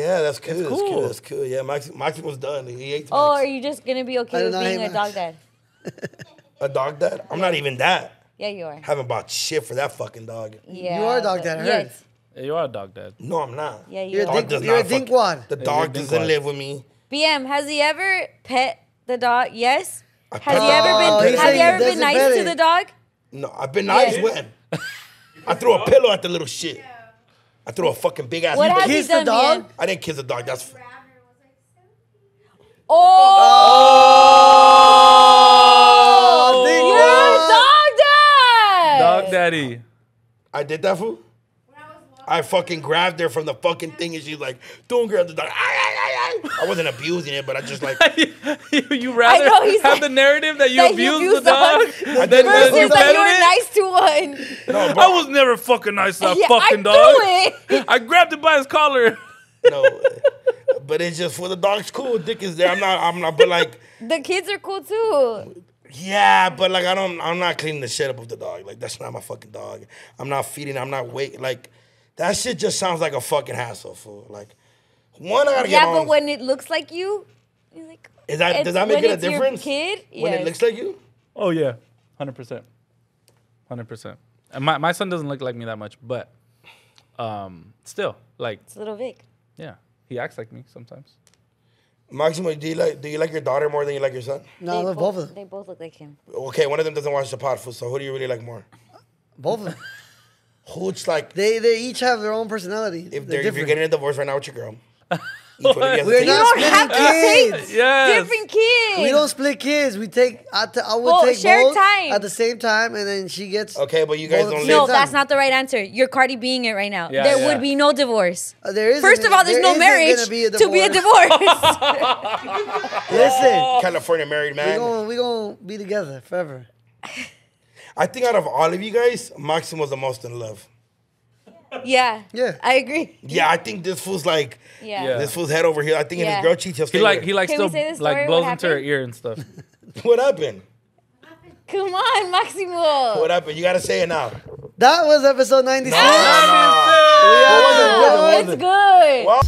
yeah, that's cool. That's cool. cool. That's cool. Yeah, Max, Max was done. He ate Oh, are you just gonna be okay do with being hate a dog dad? a dog dad. I'm not even that. Yeah, you are. Haven't bought shit for that fucking dog. Yeah. you are a dog dad, Yes. Yeah, you are a dog dad. No, I'm not. Yeah, you You're a are. Dog dink, you're a not fucking- dinkwad. The you're dog doesn't live with me. BM, has he ever pet the dog? Yes. I Has pet he the ever dog. Oh, been? Have you ever been nice pet to the dog? No, I've been nice Yeah. when. I threw a pillow at the little shit. I threw a fucking big ass. What pillow. has he Kiss the dog? BM? I didn't kiss the dog. That's. Oh, oh Dinkwad. you're a dog dad. Dog daddy. I did that fool. I fucking grabbed her from the fucking thing and she's like, "Don't grab the dog." Ay, ay, ay, ay. I wasn't abusing it, but I just like. (laughs) you, you rather know, have like- the narrative that you that you abused the abused dog dogs. and then, then you that you were nice to one. No, bro, I was never fucking nice to that Yeah, fucking I dog. knew it. (laughs) I grabbed it by his collar. no, uh, but it's just for the dog's cool. Dick is there. I'm not. I'm not. But like, (laughs) The kids are cool too. yeah, but like, I don't. I'm not cleaning the shit up of the dog. Like, that's not my fucking dog. I'm not feeding. I'm not wait. Like, that shit just sounds like a fucking hassle. Fool. Like, one, I gotta Yeah, get on. but when it looks like you, you're like, Is that does that make it a it's your difference? Kid, When yes. it looks like you. Oh yeah, hundred percent, hundred percent. And my, my son doesn't look like me that much, but um, still, like, it's a little Vic. yeah, he acts like me sometimes. Maximo, do you like do you like your daughter more than you like your son? No, I love both of them. They both look like him. Okay, one of them doesn't watch the pod, fool, so who do you really like more? Both of them. Who's like They they each have their own personality. if They're they're if you're different. getting a divorce right now with your girl? each one of you has to We're take- not don't have splitting to take kids. Yes. Different kids. We don't split kids. We take. I, t- I would Well, take share both time. at the same time, and then she gets. Okay, but you guys Both don't at the No, live. same that's time. not the right answer. You're Cardi being it right now. Yeah, there yeah. would be no divorce. Uh, there is First of all, there's no marriage to be a divorce. (laughs) (laughs) Listen, California married we man. gonna we gonna be together forever. I think out of all of you guys, Maxim was the most in love. yeah. Yeah. I agree. Yeah, I think this fool's like Yeah. Yeah. this fool's head over here. I think if Yeah. his girl cheats, he'll stay He like he her. like Can still say the story? like blows into her ear and stuff. (laughs) What happened? Come on, Maximo. What happened? You gotta say it now. That was episode ninety six. No, no. What was it? What was it? It's good. Well-